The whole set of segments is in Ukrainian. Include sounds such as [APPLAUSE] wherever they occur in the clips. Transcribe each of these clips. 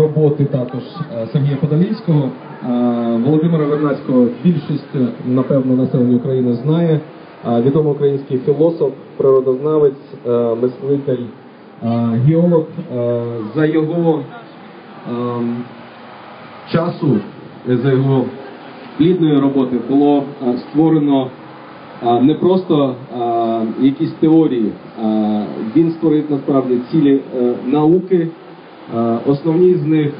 роботи також е, Сергія Подолійського. Е, Володимира Вернацького більшість, напевно, населення України знає. Е, Відомий український філософ, природознавець, мислитель, геолог. За його часу, за його плідної роботи було створено не просто якісь теорії. Він створив насправді цілі науки. А, основні з них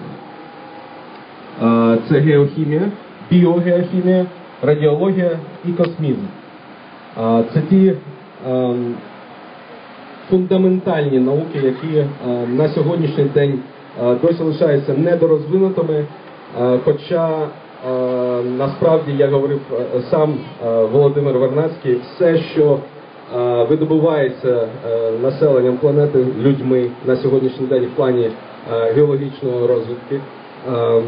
це геохімія, біогеохімія, радіологія і космізм. Це ті фундаментальні науки, які е, на сьогоднішній день е, досі лишаються недорозвинутими. Е, Хоча е, насправді я говорив е, сам е, Володимир Вернацький, все, що е, видобувається е, населенням планети людьми на сьогоднішній день в плані е, геологічної розвитки. ем,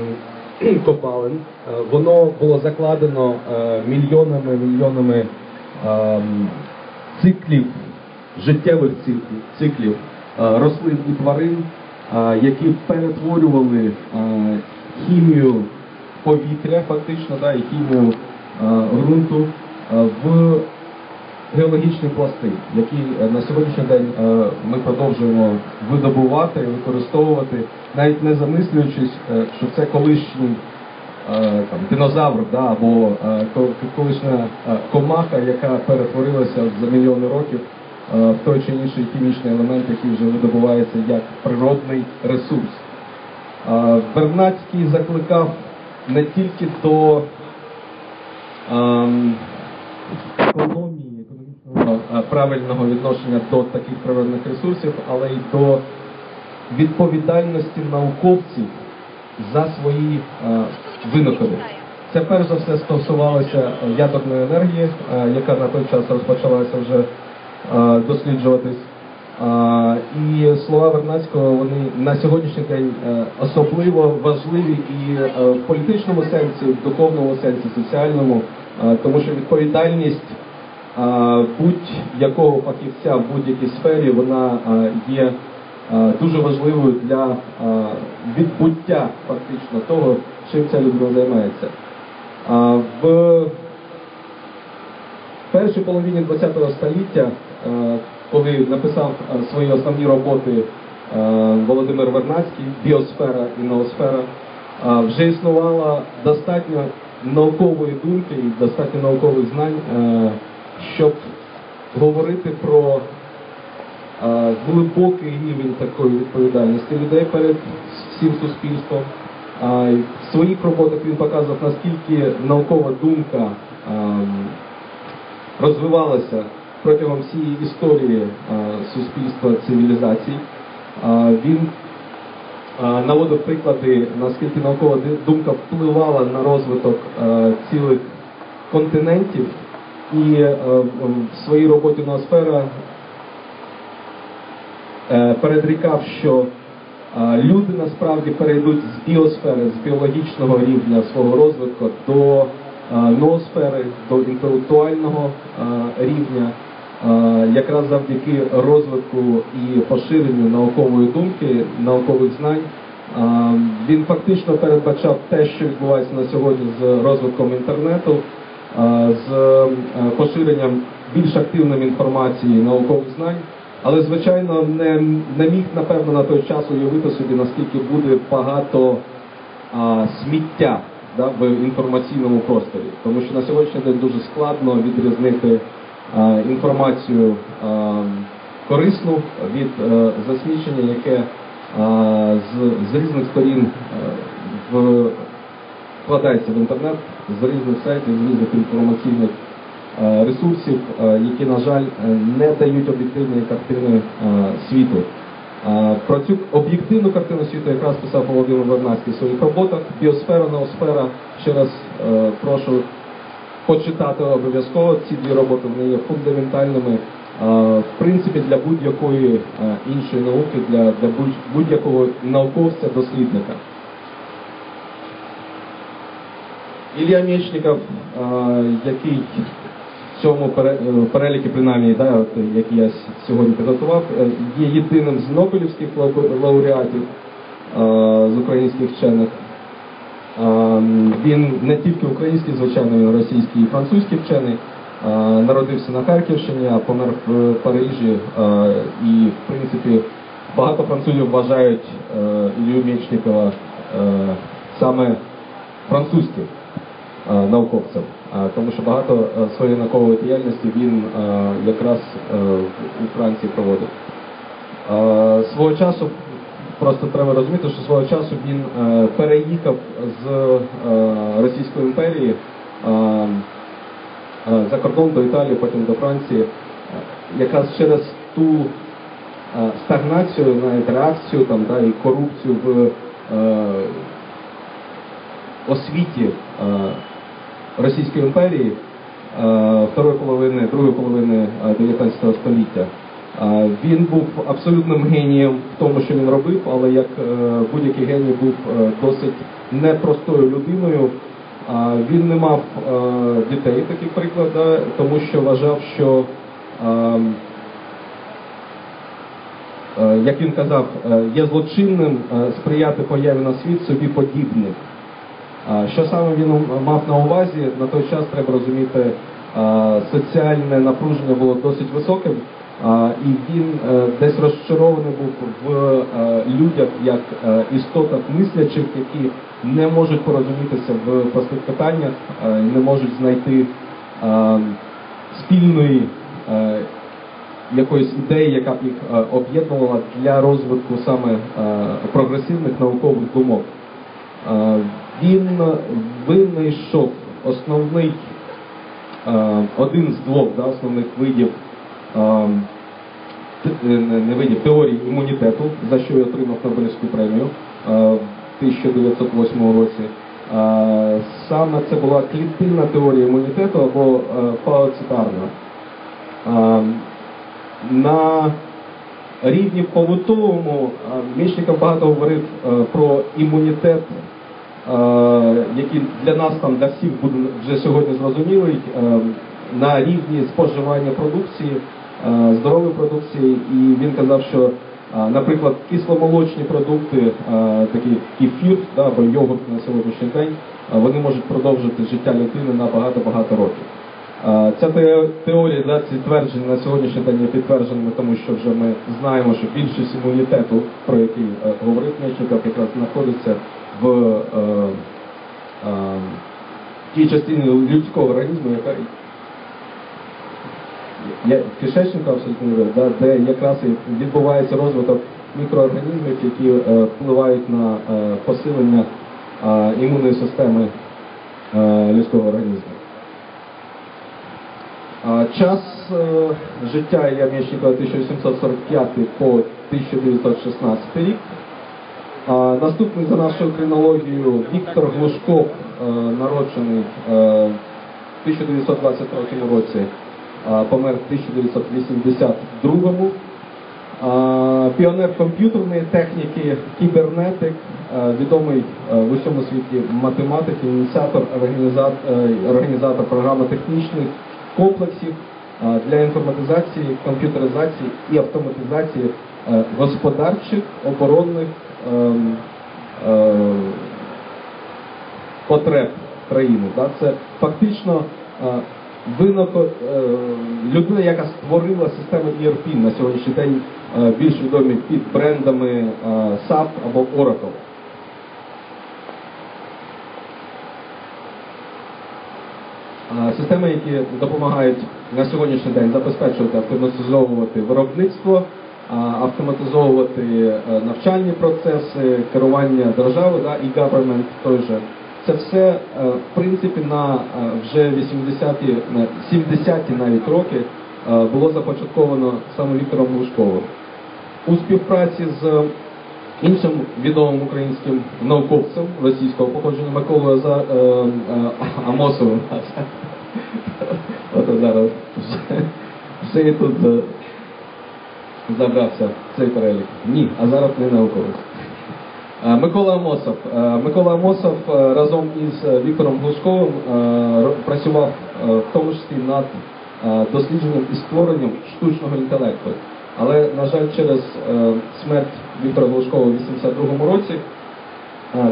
[CLEARS THROAT] Копалин, е, воно було закладено е, мільйонами мільйонами ем, циклів життєвих циклів, е, рослин і тварин, е, які перетворювали е, хімію повітря, фактично, да, і хімію е, ґрунту е, в геологічні пласти, які е, на сьогоднішній день е, ми продовжуємо видобувати використовувати, навіть не замислюючись, е, що це колишній там, динозавр да, або колишня комаха, яка перетворилася за мільйони років в той чи інший хімічний елемент, який вже видобувається як природний ресурс. Вернадський закликав не тільки до ем, правильного відношення до таких природних ресурсів, але й до відповідальності науковців за свої е, винаходи. Це перш за все стосувалося ядерної енергії, е, яка на той час розпочалася вже е, досліджуватись. Е, І слова Вернацького вони на сьогоднішній день е, особливо важливі і е, в політичному сенсі, в духовному сенсі, соціальному, е, тому що відповідальність е, будь-якого фахівця в будь-якій сфері вона є дуже важливою для відбуття фактично того, чим ця людина займається. В першій половині ХХ століття, коли написав свої основні роботи Володимир Вернацький, Біосфера і ноосфера, вже існувало достатньо наукової думки і достатньо наукових знань, щоб говорити про глибокий рівень такої відповідальності людей перед всім суспільством. В своїх роботах він показував, наскільки наукова думка розвивалася протягом всієї історії суспільства цивілізацій. Він наводив приклади, наскільки наукова думка впливала на розвиток цілих континентів, і е, в своїй роботі «Ноосфера» е, передрікав, що е, люди насправді перейдуть з біосфери, з біологічного рівня свого розвитку до е, ноосфери, до інтелектуального е, рівня, е, якраз завдяки розвитку і поширенню наукової думки, наукових знань. Е, Він фактично передбачав те, що відбувається на сьогодні з розвитком інтернету, е, з е, поширенням більш активним інформації наукових знань. Але, звичайно, не, не міг, напевно, на той час уявити собі, наскільки буде багато а, сміття да, в інформаційному просторі. Тому що на сьогоднішній день дуже складно відрізнити а, інформацію а, корисну від е, засмічення, яке а, з, з різних сторін е, в, вкладається в інтернет, з різних сайтів, з різних інформаційних е, ресурсів, е, які, на жаль, е, не дають об'єктивної картини світу. Про цю об'єктивну картину світу якраз писав Володимир Вернадський в своїх роботах. Біосфера, ноосфера. Ще раз прошу почитати обов'язково. Ці дві роботи вони є фундаментальними. В принципі, для будь-якої іншої науки, для, для будь- будь-якого науковця, Ілля Мєчников, е, який в цьому е, переліку, принаймні, да, от, який я сьогодні підготував, е, є єдиним з Нобелівських лауреатів. з українських вчених. Він не тільки український, звичайно, він російський і французький вчений. Народився на Харківщині, а помер в Парижі. І, в принципі, багато французів вважають Ілью Мєчникова саме французьким науковцем, Е, тому що багато е, своєї наукової діяльності він е, якраз у Франції проводив. Свого часу просто треба розуміти, що свого часу він переїхав з Російської імперії за кордон до Італії, потім до Франції, якраз через ту стагнацію, навіть реакцію там, да, і корупцію в освіті Російської імперії е, второї половини, другої половини е, 19 століття. Е, Він був абсолютним генієм в тому, що він робив, але як е, будь-який геній був е, досить непростою людиною. Він не мав е, дітей, таких приклад, тому що вважав, що ем, е, як він казав, е, є злочинним е, сприяти появі на світ собі подібних. Що саме він мав на увазі, на той час треба розуміти, соціальне напруження було досить високим, і він е, десь розчарований був в е, людях як е, істотах мислячих, які не можуть порозумітися в простих питаннях, не можуть знайти спільної якоїсь ідеї, яка б їх об'єднувала для розвитку саме прогресивних наукових думок. Е, Він винайшов основний е, один з двох да, основних видів е, е, не видів теорії імунітету, за що й отримав Нобелівську премію е, в 1908 році. Е, Саме це була клітинна теорія імунітету або е, фаоцитарна. Е, На рівні побутовому е, багато говорив е, про імунітет, е, який для нас там для всіх буде вже сьогодні зрозумілий е, на рівні споживання продукції, е, здорової продукції. І він казав, що, наприклад, кисломолочні продукти, такі кефір да, або йогурт на сьогоднішній день, вони можуть продовжити життя людини на багато-багато років. Ця теорія да, ці твердження на сьогоднішній день є підтвердженими, тому що вже ми знаємо, що більшість імунітету, про який говорив Мечников, якраз знаходиться в е, е, тій частині людського організму, яка я в кишечнику абсолютно да, де якраз відбувається розвиток мікроорганізмів, які е, впливають на е, посилення е, імунної системи е, людського організму. Час е, життя Ілля Мєчникова 1845 по 1916 рік. Наступний за нашою хронологією Віктор Глушков, е, народжений е, в 1923 році, помер в 1982 Піонер комп'ютерної техніки, кібернетик, е, відомий в усьому світі математик, ініціатор, організатор, організатор програмно-технічних комплексів для інформатизації, комп'ютеризації і автоматизації господарчих, оборонних потреб країни. Це фактично е, е, людина, яка створила систему ERP на сьогоднішній день е, більш відомі під брендами SAP або Oracle. Системи, які допомагають на сьогоднішній день забезпечувати автоматизовувати виробництво, автоматизовувати е, навчальні процеси, керування держави да, і government той же. Це все е, в принципі на е, вже 80-ті, на 70-ті навіть роки було започатковано саме Віктором Глушковим. У співпраці з іншим відомим українським науковцем російського походження Миколою За, Амосовим. [LAUGHS] Зараз вже і тут за- забрався цей перелік. Ні, а зараз не науковець. Е, Микола Амосов. Е, Микола Амосов е, разом із Віктором Глушковим працював в тому числі над дослідженням і створенням штучного інтелекту. Але, на жаль, через смерть Віктора Глушкова у 82-му році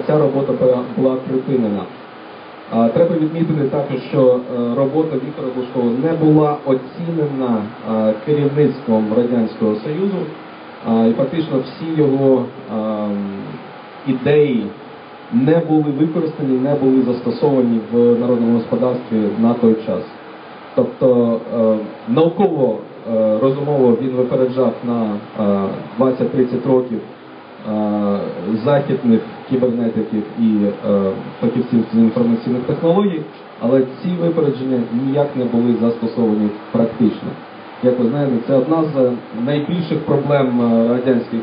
ця робота була припинена. Треба відмітити також, що е, робота Віктора Глушкова не була оцінена е, керівництвом Радянського Союзу, і фактично всі його ідеї не були використані, не були застосовані в народному господарстві на той час. Тобто е, науково е, розумово він випереджав на е, 20-30 років е, західних кібернетиків і е, фахівців з інформаційних технологій, але ці випередження ніяк не були застосовані практично. Як ви знаєте, це одна з найбільших проблем е, радянських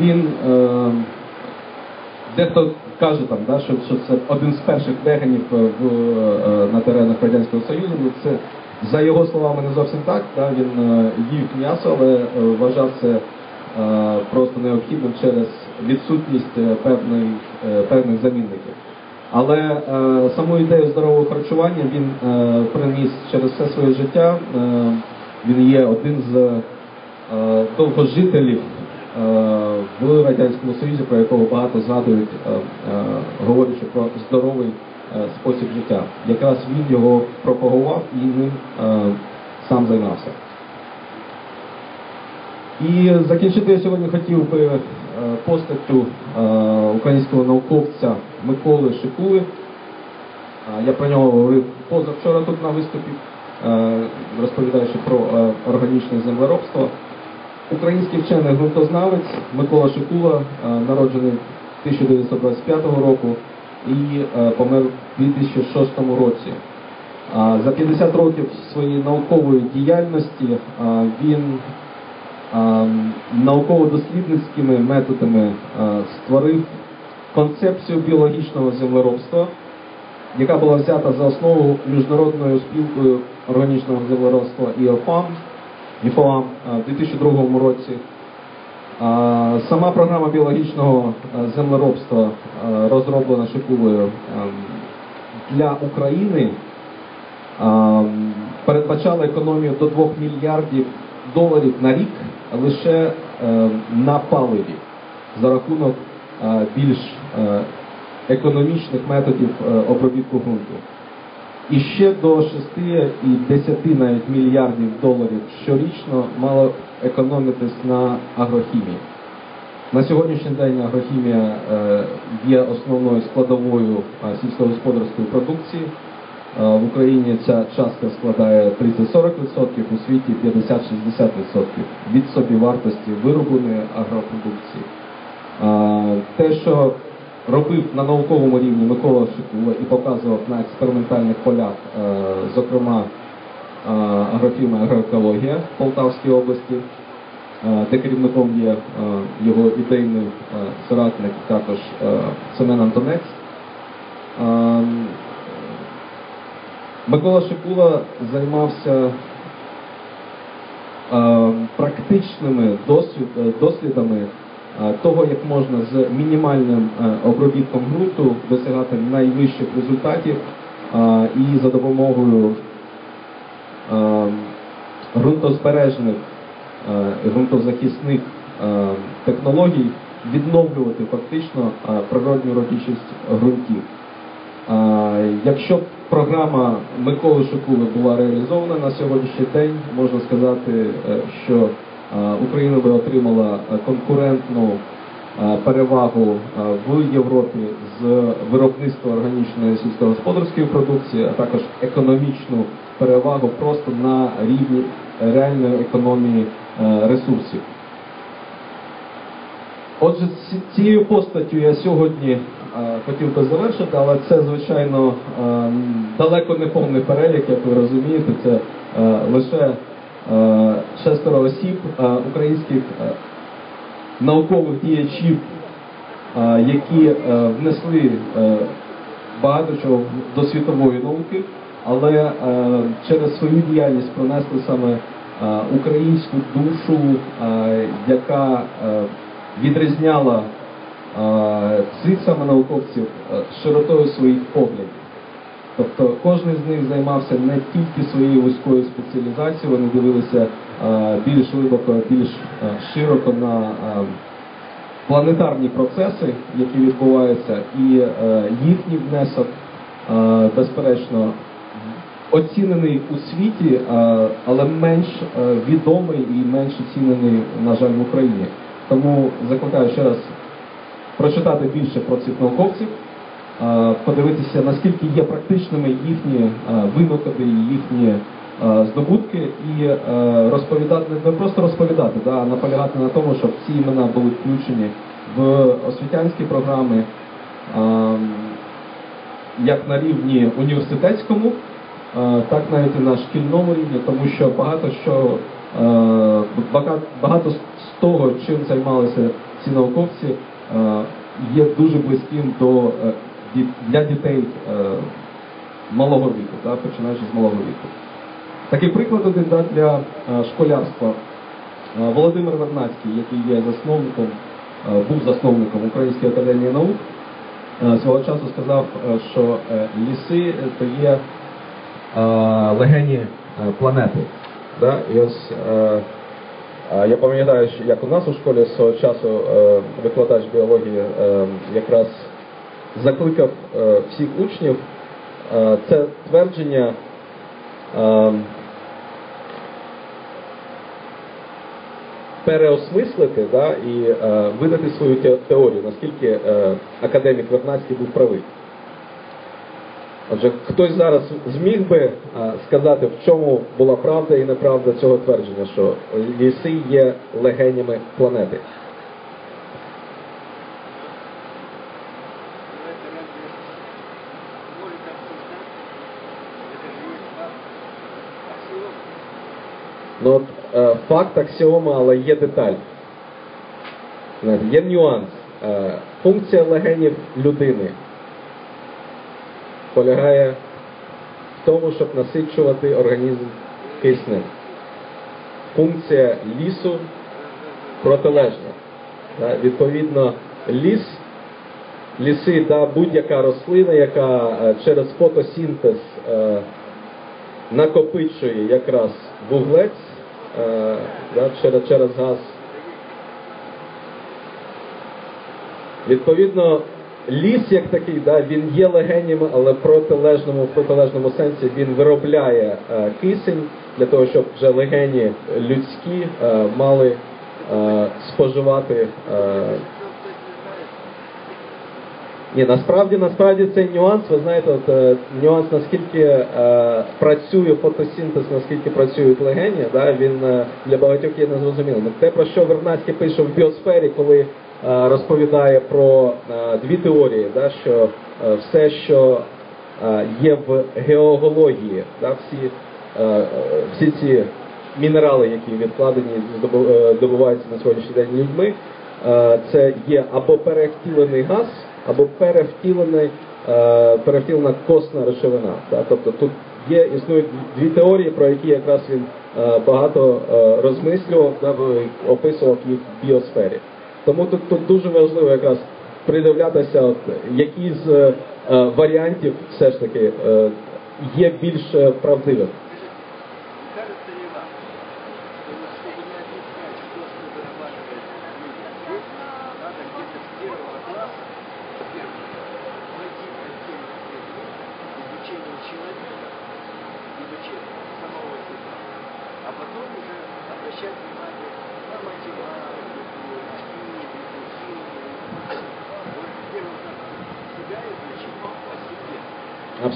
Він е, дехто каже там, да, що, що це один з перших веганів е, в, е, на теренах Радянського Союзу. Це за його словами не зовсім так. Да, він їв м'ясо, але вважав це просто необхідним через відсутність певних, певних замінників. Але е, саму ідею здорового харчування він е, приніс через все своє життя. Е, він є один з довгожителів в Радянському Союзі, про якого багато згадують, е, е, говорячи про здоровий е, спосіб життя. Якраз він його пропагував і ним е, сам займався. І закінчити я сьогодні хотів би е, постаттю е, українського науковця Миколи Шикули. Е, Я про нього говорив позавчора тут на виступі, е, розповідаючи про е, органічне землеробство. Український вчений ґрунтознавець Микола Шикула, е, народжений 1925 року і е, помер у 2006 році. За 50 років своєї наукової діяльності він науково-дослідницькими методами створив концепцію біологічного землеробства, яка була взята за основу міжнародною спілкою органічного землеробства ІОФАМ, ІФОАМ е, в 2002 році. Сама програма біологічного землеробства розроблена Шикулою ем, для України ем, передбачала економію до 2 мільярдів доларів на рік лише ем, на паливі за рахунок е, більш е, економічних методів е, обробітку ґрунту. І ще до 6 і 10 навіть мільярдів доларів щорічно мало економитись на агрохімії. На сьогоднішній день агрохімія е, є основною складовою е, сільськогосподарської продукції. Е, В Україні ця частка складає 30-40%, у світі 50-60% від собівартості виробленої агропродукції. Те, що робив на науковому рівні Микола Шикула і показував на експериментальних полях, е, зокрема е, агрофірма агроекологія в Полтавській області, е, де керівником є його ідейний соратник, також Семен Антонець. Микола Шикула займався практичними дослідами того, як можна з мінімальним е, обробітком ґрунту досягати найвищих результатів е, і за допомогою е, ґрунтозбережних е, ґрунтозахисних е, технологій відновлювати фактично е, природню родючість ґрунтів. Якщо програма Миколи Шикули була реалізована на сьогоднішній день, можна сказати, е, що е, Україна би отримала е, конкурентну е, перевагу е, в Європі з виробництва органічної сільськогосподарської продукції, а також економічну перевагу просто на рівні реальної економії ресурсів. Отже, цією постаттю я сьогодні хотів би завершити, але це, звичайно, далеко не повний перелік, як ви розумієте, це лише шестеро осіб е, українських е, наукових діячів, е, які е, внесли е, багато чого до світової науки, але е, через свою діяльність пронесли саме е, українську душу, е, яка е, відрізняла е, цих саме науковців е, широтою своїх поглядів. Тобто кожен з них займався не тільки своєю вузькою спеціалізацією, вони дивилися е, більш глибоко, більш е, широко на е, планетарні процеси, які відбуваються, і їхній внесок, безперечно, оцінений у світі, але менш відомий і менш оцінений, на жаль, в Україні. Тому закликаю ще раз прочитати більше про цих науковців, подивитися, наскільки є практичними їхні е, винаходи, їхні е, здобутки, і е, розповідати, не просто розповідати, да, а наполягати на тому, щоб ці імена були включені в освітянські програми, е, як на рівні університетському, е, так навіть і на шкільному рівні, тому що багато що е, багато з того, чим займалися ці науковці, е, є дуже близьким до е, для дітей е, малого віку, да, починаючи з малого віку. Такий приклад один да, для е, школярства. Е, Володимир Вернацький, який є засновником, був засновником Української академії наук, свого часу сказав, що ліси то є легені планети. Да? І ось я пам'ятаю, як у нас у школі свого часу викладач біології якраз закликав е, всіх учнів е, це твердження. е, переосмислити да, і видати свою теорію, наскільки академік Вернадський був правий. Отже, хтось зараз зміг би сказати, в чому була правда і неправда цього твердження, що ліси є легенями планети. Давайте разве может обсуждать? Это же есть факт. Аксиом. Ну, от, е, факт аксіома, але є деталь. Є нюанс. Е, Функція легенів людини полягає в тому, щоб насичувати організм киснем. Функція лісу протилежна. Да, Відповідно, ліс, ліси, да, будь-яка рослина, яка е, через фотосинтез е, накопичує якраз вуглець е, да, через, через газ. Відповідно, ліс як такий, да, він є легенім, але в протилежному, протилежному сенсі він виробляє е, кисень для того, щоб вже легені людські е, мали е, споживати. Е, ні, насправді, насправді цей нюанс, ви знаєте, от, е, нюанс, наскільки е, працює фотосинтез, наскільки працюють легені, да, він е, для багатьох є незрозумілим. Те, про що Вернадський пише в біосфері, коли е, розповідає про е, дві теорії, да, що е, все, що е, є в геології, да, всі, е, всі ці мінерали, які відкладені, е, добуваються на сьогоднішній день людьми, е, це є або перевтілений газ, або перевтілений, е, перевтілена косна речовина. Тобто тут є, існують дві теорії, про які якраз він е, багато е, розмислював, да, описував їх в біосфері. Тому тут, тут дуже важливо якраз придивлятися, які з варіантів все ж таки є більш е, правдивим.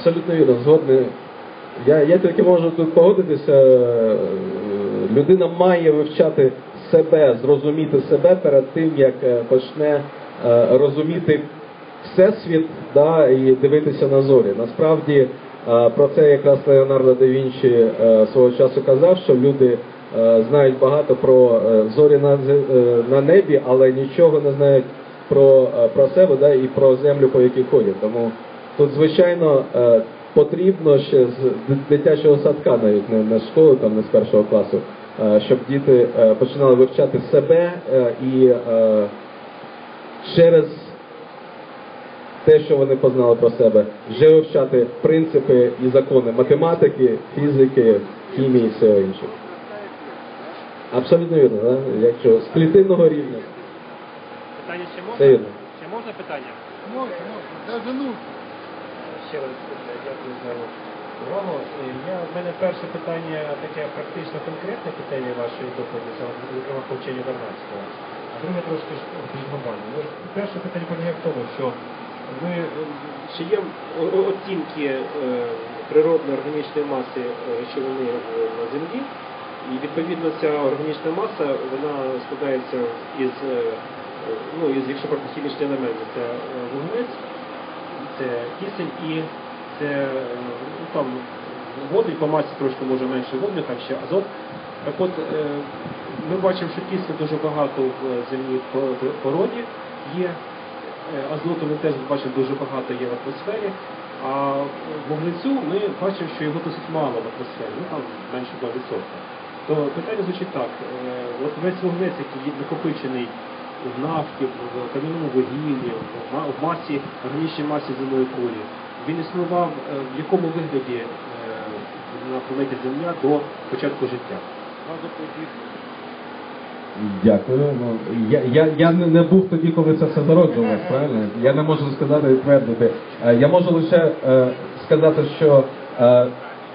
Абсолютно вірно, згодний. Я, я тільки можу тут погодитися. е, Людина має вивчати себе, зрозуміти себе перед тим, як е, почне е, розуміти всесвіт да, і дивитися на зорі. Насправді про це якраз Леонардо да Вінчі свого часу казав, що люди знають багато про зорі на, на небі, але нічого не знають про, про себе да, і про землю, по якій ходять. Тому Тут, звичайно, е, потрібно ще з дитячого садка, навіть не, не з школи, там не з першого класу, е, щоб діти е, починали вивчати себе і через те, що вони познали про себе, вже вивчати принципи і закони математики, фізики, хімії і всього іншого. Абсолютно вірно, да? якщо з клітинного рівня. Питання ще можна? Ще можна питання? Можна, можна, даже нужно. Ще раз е, дякую за увагу. Е, Я, в мене перше питання таке практично конкретне питання вашої доповіді, зокрема повчення Вернадського. А друге трошки ну, більш глобальне. Ну, Перше питання полягає в тому, що ви е, чи є оцінки е, природної органічної маси речовини е, на землі, і відповідно ця органічна маса вона складається із, ну, із якщо брати хімічні елементи, це вуглець, це кисень і це е, ну, там води, по масі трошки може менше вогню, там ще азот. Так от е, ми бачимо, що кисню дуже багато в земній по- породі є. Е, Азоту ми теж бачимо дуже багато є в атмосфері. А вуглецю ми бачимо, що його досить мало в атмосфері, ну там менше 2%. То питання звучить так: от весь вуглець, який накопичений в нафті, в кам'яному вугіллі, в ма- в масі, органічній масі земної кулі, він існував е, в якому вигляді е, на планеті Земля до початку життя? Дякую. Ну, я, я, я не, був тоді, коли це все зароджувалось, правильно? Я не можу сказати і твердити. Е, Я можу лише е, сказати, що е,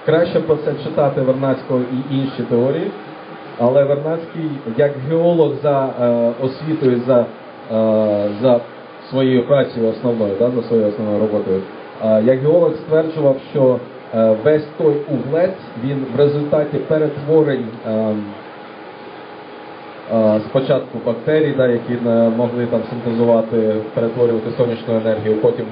краще про це читати Вернадського і інші теорії, але Вернадський, як геолог за е, освітою, за, е, за своєю працею основною, да, за своєю основною роботою, е, як геолог стверджував, що весь той углець він в результаті перетворень. Е, спочатку бактерій, да, які не могли там синтезувати, перетворювати сонячну енергію, потім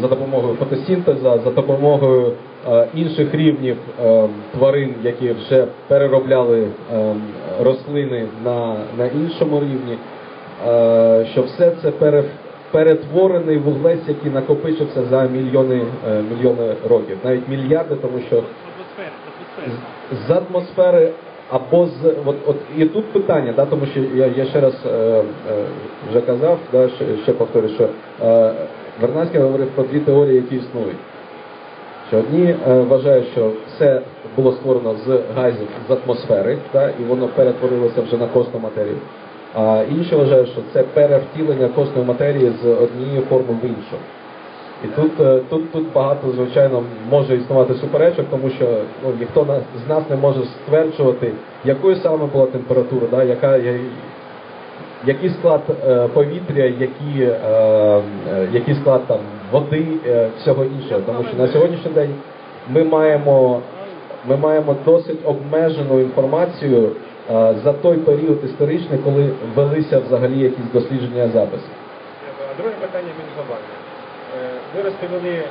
за допомогою фотосинтеза, за допомогою е, інших рівнів е, тварин, які вже переробляли е, рослини на, на іншому рівні, е, що все це пере, перетворений вуглець, який накопичився за мільйони, е, мільйони років, навіть мільярди, тому що з атмосфери або з от, от і тут питання, да, тому що я, я ще раз е, е, вже казав, да, ще, ще повторю, що е, Вернадський говорив про дві теорії, які існують. Що одні е, вважають, що все було створено з газів з атмосфери, да, і воно перетворилося вже на косну матерію. А інші вважають, що це перевтілення косної матерії з однієї форми в іншу. І тут, е, тут, тут багато, звичайно, може існувати суперечок, тому що ну, ніхто з нас не може стверджувати, якою саме була температура, да, яка, я- який склад е, повітря, які, е, е, який склад там, води, всього іншого. Тому що на сьогоднішній день ми маємо, ми маємо досить обмежену інформацію е, за той період історичний, коли велися взагалі якісь дослідження записи. Друге питання він глобальне. Е, Ви розповіли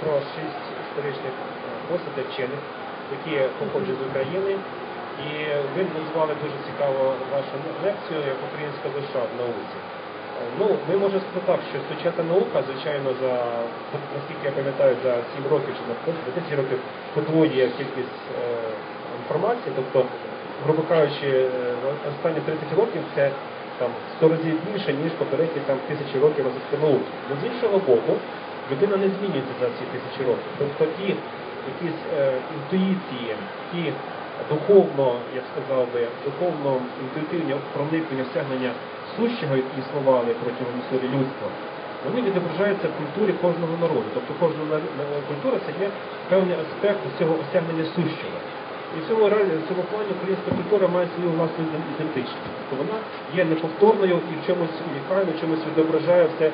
про шість історичних е, постатей вчених, які походять з України. І ви назвали дуже цікаво вашу лекцію як українська душа в науці. Е, Ну, ми можемо сказати так, що сучасна наука, звичайно, за наскільки я пам'ятаю, за 7 років чи на 10 років подвоює кількість е, інформації, тобто, грубо кажучи, е, останні 30 років це там 100 разів більше, ніж попередні там тисячі років розвитку науки. З іншого боку, людина не змінюється за ці тисячі років. Тобто ті якісь е, інтуїції, ті духовно, я б сказав би, духовно інтуїтивні проникнення, всягнення сущого, які існували протягом історії людства, вони відображаються в культурі кожного народу. Тобто кожна на- на- культура це є певний аспект цього осягнення сущого. І в цьому реалі в цьому плані українська культура має свою власну ідентичність. Тобто вона є неповторною і в чомусь унікальною, чомусь відображає все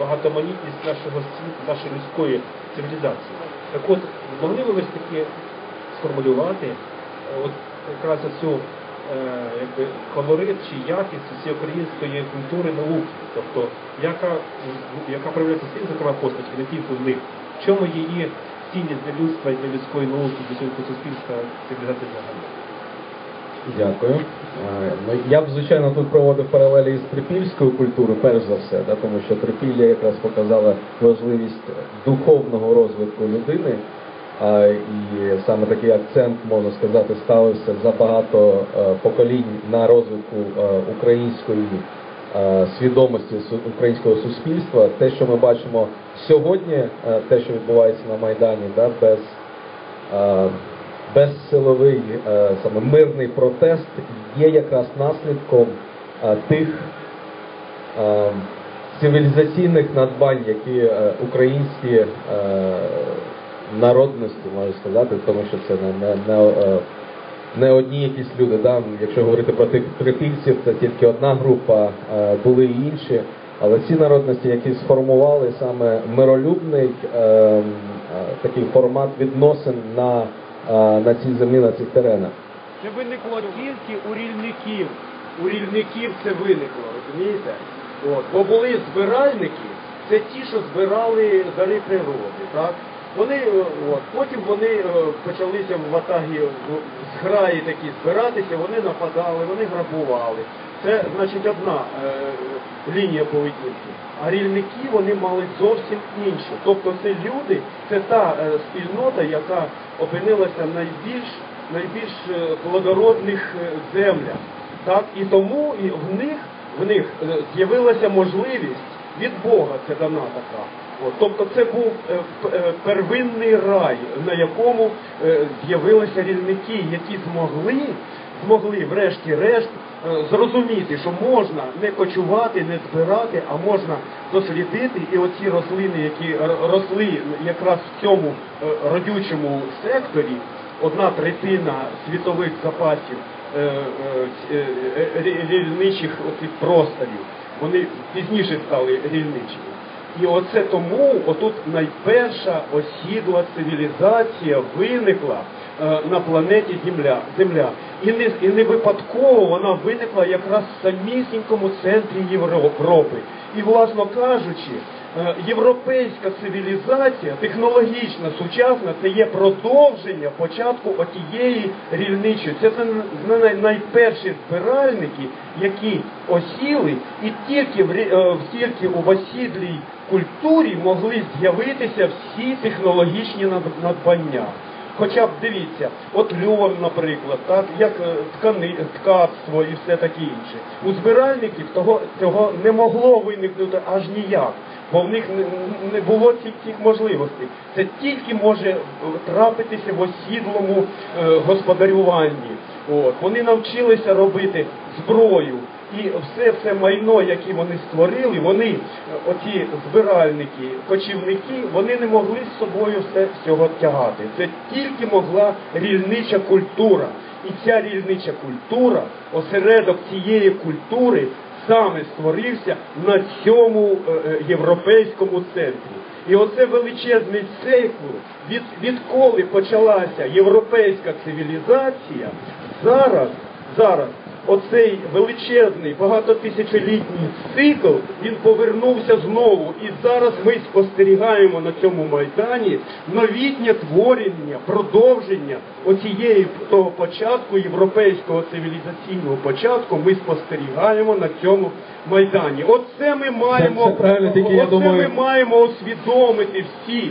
багатоманітність нашого світу, нашої людської цивілізації. Так от, могли ви ж таки сформулювати е, от якраз цю е, якби колорит чи якість цієї української культури науки, тобто яка, яка проявляється цих зокрема постаті, не тільки в них, в чому її цінність для людства і для людської науки, для суспільства, цивілізації взагалі. Дякую. Е, Ну, я б, звичайно, тут проводив паралелі з трипільською культурою, перш за все, да, тому що трипілля якраз показала важливість духовного розвитку людини. А, і саме такий акцент, можна сказати, ставився за багато е, поколінь на розвитку е, української свідомості українського суспільства. Те, що ми бачимо сьогодні, те, що відбувається на Майдані, да, без безсиловий е, саме мирний протест є якраз наслідком е, тих е, цивілізаційних надбань, які українські народності можна сказати, тому що це не, не, не, одні якісь люди. Да? Якщо говорити про тих трипільців, це тільки одна група, були і інші. Але ці народності, які сформували саме миролюбний е, е, такий формат відносин на, на цій землі, на цих теренах. Це виникло тільки у рільників. У рільників це виникло, розумієте? От. Бо були збиральники, це ті, що збирали дари природи, так? Вони, е, от, потім вони е, почалися в ватагі, зграї такі збиратися, вони нападали, вони грабували. Це, значить, одна е, лінія поведінки. А рільники вони мали зовсім іншу. Тобто це люди, це та е, спільнота, яка опинилася найбільш найбільш е, благородних е, землях. Так? І тому і в них, в них е, з'явилася можливість від Бога це дана така. От, тобто це був первинний рай, на якому з'явилися рільники, які змогли, змогли врешті-решт е, зрозуміти, що можна не кочувати, не збирати, а можна дослідити і оці рослини, які росли якраз в цьому е, родючому секторі, одна третина світових запасів е, е, е, е, рі- рільничих просторів. Вони пізніше стали рільничими. І оце тому отут найперша осідла цивілізація виникла е, на планеті Земля. Земля. І не, і не випадково вона виникла якраз в самісінькому центрі Європи. І, власно кажучи, е, європейська цивілізація, технологічна, сучасна, це є продовження початку отієї рільничої. Це найперші збиральники, які осіли, і тільки е, в- тільки у осідлій культурі могли з'явитися всі технологічні надбання. Хоча б дивіться, от льон, наприклад, так, як е, ткани, ткацтво і все таке інше. У збиральників того, цього не могло виникнути аж ніяк, бо в них не, було цих, цих можливостей. Це тільки може е, трапитися в осідлому е, господарюванні. От. Вони навчилися робити зброю. І все це майно, яке вони створили, вони, оці збиральники, кочівники, вони не могли з собою все всього тягати. Це тільки могла рільнича культура. І ця рільнича культура, осередок цієї культури саме створився на цьому е, е, європейському центрі. І оце величезний цикл, від, відколи почалася європейська цивілізація, зараз, зараз оцей величезний багатотисячолітній цикл він повернувся знову. І зараз ми спостерігаємо на цьому майдані новітнє творення, продовження оцієї того початку європейського цивілізаційного початку. Ми спостерігаємо на цьому майдані. Оце ми маємо це правильно, тільки я оце думаю- ми маємо усвідомити всі,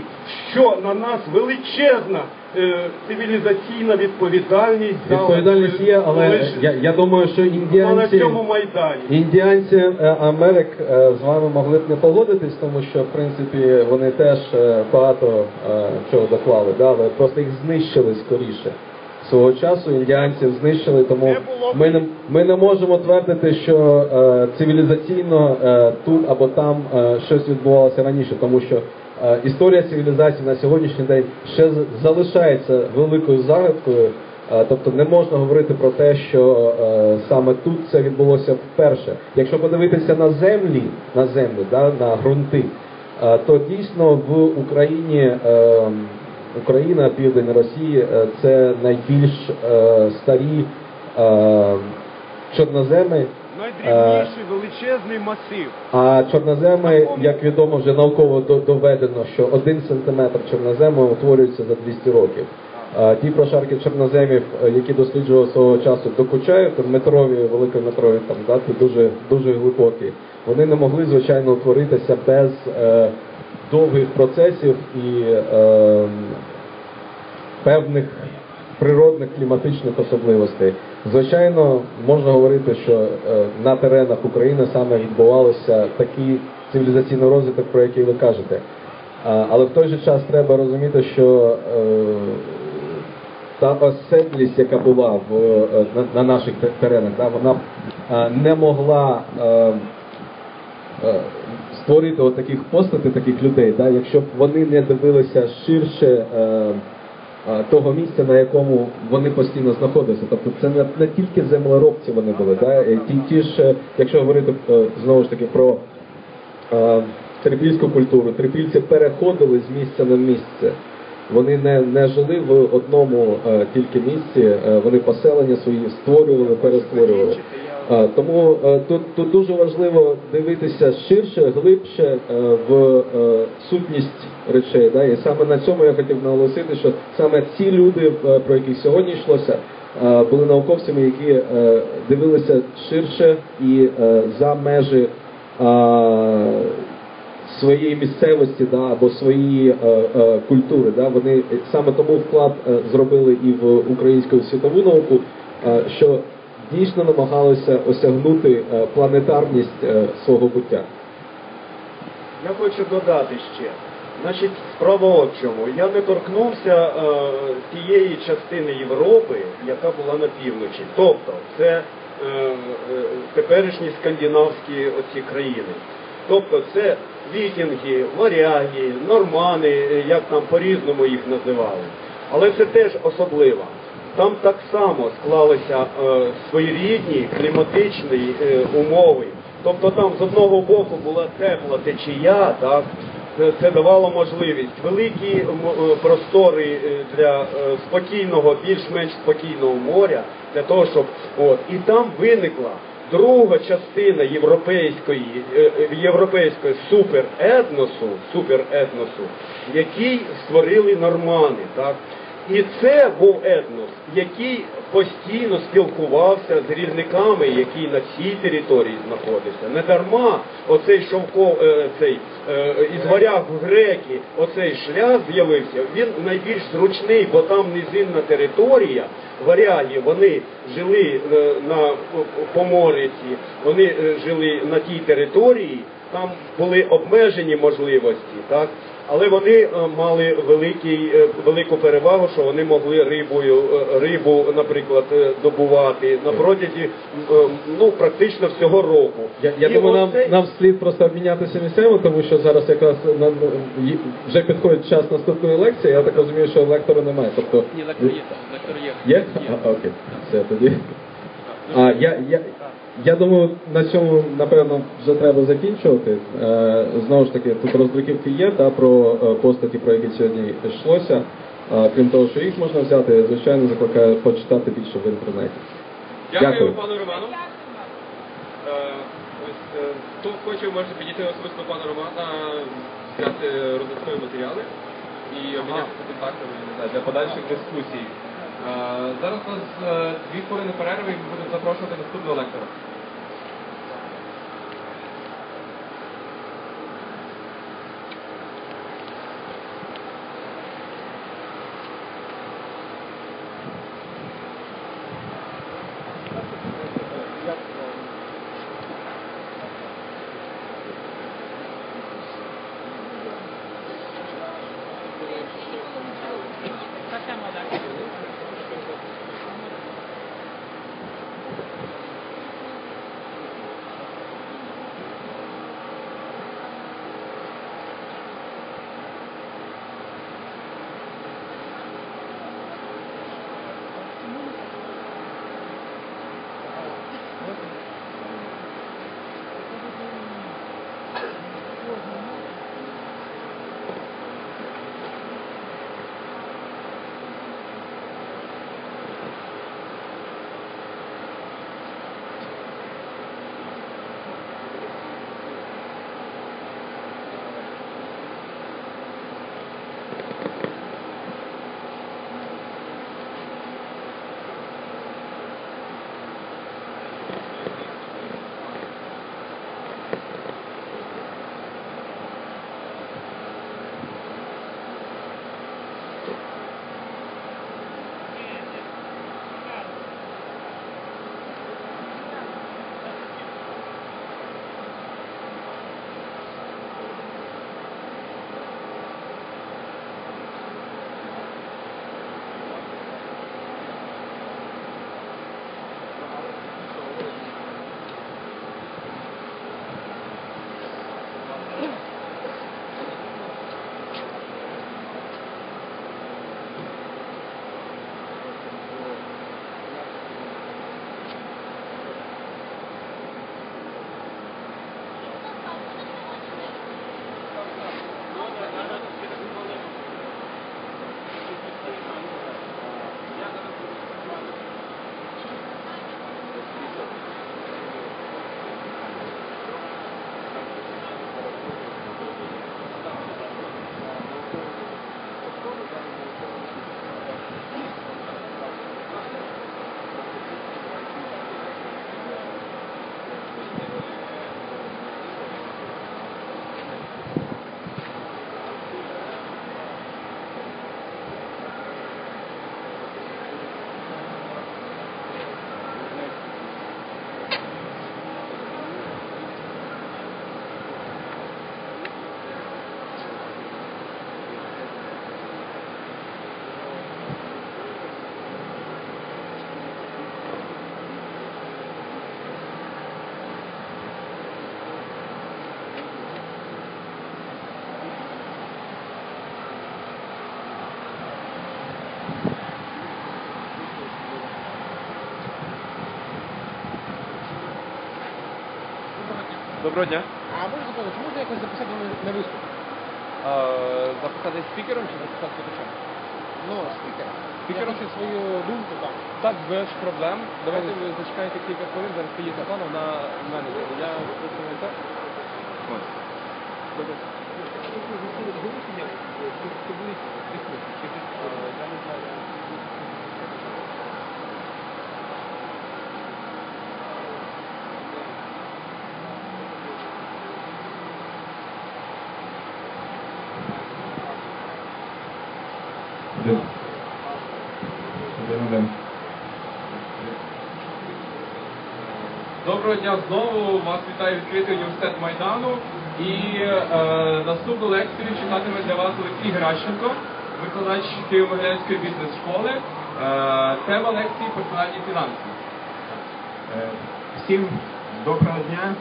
що на нас величезна. е, Цивілізаційна відповідальність за Відповідальність є, але я, я думаю, що на індіанці, цьому майдані. індіанці е, Америк е, з вами могли б не погодитись, тому що в принципі вони теж е, багато е, чого доклали, да, але просто їх знищили скоріше. Свого часу індіанців знищили, тому Не було ми не, ми не можемо твердити, що е, цивілізаційно е, тут або там е, щось відбувалося раніше, тому що історія цивілізації на сьогоднішній день ще залишається великою загадкою. Е, Тобто не можна говорити про те, що е, саме тут це відбулося вперше. Якщо подивитися на землі, на землю, да, на ґрунти, е, то дійсно в Україні е, Україна, південь Росії е, це найбільш е, старі е, чорноземи. Найдрібніший величезний масив. А чорноземи, як відомо, вже науково доведено, що один сантиметр чорнозему утворюється за 200 років. А ті прошарки чорноземів, е, які досліджували свого часу Докучаєв, там метрові, великометрові, там дати дуже дуже глибокі. Вони не могли звичайно утворитися без е, довгих процесів і е, певних природних кліматичних особливостей. Звичайно, можна говорити, що е, на теренах України саме відбувався такий цивілізаційний розвиток, про який ви кажете. Але в той же час треба розуміти, що е, та оседлість, яка була в, е, на, на наших теренах, да, вона не могла створити от таких постатей, таких людей, да, якщо б вони не дивилися ширше того місця, на якому вони постійно знаходилися. Тобто це не, не тільки землеробці вони були, да, ті, ті ж, е, якщо говорити е, знову ж таки про е, трипільську культуру, трипільці переходили з місця на місце. Вони не, не жили в одному е, тільки місці, е, вони поселення свої створювали, перестворювали. А, Тому е, тут, тут дуже важливо дивитися ширше, глибше е, в е, сутність речей. Да? І саме на цьому я хотів наголосити, що саме ці люди, е, про яких сьогодні йшлося, е, були науковцями, які е, дивилися ширше і за межі своєї місцевості да, або своєї культури. Да, вони саме тому вклад зробили і в українську світову науку, що дійсно намагалися осягнути планетарність свого буття. Я хочу додати ще. Значить, справа от чому. Я не торкнувся е, тієї частини Європи, яка була на півночі. Тобто, це е, е, теперішні скандинавські оці країни. Тобто це вікінги, варяги, нормани, е, як там по-різному їх називали. Але це теж особливо. Там так само склалися е, своєрідні кліматичні е, умови. Тобто там з одного боку була тепла течія, так, це, це давало можливість великі е, простори е, для е, спокійного, більш-менш спокійного моря, для того, щоб от і там виникла друга частина європейської, е, е, європейської суперетносу, суперетносу, який створили нормани. Так? І це був етнос, який постійно спілкувався з рільниками, які на цій території знаходяться. Не дарма оцей шовков, е, цей е, із варяг в греки, оцей шлях з'явився. Він найбільш зручний, бо там низинна територія. Варяги вони жили е, на Помориці, вони жили на тій території, там були обмежені можливості, так. Але вони е, мали великий, е, велику перевагу, що вони могли рибою, е, рибу, наприклад, добувати на протязі ну, практично всього року. Я, я думаю, нам, нам слід просто обмінятися місцями, тому що зараз якраз на, ї- вже підходить час наступної лекції. Я так розумію, що лектора немає. Тобто Ні, лектор є там, лектор є. є? А, окей, все тоді. А, я, я, я думаю, на цьому напевно вже треба закінчувати. Е, знову ж таки, тут роздруківки є та про е, постаті, про які сьогодні йшлося. Е, крім того, що їх можна взяти, звичайно, закликаю почитати більше в інтернеті. Дякую, Дякую. пану Роману. Е, ось, е, хто хоче, може підійти особисто до пана Романа, взяти роздаткові матеріали і обмінятися контактами для подальших дискусій. Е, зараз у нас е, дві хвилини перерви і будемо запрошувати наступного лектора. Доброго дня. А можна запитати, чи можна якось записати на, виступ? Е, записати спікером чи записати слухачем? Ну, спікер. Спікер свою думку так. Так, без проблем. Давайте ви зачекаєте кілька хвилин, зараз приїде Світлана, вона в мене. буде. Я пропоную так. Ось. Добре. Е, я не знаю. Один. Один, один. Доброго дня знову. Вас вітає відкритий університет Майдану. І е, наступну лекцію читатиме для вас Олексій Геращенко, викладач Києво-Могилянської бізнес-школи. Е, тема лекції персональні фінанси. Е, Всім доброго дня.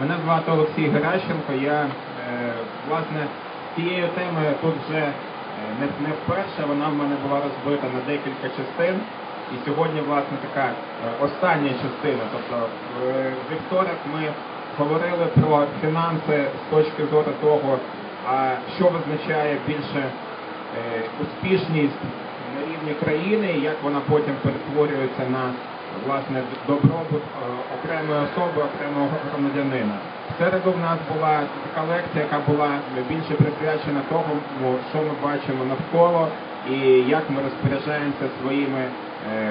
Мене звати Олексій Геращенко. Я е, власне цією темою тут вже е, не, не вперше. Вона в мене була розбита на декілька частин. І сьогодні, власне, така е, остання частина. Тобто е, в вівторок ми говорили про фінанси з точки зору того, що визначає більше е, успішність на рівні країни, і як вона потім перетворюється на власне добробут окремої особи, окремого громадянина. В середу в нас була така лекція, яка була більше присвячена тому, що ми бачимо навколо і як ми розпоряджаємося своїми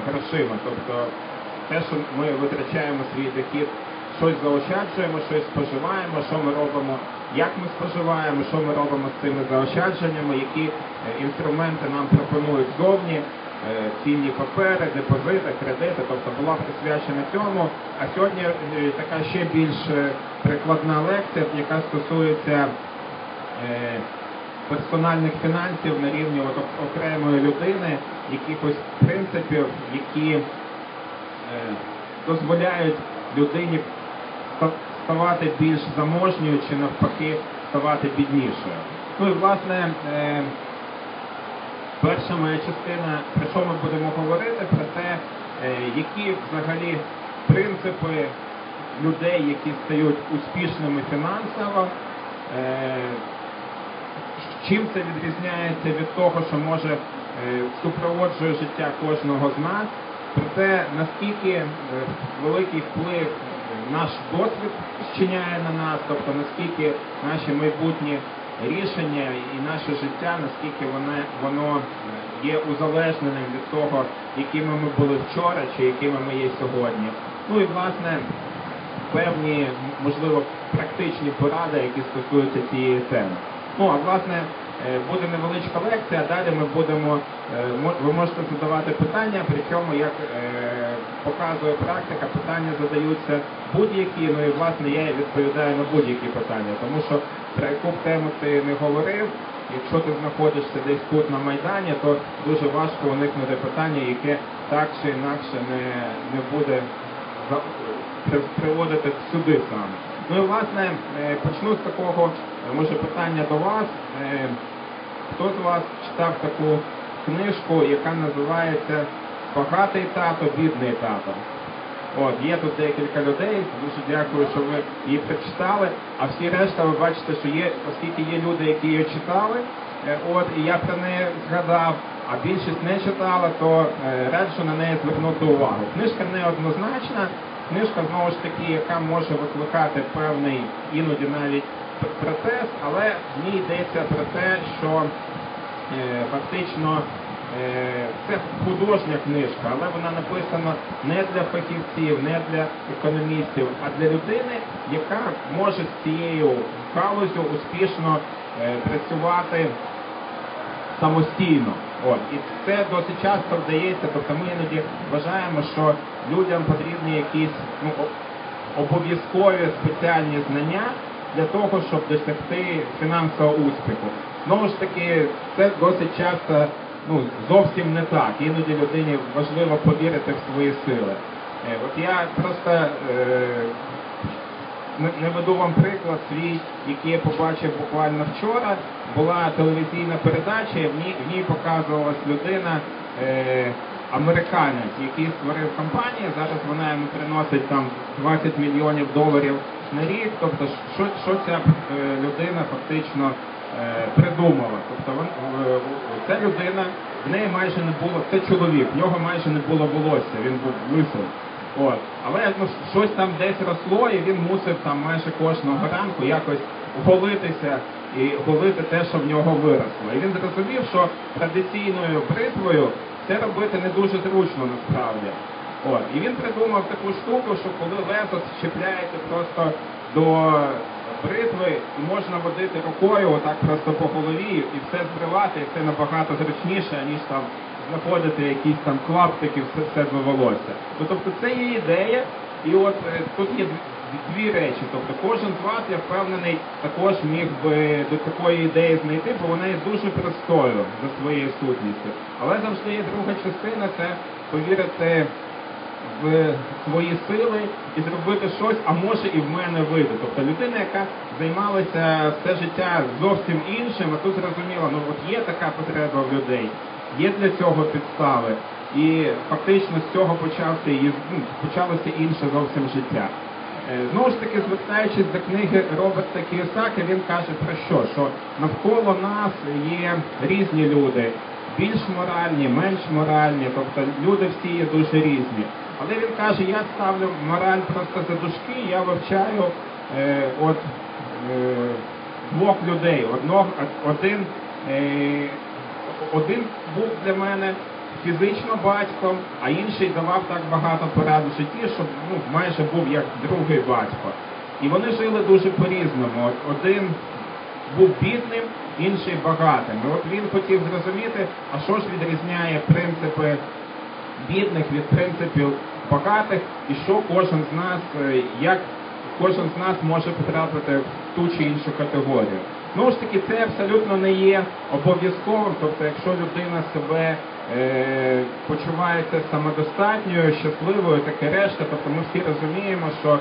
грошима. Тобто те, що ми витрачаємо свій дохід, щось заощаджуємо, щось споживаємо, що ми робимо, як ми споживаємо, що ми робимо з цими заощадженнями, які е, інструменти нам пропонують зовні, е, цінні папери, депозити, кредити, тобто була присвячена цьому. А сьогодні е, така ще більш е, прикладна лекція, яка стосується е, персональних фінансів на рівні от окремої людини, якихось принципів, які е, дозволяють людині ставати більш заможньою чи навпаки ставати біднішою. Ну і власне е, перша моя частина, про що ми будемо говорити, про те, е, які взагалі принципи людей, які стають успішними фінансово, е, чим це відрізняється від того, що може е, супроводжує життя кожного з нас, про те, наскільки е, великий вплив наш досвід вчиняє на нас, тобто наскільки наші майбутні рішення і наше життя, наскільки воно, воно е, є узалежненим від того, якими ми були вчора чи якими ми є сьогодні. Ну і власне певні, можливо, практичні поради, які стосуються цієї теми. Ну, а власне, е, буде невеличка лекція, далі ми будемо, е, ви можете задавати питання, причому, як е, показує практика, питання задаються будь-які, ну і власне я відповідаю на будь-які питання, тому що про яку б тему ти не говорив, якщо ти знаходишся десь тут на Майдані, то дуже важко уникнути питання, яке так чи інакше не, не буде приводити сюди саме. Ну і власне почну з такого, може, питання до вас. Е, Хто з вас читав таку книжку, яка називається Багатий тато, бідний тато? От, є тут декілька людей, дуже дякую, що ви її прочитали. А всі решта ви бачите, що є, оскільки є люди, які її читали, е, от, і я про неї згадав, а більшість не читала, то е, раджу на неї звернути увагу. Книжка неоднозначна, книжка знову ж таки, яка може викликати певний іноді навіть п- протест, але в йдеться про те, що е, фактично е, це художня книжка, але вона написана не для фахівців, не для економістів, а для людини, яка може з цією галузю успішно е, працювати самостійно. От. І це досить часто вдається, тобто ми іноді вважаємо, що людям потрібні якісь ну, обов'язкові спеціальні знання для того, щоб досягти фінансового успіху. Знову ж таки, це досить часто ну, зовсім не так. Іноді людині важливо повірити в свої сили. Е, От я просто е, не- не веду вам приклад свій, який я побачив буквально вчора. Була телевізійна передача, в ній, в ній показувалась людина, е, американець, який створив компанію. Зараз вона йому приносить там 20 мільйонів доларів на рік. Тобто, що, що ця е, людина фактично придумала. Тобто е, ця людина, в неї майже не було, це чоловік, в нього майже не було волосся, він був лисий. От. Але ну, щось там десь росло, і він мусив там майже кожного ранку якось голитися і голити те, що в нього виросло. І він зрозумів, що традиційною бритвою це робити не дуже зручно насправді. От. І він придумав таку штуку, що коли лезо чіпляєте просто до бритви, можна водити рукою отак просто по голові і все збривати, і це набагато зручніше, ніж там знаходити якісь там клаптики в се- себе волосся. Ну, тобто це є ідея, і от е, тут є дві- речі. Тобто кожен з вас, я впевнений, також міг би до такої ідеї знайти, бо вона є дуже простою за своєю сутністю. Але завжди є друга частина, це повірити в свої сили і зробити щось, а може і в мене вийде. Тобто людина, яка займалася все життя зовсім іншим, а тут зрозуміла, ну от є така потреба в людей, є для цього підстави. І фактично з цього почався її, ну, почалося інше зовсім життя. Е, Знову ж таки, звертаючись до книги Роберта Кіосаки, він каже про що? Що навколо нас є різні люди, більш моральні, менш моральні, тобто люди всі є дуже різні. Але він каже, я ставлю мораль просто за дужки, я вивчаю е, от е, двох людей. Одного, один, е, один був для мене фізично батьком, а інший давав так багато порад у житті, щоб ну, майже був як другий батько. І вони жили дуже по-різному. Один був бідним, інший багатим. І от він хотів зрозуміти, а що ж відрізняє принципи бідних від принципів багатих, і що кожен з нас, е, як кожен з нас може потрапити в ту чи іншу категорію. Знову ж таки, це абсолютно не є обов'язковим, тобто, якщо людина себе почувається самодостатньою, щасливою, таке решта, тобто ми всі розуміємо, що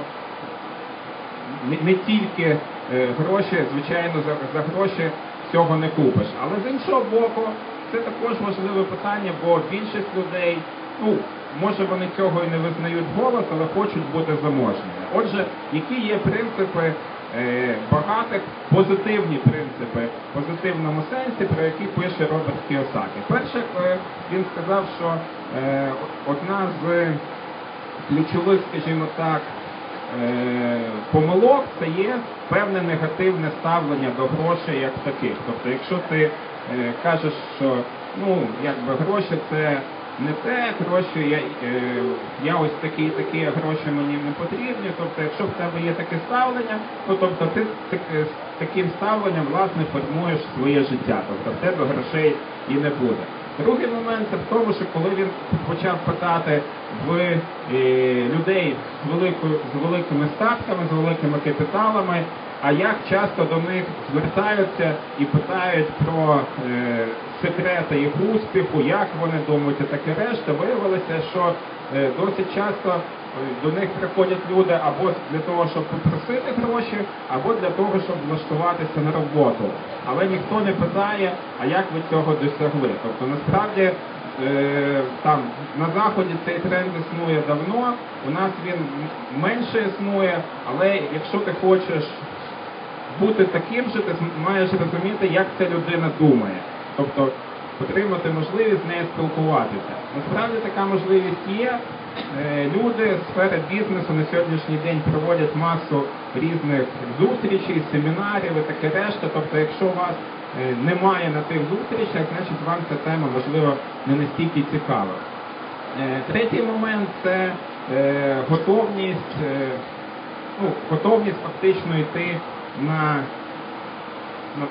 не, тільки е, гроші, звичайно, за, гроші всього не купиш. Але з іншого боку, це також важливе питання, бо більшість людей, ну, може вони цього і не визнають голос, але хочуть бути заможними. Отже, які є принципи е, багатих, позитивні принципи в позитивному сенсі, про які пише Роберт Кіосакі. Перше, е, він сказав, що е, одна з ключових, скажімо так, е, помилок це є певне негативне ставлення до грошей як таких. Тобто, якщо ти е, кажеш, що ну якби гроші це не те, гроші я, е, я ось такі, а гроші мені не потрібні. Тобто, якщо в тебе є таке ставлення, ну тобто ти так- з таким ставленням власне формуєш своє життя. Тобто в тебе грошей і не буде. Другий момент це в тому, що коли він почав питати в е, людей з великою з великими статками, з великими капіталами, а як часто до них звертаються і питають про е, секрети їх успіху, як вони думають таке решта, виявилося, що е, досить часто е, до них приходять люди або для того, щоб попросити гроші, або для того, щоб влаштуватися на роботу. Але ніхто не питає, а як ви цього досягли. Тобто насправді е, там на заході цей тренд існує давно. У нас він менше існує, але якщо ти хочеш бути таким же, ти маєш розуміти, як ця людина думає. Тобто отримати можливість з нею спілкуватися. Насправді така можливість є. Е, Люди з сфери бізнесу на сьогоднішній день проводять масу різних зустрічей, семінарів і таке решта. Тобто, якщо у вас е, немає на тих зустрічах, значить вам ця тема можливо не настільки цікава. Е, Третій момент це готовність, ну, готовність фактично йти на,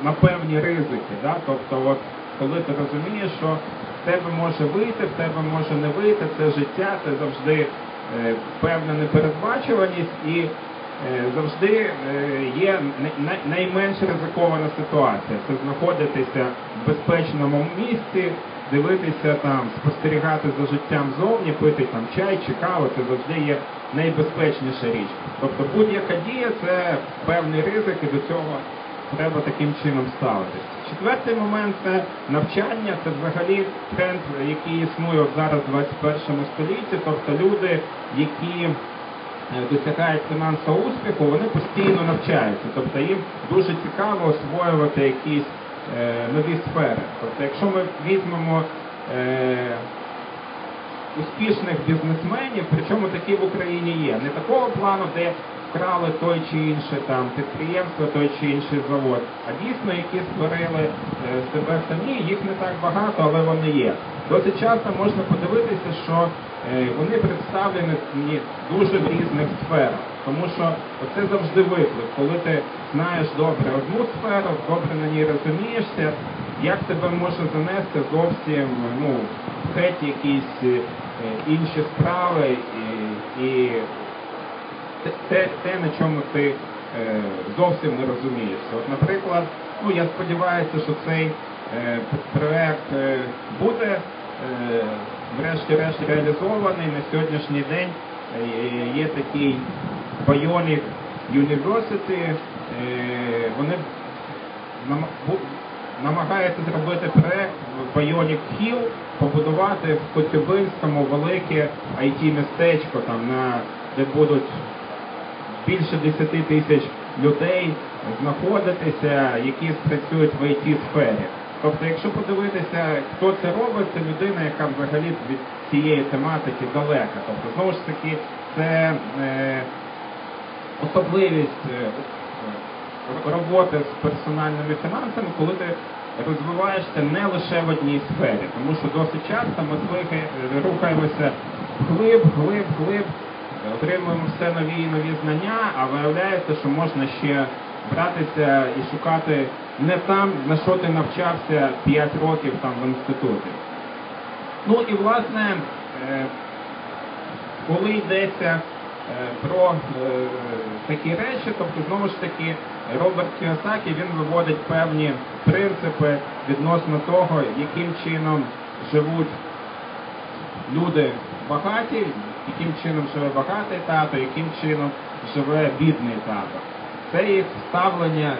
на, певні ризики. Да? Тобто, от, коли ти розумієш, що в тебе може вийти, в тебе може не вийти, це життя, це завжди е, певна непередбачуваність і е, завжди е, є най- найменш ризикована ситуація. Це знаходитися в безпечному місці, дивитися там, спостерігати за життям зовні, пити там чай чи каву, це завжди є найбезпечніша річ. Тобто будь-яка дія це певний ризик і до цього треба таким чином ставитись. Четвертий момент це навчання, це взагалі тренд, який існує зараз в 21 столітті, тобто люди, які е, досягають фінансового успіху, вони постійно навчаються. Тобто їм дуже цікаво освоювати якісь е, нові сфери. Тобто, якщо ми візьмемо е, успішних бізнесменів, причому такі в Україні є. Не такого плану, де вкрали той чи інший там підприємство, той чи інший завод, а дійсно, які створили е, себе самі, їх не так багато, але вони є. Досить часто можна подивитися, що е, вони представлені дуже в різних сферах. Тому що це завжди виклик, коли ти знаєш добре одну сферу, добре на ній розумієшся, як тебе може занести зовсім ну, геть якісь е, інші справи і, і те, те, на чому ти е, зовсім не розумієшся. От, наприклад, ну я сподіваюся, що цей е, проект е, буде врешті-решт реалізований. На сьогоднішній день є такий Bionic University, вони нам- бу- намагається зробити проект в Bionic Hill, побудувати в Коцюбинському велике IT-містечко, там, на, де будуть більше 10 тисяч людей знаходитися, які працюють в IT-сфері. Тобто, якщо подивитися, хто це робить, це людина, яка взагалі від цієї тематики далека. Тобто, знову ж таки, це е, особливість е, роботи з персональними фінансами, коли ти розвиваєшся не лише в одній сфері, тому що досить часто ми рухаємося глиб, глиб, глиб, отримуємо все нові і нові знання, а виявляється, що можна ще братися і шукати не там, на що ти навчався 5 років там в інституті. Ну і власне, е, коли йдеться е, про е, такі речі, тобто знову ж таки Роберт Кіосакі він виводить певні принципи відносно того, яким чином живуть люди багаті, яким чином живе багатий тато, яким чином живе бідний тато. Це їх ставлення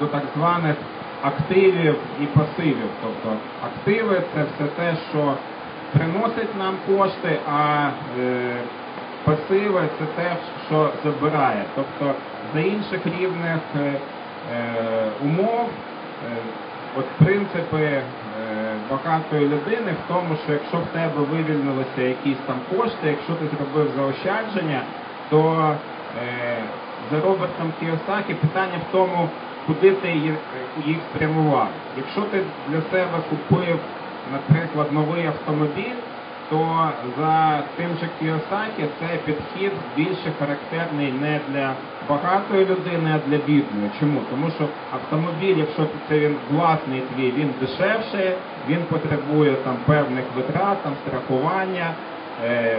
до так званих активів і пасивів. Тобто активи це все те, що приносить нам кошти, а е, пасиви це те, що забирає. Тобто за інших рівних е, е, умов е, от принципи багатої людини в тому, що якщо в тебе вивільнилися якісь там кошти, якщо ти зробив заощадження, то е, за Робертом Кіосакі питання в тому, куди ти їх, спрямував. Якщо ти для себе купив, наприклад, новий автомобіль, то за тим же Кіосакі цей підхід більше характерний не для багатої людини, а для бідної. Чому? Тому що автомобіль, якщо це він власний твій, він дешевше, він потребує там певних витрат, там страхування, е,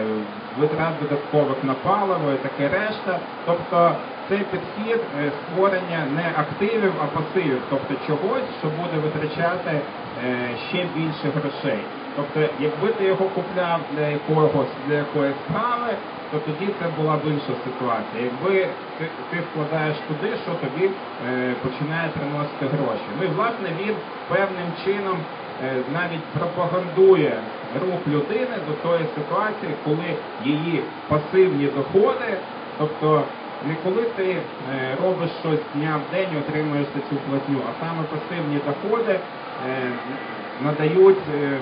витрат додаткових на паливо і таке решта. Тобто цей підхід е, створення не активів, а пасивів, тобто чогось, що буде витрачати е, ще більше грошей. Тобто, якби ти його купляв для якогось для якоїсь справи, то тоді це була б інша ситуація. Якби ти, ти вкладаєш туди, що тобі е, починає приносити гроші. Ну і власне він певним чином е, навіть пропагандує рух людини до тої ситуації, коли її пасивні доходи, тобто не коли ти е, робиш щось дня в день і отримуєш цю платню, а саме пасивні доходи е, надають е, е,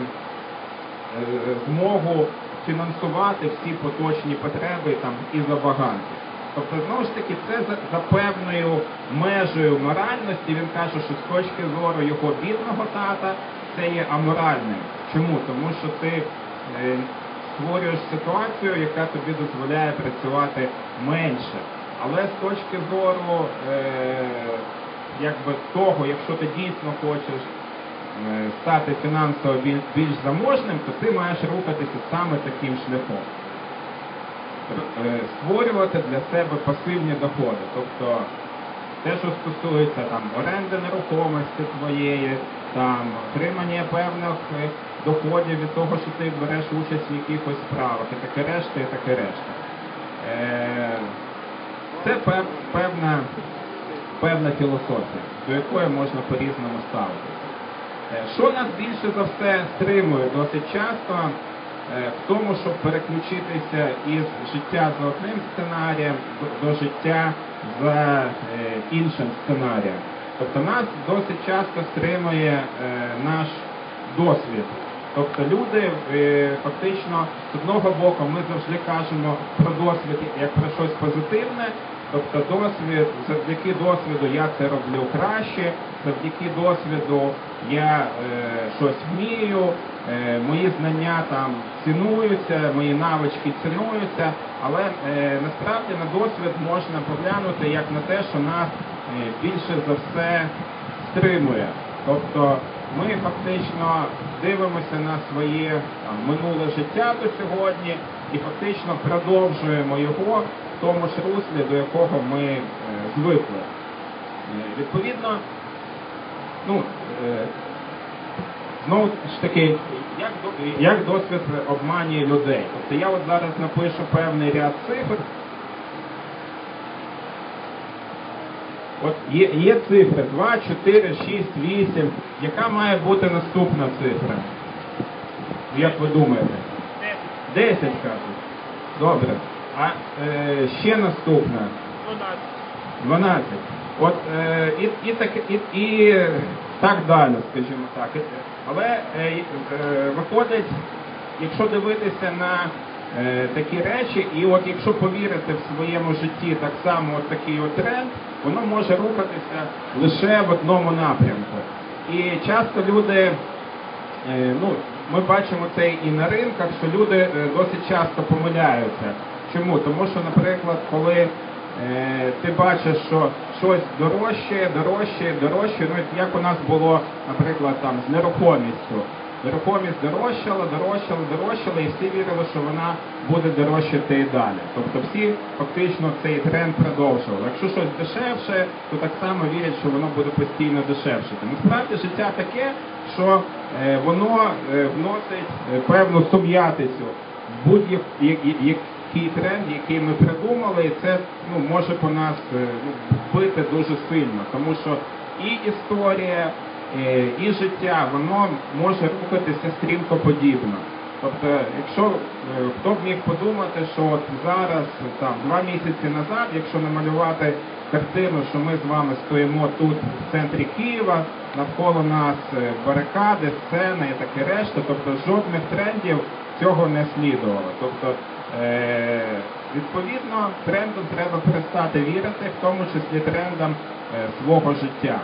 змогу фінансувати всі поточні потреби там і забаганки. Тобто, знову ж таки, це за, за певною межею моральності. Він каже, що з точки зору його бідного тата це є аморальним. Чому? Тому що ти е, створюєш ситуацію, яка тобі дозволяє працювати менше. Але з точки зору е, якби того, якщо ти дійсно хочеш стати фінансово більш заможним, то ти маєш рухатися саме таким шляхом. Е, Створювати для себе пасивні доходи. Тобто те, що стосується там оренди нерухомості твоєї, там отримання певних е, доходів від того, що ти береш участь в якихось справах, і таке решта, і таке решта. Е, Це певна, певна філософія, до якої можна по-різному ставитися. Що нас більше за все стримує досить часто, е, в тому, щоб переключитися із життя за одним сценарієм до, життя за е, іншим сценарієм. Тобто нас досить часто стримує е, наш досвід. Тобто люди фактично з одного боку ми завжди кажемо про досвід як про щось позитивне. Тобто досвід, завдяки досвіду я це роблю краще, завдяки досвіду я е, щось вмію, е, мої знання там цінуються, мої навички цінуються, але е, насправді на досвід можна поглянути як на те, що нас більше за все стримує. Тобто ми фактично дивимося на своє там, минуле життя до сьогодні і фактично продовжуємо його в тому ж руслі, до якого ми звикли. Відповідно, ну, е, знову ж таки, як, як досвід обманює людей? Тобто я от зараз напишу певний ряд цифр. От є, є цифри 2, 4, 6, 8. Яка має бути наступна цифра? Як ви думаєте? 10 кажуть. Добре. А е, ще наступна? 12. От е, і, і, так, і, і так далі, скажімо так. Але е, е, виходить, якщо дивитися на такі речі, і от якщо повірити в своєму житті так само от такий от тренд, воно може рухатися лише в одному напрямку. І часто люди ну, ми бачимо це і на ринках, що люди досить часто помиляються. Чому? Тому що, наприклад, коли ти бачиш, що щось дорожче, дорожче, дорожче, ну як у нас було, наприклад, там з нерухомістю. Нерухомість дорожчала, дорожчала, дорожчала, і всі вірили, що вона буде дорожчати і далі. Тобто всі фактично цей тренд продовжували. Якщо щось дешевше, то так само вірять, що воно буде постійно дешевшити. Насправді життя таке, що е, воно е, вносить е, певну сум'ятицю в будь-який тренд, який ми придумали, і це ну, може по нас е, ну, вбити дуже сильно, тому що і історія, е, і життя, воно може рухатися стрімкоподібно. Тобто, якщо е, хто б міг подумати, що от зараз, там два місяці назад, якщо намалювати картину, що ми з вами стоїмо тут в центрі Києва, навколо нас барикади, сцена і таке решта, тобто жодних трендів цього не слідувало. Тобто, відповідно, трендам треба перестати вірити, в тому числі трендам е, свого життя.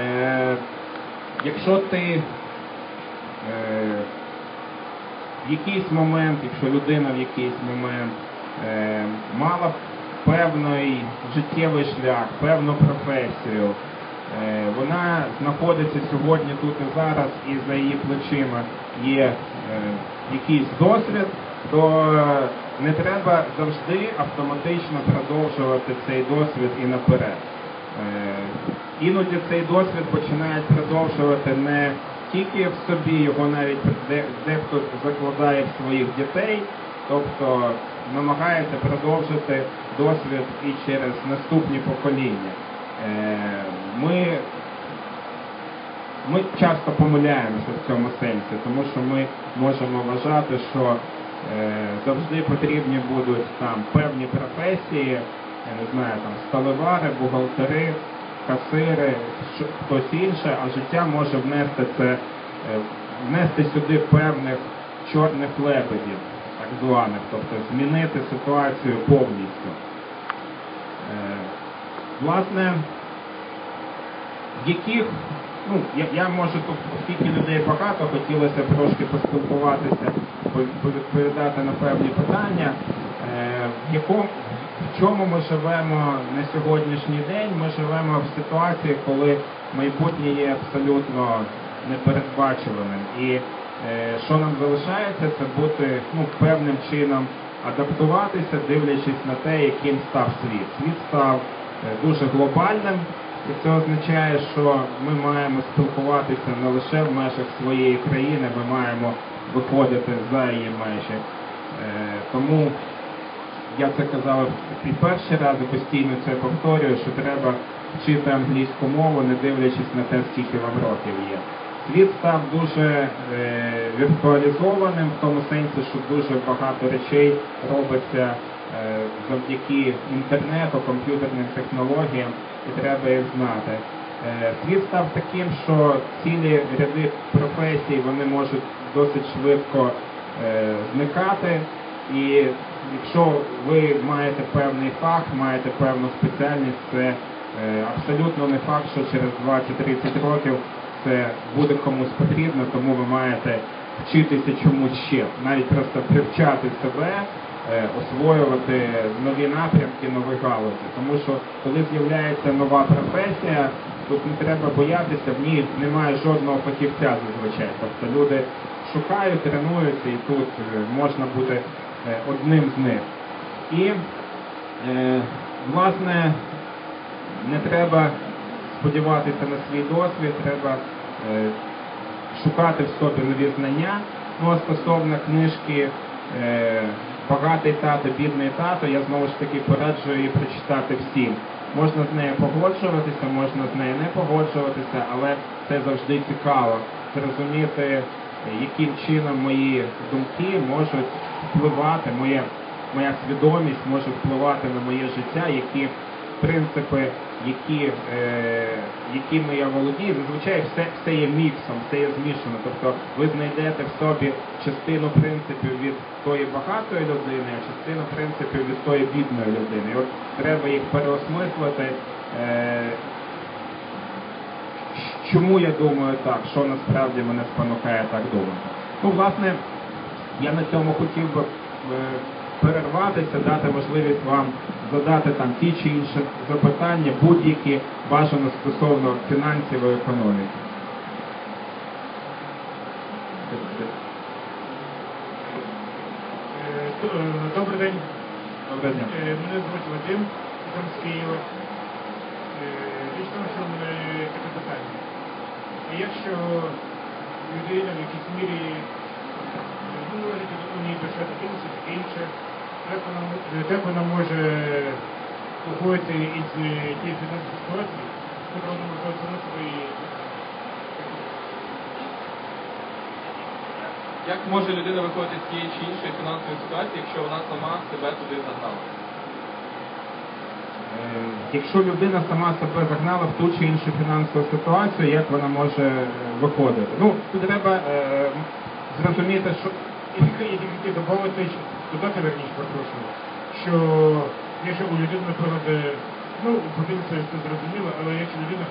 Е, якщо ти е, в якийсь момент, якщо людина в якийсь момент е, мала певний життєвий шлях, певну професію, е, вона знаходиться сьогодні тут і зараз, і за її плечима є е, якийсь досвід, то е, не треба завжди автоматично продовжувати цей досвід і наперед. Е, Іноді цей досвід починають продовжувати не тільки в собі, його навіть дехто закладає в своїх дітей, тобто намагається продовжити досвід і через наступні покоління. Е, Ми, ми часто помиляємося в цьому сенсі, тому що ми можемо вважати, що завжди потрібні будуть там певні професії, я не знаю, там сталевари, бухгалтери, касири, хтось інше, а життя може внести це, е, внести сюди певних чорних лебедів, так званих, тобто змінити ситуацію повністю. Е, Власне, яких, ну, я, я можу тут, оскільки людей багато, хотілося б трошки поспілкуватися, по- повідповідати на певні питання. Е, в якому в чому ми живемо на сьогоднішній день? Ми живемо в ситуації, коли майбутнє є абсолютно непередбачуваним. І е, що нам залишається, це бути ну, певним чином адаптуватися, дивлячись на те, яким став світ. Світ став е, дуже глобальним, і це означає, що ми маємо спілкуватися не лише в межах своєї країни, ми маємо виходити за її межі. Е, Тому я це казав і перший раз, постійно це повторюю, що треба вчити англійську мову, не дивлячись на те, скільки вам років є. світ став дуже е, віртуалізованим в тому сенсі, що дуже багато речей робиться завдяки інтернету, комп'ютерним технологіям, і треба їх знати. Е, Світ став таким, що цілі ряди професій вони можуть досить швидко е, зникати. І якщо ви маєте певний фах, маєте певну спеціальність, це е, абсолютно не факт, що через 20-30 років це буде комусь потрібно, тому ви маєте вчитися чомусь ще, навіть просто привчати себе, е, освоювати нові напрямки, нові галузі. Тому що коли з'являється нова професія, тут не треба боятися, в ній немає жодного фахівця зазвичай. Тобто люди шукають, тренуються і тут е, можна бути е, одним з них. І, е, власне, не треба сподіватися на свій досвід, треба е, шукати в собі нові знання. Ну а стосовно книжки е, Багатий тато, бідний тато, я знову ж таки пораджую її прочитати всім. Можна з нею погоджуватися, можна з нею не погоджуватися, але це завжди цікаво зрозуміти, яким чином мої думки можуть впливати, моє, моя свідомість може впливати на моє життя, які принципи, які, е, якими я володію, зазвичай все, все є міксом, все є змішано. Тобто ви знайдете в собі частину принципів від тої багатої людини, а частину принципів від тої бідної людини. І от треба їх переосмислити. Е, чому я думаю так, що насправді мене спонукає так думати. Ну, власне, я на цьому хотів би е, перерватися, дати можливість вам задати там ті чи інші запитання, будь-які бажано стосовно фінансової економіки. Е, е, Добрий день. Доброго дня. Е, Мене звуть Вадим, я з Києва. Е, Річ тому, що в мене таке питання. А якщо людина в якійсь мірі е, ну, унії бюджету, кинуться таке інше, як вона, як вона може виходити із тієї фінансової ситуації, яка вона знаходиться на своїй Як може людина виходити з тієї чи іншої фінансової ситуації, якщо вона сама себе туди загнала? Е, Якщо людина сама себе загнала в ту чи іншу фінансову ситуацію, як вона може е, виходити? Ну, тут треба е, зрозуміти, що І додати, додати верніше, прошу, що якщо у людини, наприклад, ну, подивитися, це зрозуміло, але якщо людина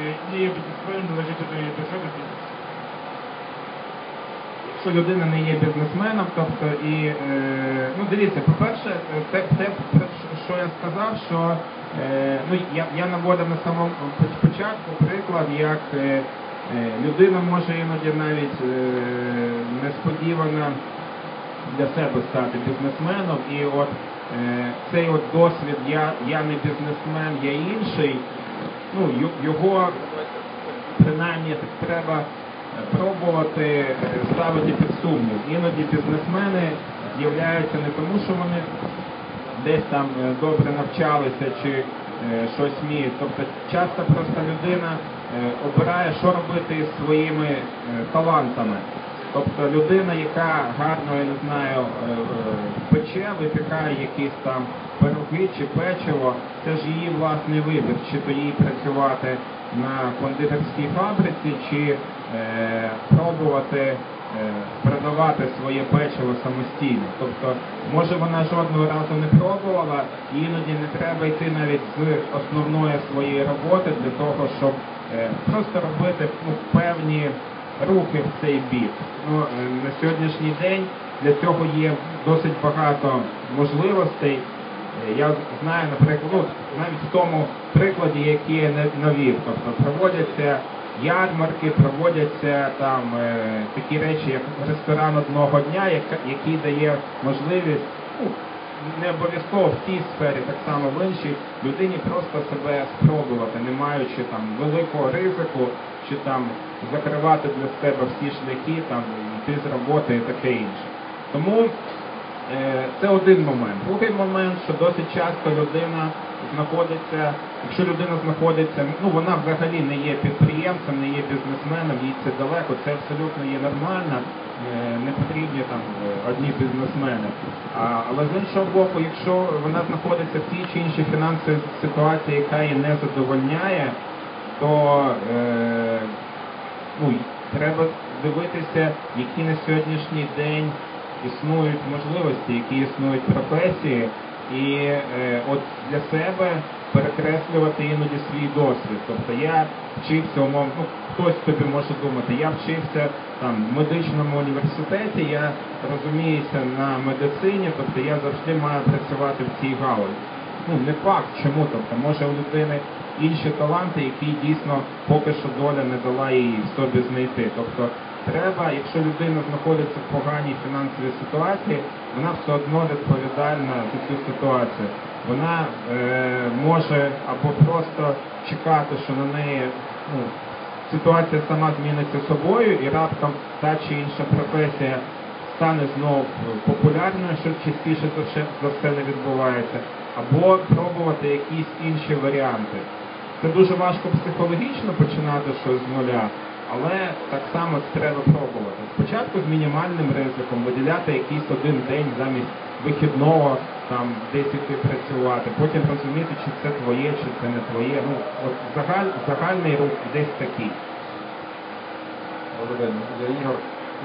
е, не є бізнесменом, належить до держави бізнес. якщо людина не є бізнесменом, тобто і е, ну дивіться, по-перше, е, те, те, що я сказав, що е, ну я, я наводив на самому початку приклад, як е, е, людина може іноді навіть е, несподівано для себе стати бізнесменом, і от е, цей от досвід я, я не бізнесмен, я інший, ну його принаймні треба пробувати ставити під сумнів. Іноді бізнесмени з'являються не тому, що вони десь там е, добре навчалися чи е, щось вміють. Тобто часто просто людина е, обирає, що робити із своїми талантами. Тобто людина, яка гарно, я не знаю, е, е, пече, випікає якісь там пироги чи печиво, це ж її власний вибір, чи то їй працювати на кондитерській фабриці, чи е, пробувати е, продавати своє печиво самостійно. Тобто, може вона жодного разу не пробувала, іноді не треба йти навіть з основної своєї роботи для того, щоб просто робити ну, певні рухи в цей бік. Ну, е, на сьогоднішній день для цього є досить багато можливостей. Е, Я знаю, наприклад, ну, навіть в тому прикладі, який я навів, тобто проводяться ярмарки, проводяться там е, такі речі, як ресторан одного дня, який дає можливість, ну, не обов'язково в тій сфері, так само в іншій, людині просто себе спробувати, не маючи там великого ризику, чи там закривати для себе всі шляхи, там йти з роботи і таке інше. Тому Е, Це один момент. Другий момент, що досить часто людина знаходиться, якщо людина знаходиться, ну вона взагалі не є підприємцем, не є бізнесменом, їй це далеко, це абсолютно є нормально, не потрібні там е, одні бізнесмени. А, але з іншого боку, якщо вона знаходиться в тій чи іншій фінансовій ситуації, яка її не задовольняє, то е, ну, треба дивитися, які на сьогоднішній день існують можливості, які існують професії, і е, от для себе перекреслювати іноді свій досвід. Тобто я вчився, умовно, ну хтось тобі може думати, я вчився там в медичному університеті, я розуміюся на медицині, тобто я завжди маю працювати в цій галузі. Ну не факт, чому тобто може у людини інші таланти, які дійсно поки що доля не дала їй в собі знайти. Тобто треба, якщо людина знаходиться в поганій фінансовій ситуації, вона все одно відповідальна за цю ситуацію. Вона е, може або просто чекати, що на неї ну, ситуація сама зміниться собою, і раптом та чи інша професія стане знов популярною, що частіше за все, за все не відбувається, або пробувати якісь інші варіанти. Це дуже важко психологічно починати щось з нуля, але так само треба пробувати. Спочатку з мінімальним ризиком виділяти якийсь один день замість вихідного, там десь іти працювати, потім розуміти, чи це твоє, чи це не твоє. Ну, от загаль, загальний рух десь такий. Добрий день, я Ігор.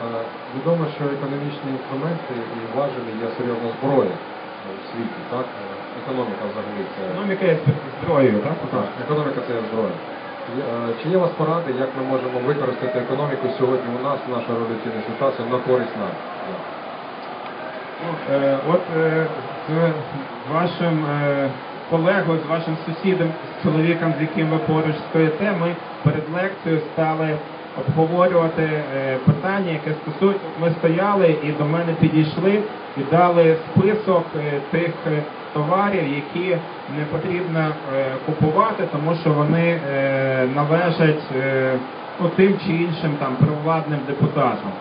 Е, Відомо, що економічні інструменти і важелі є серйозна зброя в світі, так? Е, Економіка взагалі це Економіка є зброєю, так? так, економіка це є зброя. Е, Чи є у вас поради, як ми можемо використати економіку сьогодні у нас, в нашій революційній ситуації, на користь нам? Е, От е, з вашим е, колегою, з вашим сусідом, з чоловіком, з яким ви поруч стоїте, ми перед лекцією стали обговорювати питання, яке стосується. Ми стояли і до мене підійшли і дали список тих товарів, які не потрібно купувати, тому що вони належать ну, тим чи іншим там провладним депутатам.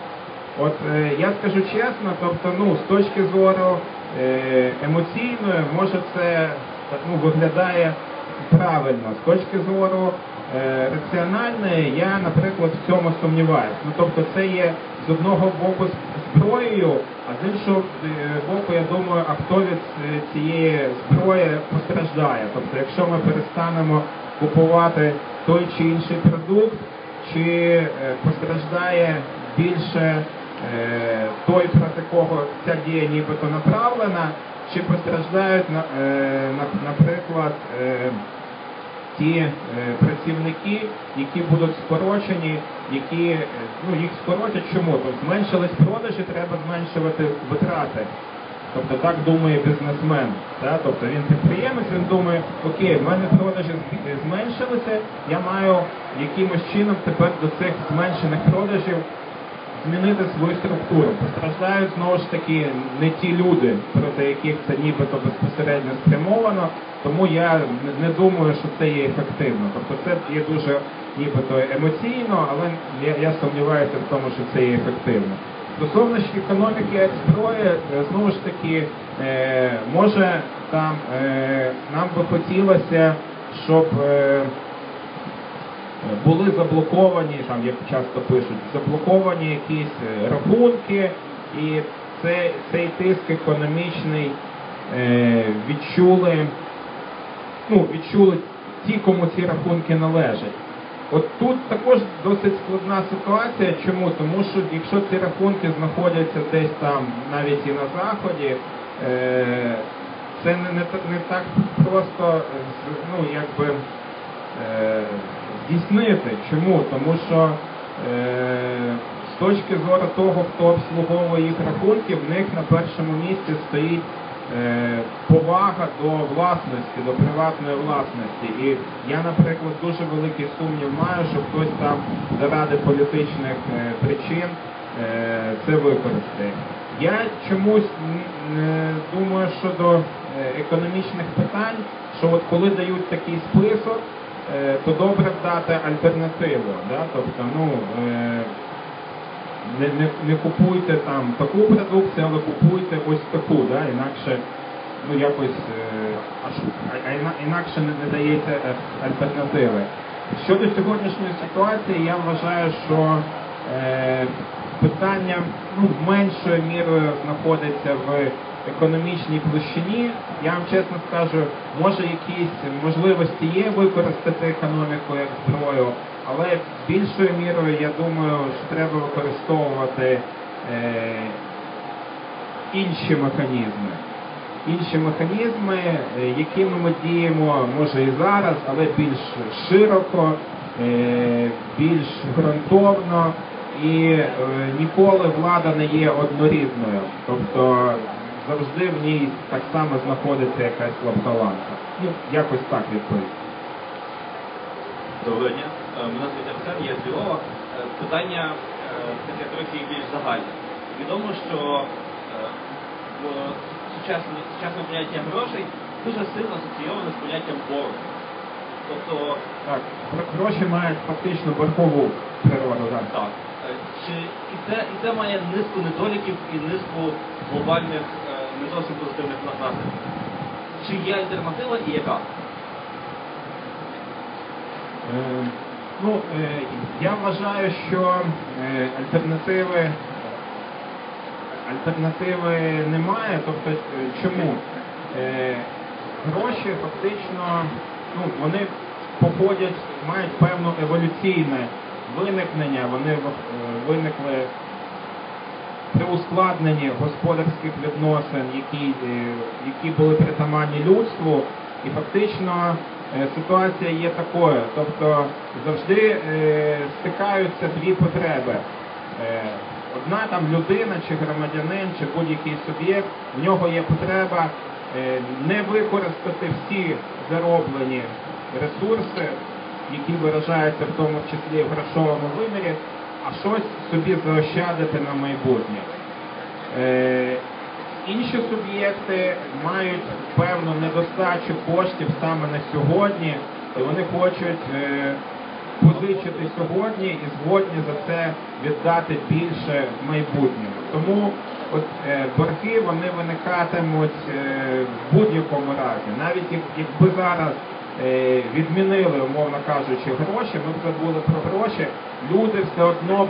От е, я скажу чесно, тобто, ну, з точки зору е, емоційної, може це ну, виглядає правильно. З точки зору е, раціональної, я, наприклад, в цьому сумніваюся. Ну, тобто це є з одного боку зброєю, а з іншого е, боку, я думаю, а хто від е, цієї зброї постраждає. Тобто, якщо ми перестанемо купувати той чи інший продукт, чи е, постраждає більше той, проти кого ця дія нібито направлена, чи постраждають, е, на- наприклад, е, ті е, працівники, які будуть скорочені, які е, ну, їх скоротять чому? Тобто зменшились продажі, треба зменшувати витрати. Тобто так думає бізнесмен. Да? Тобто він підприємець, він думає, окей, в мене продажі зменшилися, я маю якимось чином тепер до цих зменшених продажів змінити свою структуру. Постраждають знову ж таки не ті люди, проти яких це нібито безпосередньо спрямовано, тому я не- думаю, що це є ефективно. Тобто це є дуже нібито емоційно, але я, я сумніваюся в тому, що це є ефективно. Стосовно ж економіки зброї, е, знову ж таки, е, може там е, нам би хотілося, щоб е, були заблоковані, там як часто пишуть, заблоковані якісь е, рахунки, і цей, цей тиск економічний е, відчули, ну, відчули ті, кому ці рахунки належать. От тут також досить складна ситуація. Чому? Тому що якщо ці рахунки знаходяться десь там, навіть і на заході, е, це не, не, не так просто ну, якби, е, здійснити. Чому? Тому що е, з точки зору того, хто обслуговує їх рахунки, в них на першому місці стоїть е, повага до власності, до приватної власності. І я, наприклад, дуже великий сумнів маю, що хтось там заради політичних е, причин е, це використає. Я чомусь е, думаю щодо економічних питань, що от коли дають такий список, то добре дати альтернативу. Да? Тобто, ну, е, не, не, не купуйте там таку продукцію, але купуйте ось таку, да? інакше ну якось е, аж інакше не, не дається е, альтернативи. Щодо сьогоднішньої ситуації, я вважаю, що е, питання ну, меншою мірою знаходиться в економічній площині. Я вам чесно скажу, може якісь можливості є використати економіку як зброю, але більшою мірою я думаю, що треба використовувати е, інші механізми. Інші механізми, е, якими ми діємо, може і зараз, але більш широко, е, більш ґрунтовно, і е, ніколи влада не є однорідною. Тобто завжди в ній так само знаходиться якась слабталанка. Ну, якось так відповідь. Доброго дня. Е, Мене звуть Арсен, я з Львова. Е, Питання е, таке трохи більш загальне. Відомо, що сучасне, сучасне поняття грошей дуже сильно асоційоване з поняттям боргу. Тобто, Так, гроші мають фактично верхову природу. Так. так, чи і це, і це має низку недоліків і низку глобальних е, не зовсім позитивних на- наслідків. Чи є альтернатива і яка? Е, Ну, е, я вважаю, що е, альтернативи альтернативи немає. Тобто, чому? Гроші фактично, ну, вони походять, мають певне еволюційне виникнення, вони виникли при ускладненні господарських відносин, які, е, які були притаманні людству, і фактично е, ситуація є такою. Тобто завжди е, стикаються дві потреби. Одна там людина, чи громадянин, чи будь-який суб'єкт, в нього є потреба не використати всі зароблені ресурси, які виражаються в тому числі в грошовому вимірі, щось собі заощадити на майбутнє. Е, інші суб'єкти мають певну недостачу коштів саме на сьогодні, і вони хочуть е, позичити сьогодні і згодні за це віддати більше в майбутньому. Тому от е, борги вони виникатимуть е, в будь-якому разі. Навіть як- якби зараз відмінили, умовно кажучи, гроші, ми б забули про гроші, люди все одно б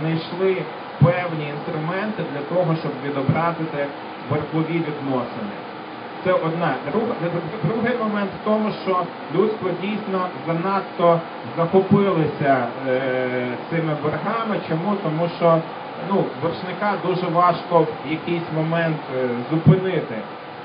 знайшли певні інструменти для того, щоб відобразити боргові відносини. Це одна. Другий момент в тому, що людство дійсно занадто захопилося е, цими боргами. Чому? Тому що ну, боржника дуже важко в якийсь момент е, зупинити.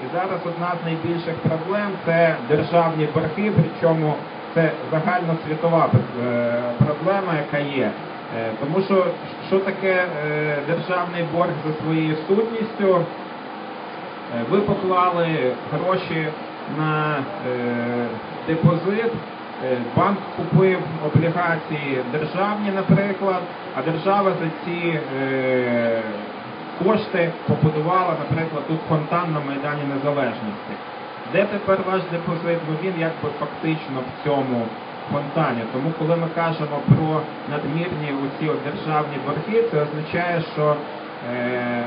І зараз одна з найбільших проблем це державні борги, причому це загальносвітова е, проблема, яка є. Е, Тому що що таке е, державний борг за своєю сутністю? Ви поклали гроші на депозит, банк купив облігації державні, наприклад, а держава за ці кошти побудувала, наприклад, тут фонтан на Майдані Незалежності. Де тепер ваш депозит? Ну він якби фактично в цьому фонтані. Тому коли ми кажемо про надмірні оці державні борги, це означає, що е,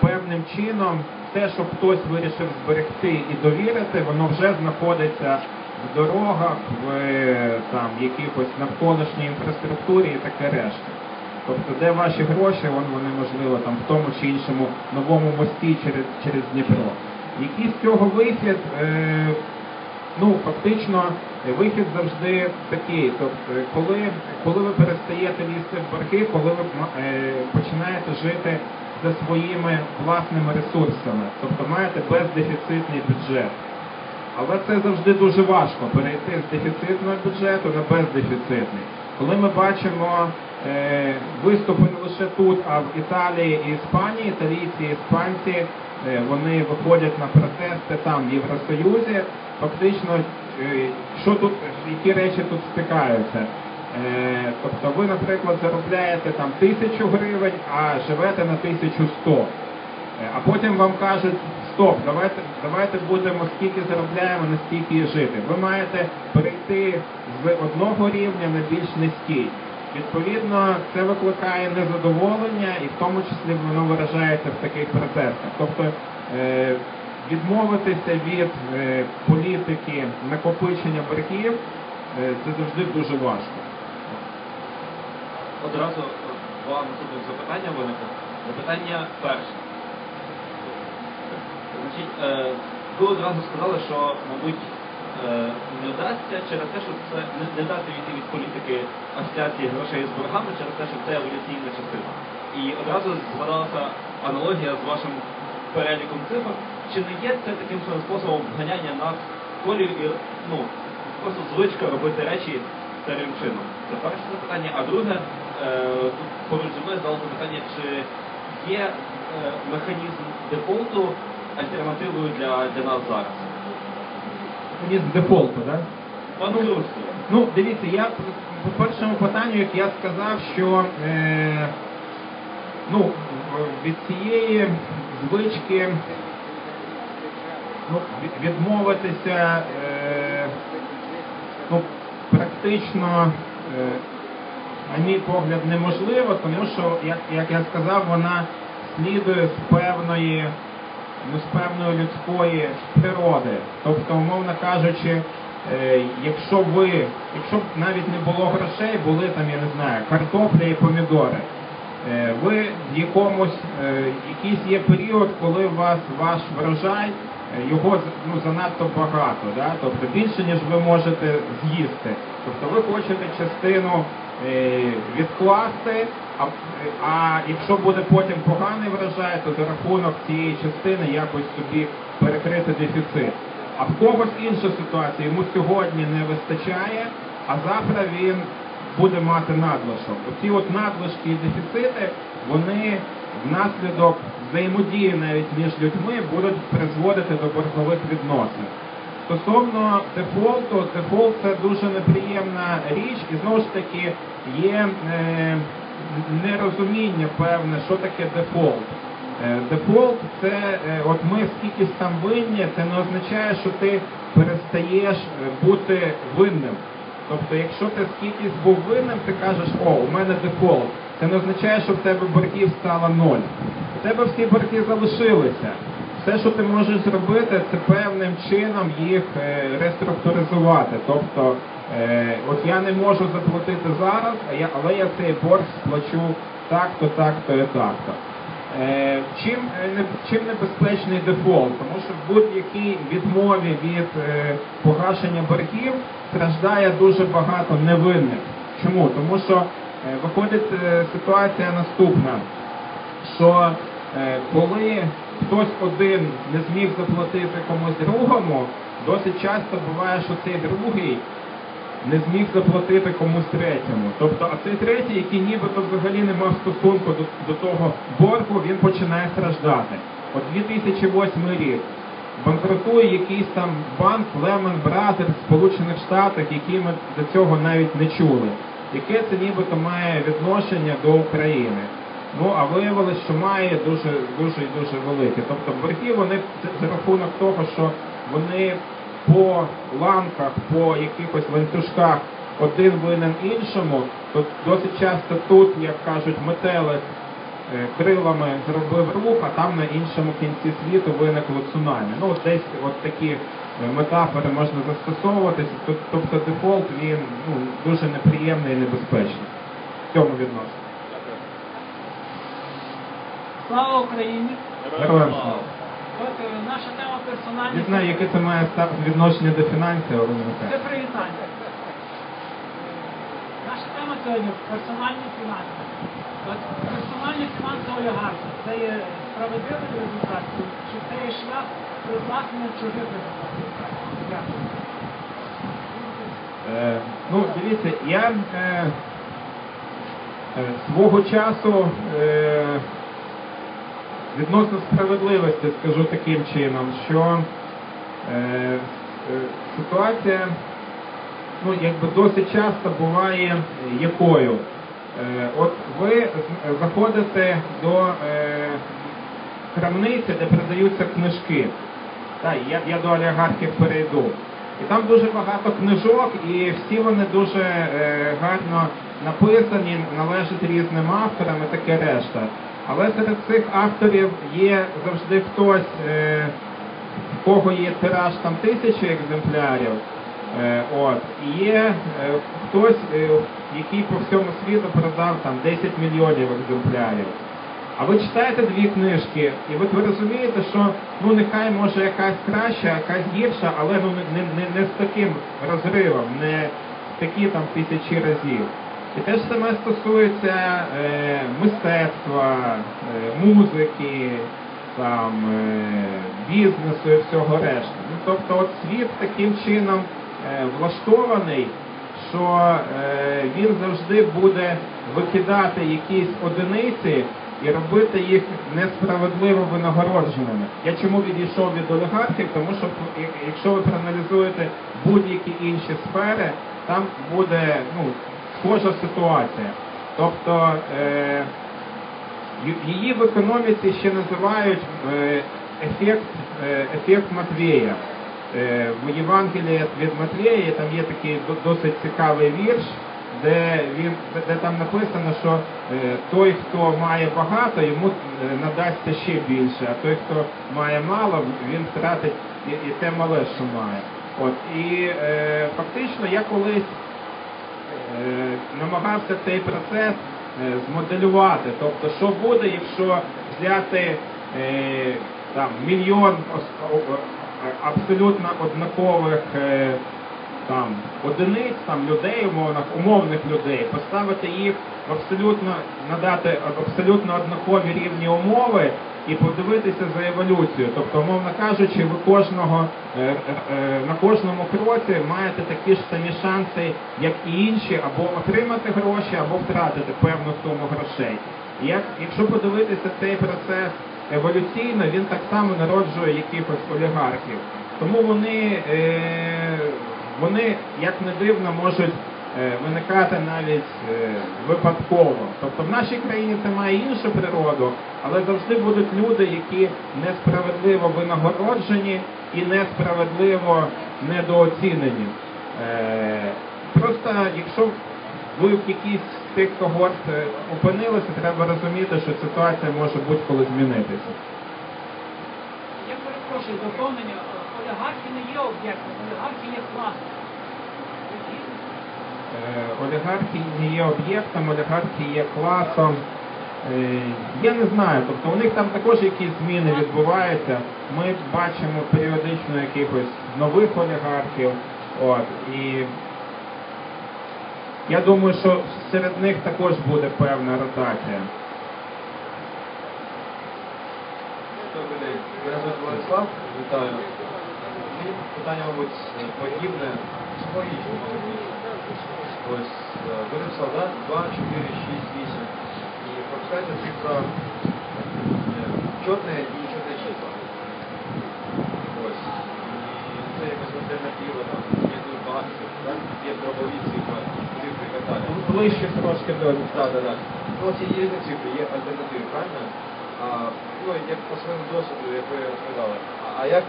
певним чином те, що хтось вирішив зберегти і довірити, воно вже знаходиться в дорогах, в е, там якихось навколишній інфраструктурі і таке решта. Тобто, де ваші гроші, вони можливо там в тому чи іншому новому мості через, через Дніпро. Який з цього вихід? Е, ну фактично вихід завжди такий. Тобто, коли, коли ви перестаєте лізти в борги, коли ви е, починаєте жити за своїми власними ресурсами, тобто маєте бездефіцитний бюджет. Але це завжди дуже важко перейти з дефіцитного бюджету на бездефіцитний. Коли ми бачимо виступи не лише тут, а в Італії і Іспанії, італійці і іспанці, е, вони виходять на протести там в Євросоюзі. Фактично, е, що тут, які речі тут стикаються? Е, тобто ви, наприклад, заробляєте там тисячу гривень, а живете на 1100. Е, А потім вам кажуть, стоп, давайте, давайте будемо скільки заробляємо, настільки і жити. Ви маєте перейти з одного рівня на більш низький. Відповідно, це викликає незадоволення і в тому числі воно виражається в таких процесах. Тобто е, відмовитися від е, політики накопичення боргів е, це завжди дуже важко. Одразу два наступних запитання виникло. Запитання перше. Значить, ви одразу сказали, що, мабуть, не вдасться через те, що це не, не дати війти від політики асоціації грошей з боргами через те, що це еволюційна частина. І одразу згадалася аналогія з вашим переліком цифр. Чи не є це таким способом вганяння нас колію і ну, просто звичка робити речі старим чином? Це перше запитання. А друге, е, тут поруч зі мною здалося питання, чи є е, механізм дефолту альтернативою для, для нас зараз? Механізм дефолту, так? По-англійськи. Ну, дивіться, я по першому питанню, як я сказав, що е, ну, від цієї звички ну, відмовитися е, ну, практично, е, на мій погляд, неможливо, тому що, як, як я сказав, вона слідує з певної ну, з певної людської природи. Тобто, умовно кажучи, е, якщо ви, якщо б навіть не було грошей, були там, я не знаю, картопля і помідори. е, Ви в якомусь е, якийсь є період, коли у вас ваш врожай, його ну, занадто багато, да? тобто більше, ніж ви можете з'їсти. Тобто ви хочете частину відкласти, а, а якщо буде потім поганий врожай, то за рахунок цієї частини якось собі перекрити дефіцит. А в когось інша ситуація, йому сьогодні не вистачає, а завтра він буде мати надлишок. Оці от надлишки і дефіцити, вони внаслідок взаємодії навіть між людьми будуть призводити до боргових відносин. Стосовно дефолту, дефолт це дуже неприємна річ, і знову ж таки є е, нерозуміння певне, що таке дефолт. Е, Дефолт це е, от ми скількись там винні, це не означає, що ти перестаєш е, бути винним. Тобто, якщо ти скількись був винним, ти кажеш, о, у мене дефолт. Це не означає, що в тебе боргів стало ноль. У тебе всі борги залишилися. Все, що ти можеш зробити, це певним чином їх реструктуризувати. Тобто, от я не можу заплатити зараз, але я цей борг сплачу так-то, так-то і так-то. Е, чим, е, чим небезпечний дефолт? Тому що в будь-якій відмові від е, погашення боргів страждає дуже багато невинних. Чому? Тому що е, виходить е, ситуація наступна, що е, коли хтось один не зміг заплатити комусь другому, досить часто буває, що цей другий не зміг заплатити комусь третьому. Тобто, а цей третій, який нібито взагалі не мав стосунку до, до того боргу, він починає страждати. От 2008 рік банкрутує якийсь там банк Lehman Brothers в Сполучених Штатах, який ми до цього навіть не чули. Яке це нібито має відношення до України? Ну а виявилось, що має дуже дуже дуже велике. Тобто борги вони за- рахунок того, що вони по ланках, по якихось ланцюжках один винен іншому, то досить часто тут, як кажуть, метелик е, крилами зробив рух, а там на іншому кінці світу виникло цунамі. Ну, десь от такі е, метафори можна застосовуватися. Тобто дефолт він ну, дуже неприємний і небезпечний в цьому відношенні. Слава Україні! Героям слава. От е, наша тема персональні. Не знаю, яке це має ста- відношення до фінансів, але не Це привітання. Наша тема сьогодні персональні фінанси. От персональні фінанси олігархів це є справедливий результат, чи це є шлях привласнення чужих результатів? Дякую. Е, ну, дивіться, я е, е, свого часу е, відносно справедливості скажу таким чином, що е, е, ситуація ну, якби досить часто буває якою. Е, от ви заходите до е, крамниці, де продаються книжки. Так, я, я до олігархів перейду. І там дуже багато книжок, і всі вони дуже е, гарно написані, належать різним авторам і таке решта. Але серед цих авторів є завжди хтось, е, в кого є тираж там тисячі екземплярів. Е, от, і є е, хтось, е, який по всьому світу продав там 10 мільйонів екземплярів. А ви читаєте дві книжки, і от ви розумієте, що ну нехай може якась краща, якась гірша, але ну не, не, не з таким розривом, не такі там тисячі разів. І те ж саме стосується е, мистецтва, е, музики, там, е, бізнесу і всього решти. Ну, тобто от світ таким чином е, влаштований, що е, він завжди буде викидати якісь одиниці і робити їх несправедливо винагородженими. Я чому відійшов від олігархів? Тому що якщо ви проаналізуєте будь-які інші сфери, там буде ну, схожа ситуація. Тобто е, її в економіці ще називають е, ефект, е, ефект Матвія. В Євангелії від Матвія там є такий досить цікавий вірш, де він де, там написано, що той, хто має багато, йому надасться ще більше, а той, хто має мало, він втратить і, і те мале, що має. От і е, фактично я колись намагався цей процес е, змоделювати. Тобто, що буде, якщо взяти е, там мільйон абсолютно однакових е, там одиниць, там людей, умовних, умовних людей, поставити їх в абсолютно надати абсолютно однакові рівні умови і подивитися за еволюцією. Тобто, умовно кажучи, ви кожного е, е, е, на кожному кроці маєте такі ж самі шанси, як і інші, або отримати гроші, або втратити певну суму грошей. Як, якщо подивитися цей процес еволюційно, він так само народжує якихось олігархів. Тому вони, е, вони як не дивно, можуть е, виникати навіть е, випадково. Тобто в нашій країні це має іншу природу, але завжди будуть люди, які несправедливо винагороджені і несправедливо недооцінені. Е, Просто якщо ви в якійсь з тих когорт опинилися, треба розуміти, що ситуація може будь-коли змінитися. Я перепрошую доповнення. Олігархи не є об'єктом, олігархи є класом. Е, Олігархи не є об'єктом, олігархи є класом. Е, Я не знаю, тобто у них там також якісь зміни відбуваються. Ми бачимо періодично якихось нових олігархів. От, і я думаю, що серед них також буде певна ротація. Добрий день. Мене Владислав. Вітаю. Мені питання, мабуть, подібне, психологічне, мабуть. Ось, е, солдат 2, 4, 6, 8. І пропускається цифра е, чотне і чотне число. Ось. І це якось альтернатива, там, є дуже багато цифр, так? Є дробові цифри, цифри так. Ближче трошки до Так, так, так. Ну, ці є різні цифри, є альтернативи, правильно? А, ну, як по своєму досвіду, як ви розповідали. А, а як,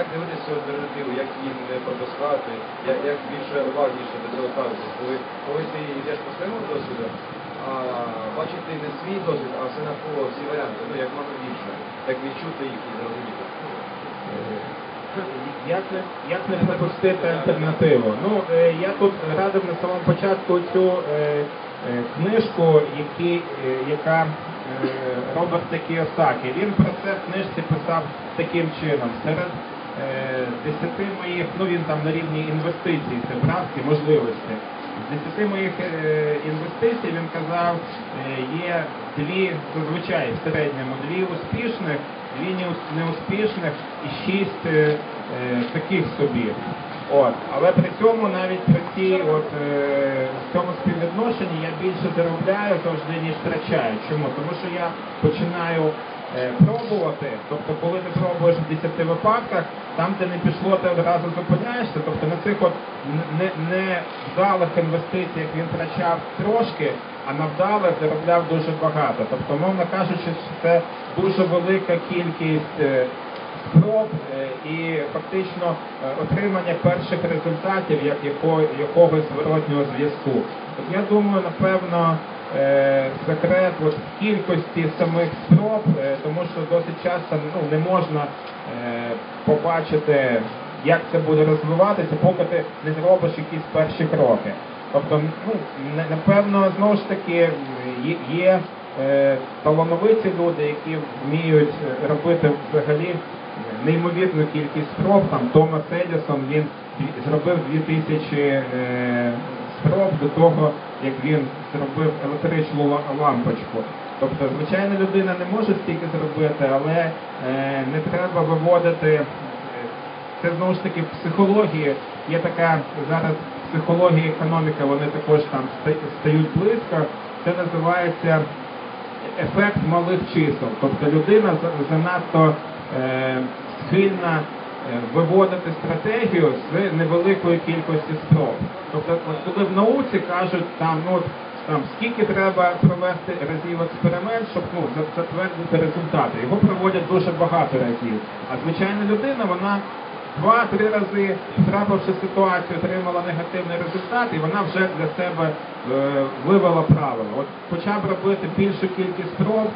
як дивитися альтернативу, як її не пропускати, як, як більше уважніше до цього ставитися? Коли, коли ти йдеш по своєму досвіду, а бачити не свій досвід, а все навколо всі варіанти, ну, як можна більше, як відчути їх і зрозуміти. Як не, як не пропустити альтернативу? Ну, е, я тут радив на самому початку цю е, е, книжку, які, е, яка е, Роберт Кіосакі. Він про це в книжці писав таким чином. Серед е, десяти моїх, ну він там на рівні інвестицій, це брав ці можливості. З десяти моїх е, інвестицій він казав, е, є дві, зазвичай в середньому, дві успішних, дві неус- неуспішних і шість е, е, таких собі. От. Але при цьому навіть при цій от, е, в цьому співвідношенні я більше заробляю завжди, ніж втрачаю. Чому? Тому що я починаю е, пробувати, тобто коли ти пробуєш в 10 випадках, там, де не пішло, ти одразу зупиняєшся. Тобто на цих от не, не вдалих інвестиціях він втрачав трошки, а на вдалих заробляв дуже багато. Тобто, мовно кажучи, що це дуже велика кількість. е, спроб е, і фактично е, отримання перших результатів як якогось зворотнього зв'язку. Я думаю, напевно, е, секрет от, кількості самих спроб, е, тому що досить часто ну, не можна е, побачити, як це буде розвиватися, поки ти не зробиш якісь перші кроки. Тобто, ну, напевно, знову ж таки, є, е, талановиті люди, які вміють робити взагалі неймовірну кількість спроб. Там Томас Едісон він зробив 2000 е, спроб до того, як він зробив електричну лампочку. Тобто, звичайна людина не може стільки зробити, але е, не треба виводити. е, Це знову ж таки в психології. Є така зараз психологія, економіка, вони також там стають близько. Це називається ефект малих чисел. Тобто людина занадто е, схильна виводити стратегію з невеликої кількості спроб. Тобто, от коли в науці кажуть, там ну там скільки треба провести разів експеримент, щоб ну затвердити результати. Його проводять дуже багато разів. А звичайна людина, вона два-три рази, втрапивши ситуацію, отримала негативний результат, і вона вже для себе е, вивела правило. От хоча б робити більшу кількість спроб,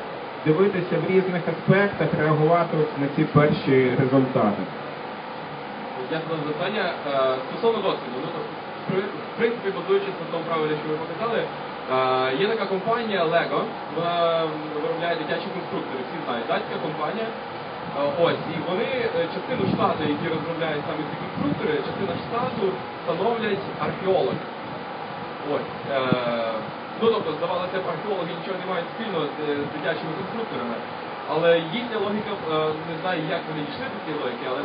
дивитися в різних аспектах, реагувати на ці перші результати. Дякую за запитання. Е, Стосовно досвіду, ну в принципі, базуючись на тому правилі, що ви показали, е, є така компанія Lego, вона виробляє дитячі конструктори, всі знають, датська компанія. Е, Ось, і вони частину штату, які розробляють саме ці конструктори, частина штату становлять археологи. Ось. Ну тобто, здавалося б, археологи нічого не мають спільного з дитячими конструкторами. Але їхня логіка, е, не знаю, як вони дійшли до цієї логіки, але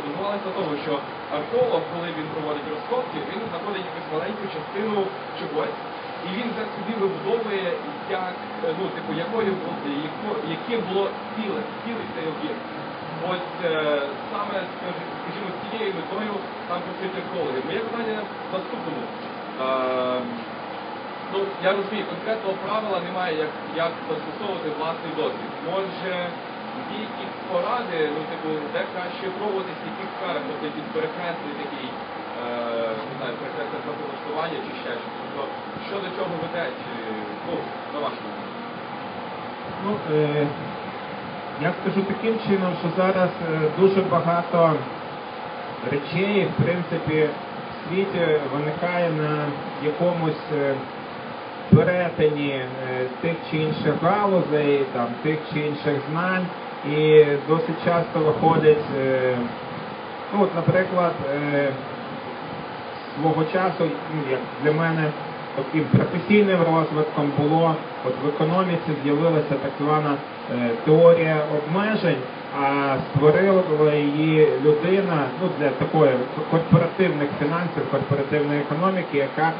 на тому, що археолог, коли він проводить розкопки, він знаходить якусь маленьку частину чогось, і він вже собі вибудовує, як, е, ну, типу, якою, яким було ціле, цілий цей об'єкт. Ось е, саме, скажімо, з цією метою там працюють археологи. Моє питання наступному. Ну, я розумію, конкретного правила немає, як, як застосовувати власний досвід. Може, є поради, ну, типу, де краще пробувати в яких сферах, тобто якісь перекреслий такий, е, не знаю, перекреслий працевлаштування чи ще щось. Тобто, що до чого веде, чи, ну, на ваш думку? Ну, е, я скажу таким чином, що зараз е, дуже багато речей, в принципі, в світі виникає на якомусь е, перетині е, тих чи інших галузей, там, тих чи інших знань, і досить часто виходить, е, ну, от, наприклад, е, свого часу, ну, як для мене таким професійним розвитком було, от в економіці з'явилася так звана е, теорія обмежень, а створила її людина ну, для такої корпоративних фінансів, корпоративної економіки, яка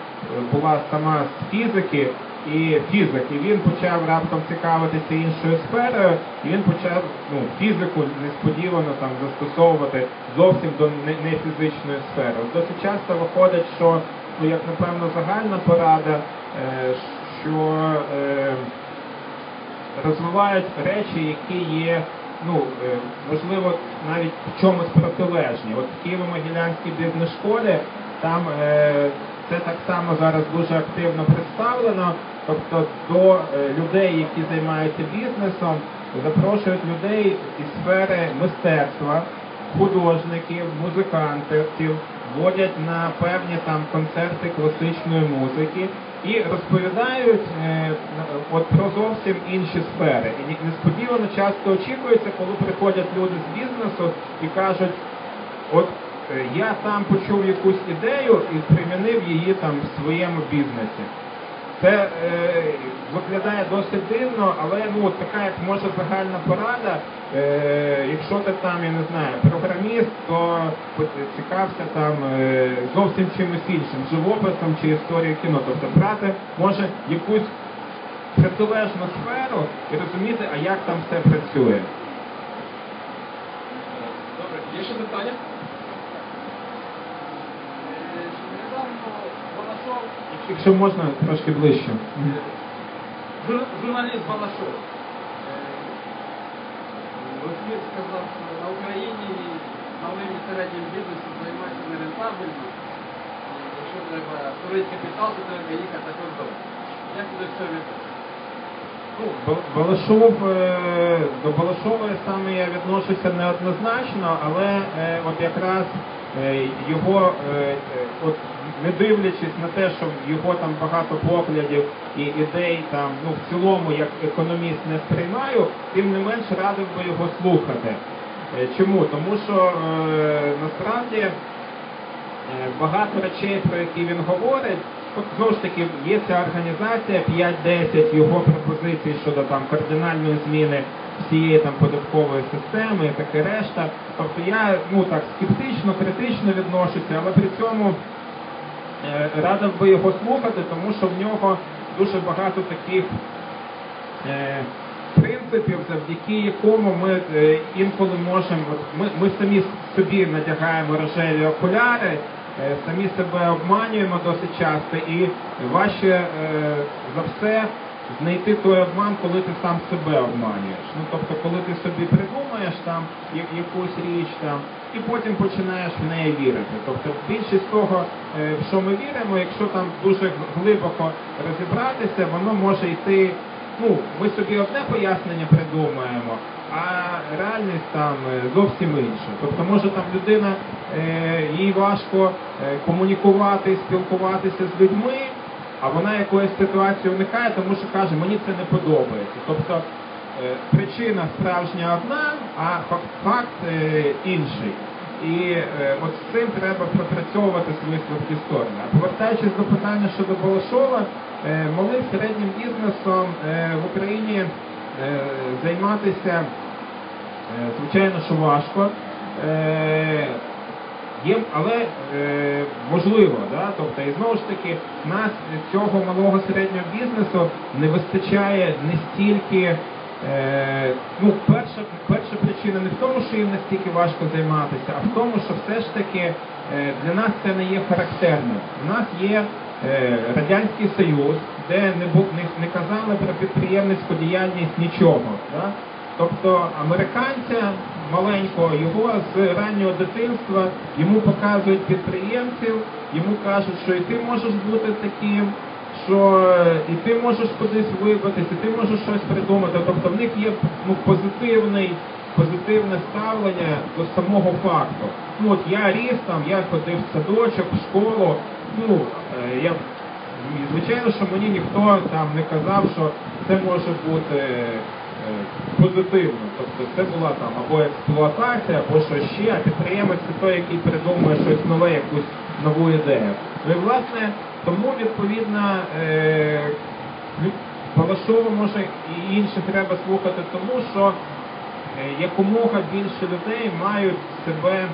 була сама з фізики і фізик. І він почав раптом цікавитися іншою сферою, і він почав ну, фізику несподівано там застосовувати зовсім до не- нефізичної сфери. Досить часто виходить, що ну як напевно загальна порада, е, що е, розвивають речі, які є, ну е, можливо, навіть в чомусь протилежні. От в Києво-Могилянській бізнес-школі там е, це так само зараз дуже активно представлено. Тобто до е, людей, які займаються бізнесом, запрошують людей із сфери мистецтва, художників, музикантів, водять на певні там концерти класичної музики і розповідають е, от про зовсім інші сфери. І несподівано часто очікується, коли приходять люди з бізнесу і кажуть, от я там почув якусь ідею і примінив її там в своєму бізнесі. Це е, виглядає досить дивно, але ну така, як може загальна порада. Е, якщо ти там, я не знаю, програміст, то цікався там е, зовсім чимось іншим, живописом чи історією кіно. Тобто брати може якусь протилежну сферу і розуміти, а як там все працює. Добре, є ще питання? Недавно Балашов, Якщо можна, трошки ближче. журналіст Балашов, е, сказав, що на Україні малим і середнім бізнесом займатися нерентабельно. Якщо треба створити капітал, то треба їхати за кордон. Як відноситесь? Ну, Бал- Балашов, е, до Балашова саме я відношуся неоднозначно, але е, от якраз е, його, е, е, от не дивлячись на те, що його там багато поглядів і ідей там, ну в цілому як економіст не сприймаю, тим не менш радив би його слухати. Е, Чому? Тому що е, насправді е, багато речей, про які він говорить. От знову ж таки, є ця організація 5-10 його пропозицій щодо там кардинальної зміни всієї там податкової системи і таке решта. Тобто я ну так скептично, критично відношуся, але при цьому радив би його слухати, тому що в нього дуже багато таких е, принципів, завдяки якому ми е, інколи можемо, ми, ми самі собі надягаємо рожеві окуляри, е, самі себе обманюємо досить часто, і важче е, за все знайти той обман, коли ти сам себе обманюєш. Ну тобто, коли ти собі придумаєш там якусь річ там, і потім починаєш в неї вірити. Тобто більшість того, е, в що ми віримо, якщо там дуже глибоко розібратися, воно може йти. Ну, ми собі одне пояснення придумаємо, а реальність там е, зовсім інша. Тобто, може там людина, е, їй важко комунікувати, спілкуватися з людьми, а вона якоїсь ситуації уникає, тому що каже, мені це не подобається. Тобто причина справжня одна, а факт, е, інший. І е, от з цим треба пропрацьовувати свої слабкі сторони. Повертаючись до питання щодо Балашова, е, малим середнім бізнесом е, в Україні е, займатися, е, звичайно, що важко. Е, Є, але е, можливо, да? тобто, і знову ж таки, нас цього малого середнього бізнесу не вистачає не стільки. Е, ну, перша, перша причина не в тому, що їм настільки важко займатися, а в тому, що все ж таки е, для нас це не є характерним. У нас є е, Радянський Союз, де не, бу- не, не казали про підприємницьку діяльність нічого. Да? Тобто американця маленького, його з раннього дитинства йому показують підприємців, йому кажуть, що і ти можеш бути таким, що е, і ти можеш кудись вибратися, і ти можеш щось придумати. Тобто в них є ну, позитивний, позитивне ставлення до самого факту. Ну от я ріс там, я ходив в садочок, в школу. Ну е, я звичайно, що мені ніхто там не казав, що це може бути е, позитивно. Тобто це була там або експлуатація, або що ще, а підприємець це той, який придумує щось нове, якусь нову ідею. Ну і власне тому відповідно е, Балашова може і інших треба слухати, тому що е, якомога більше людей мають себе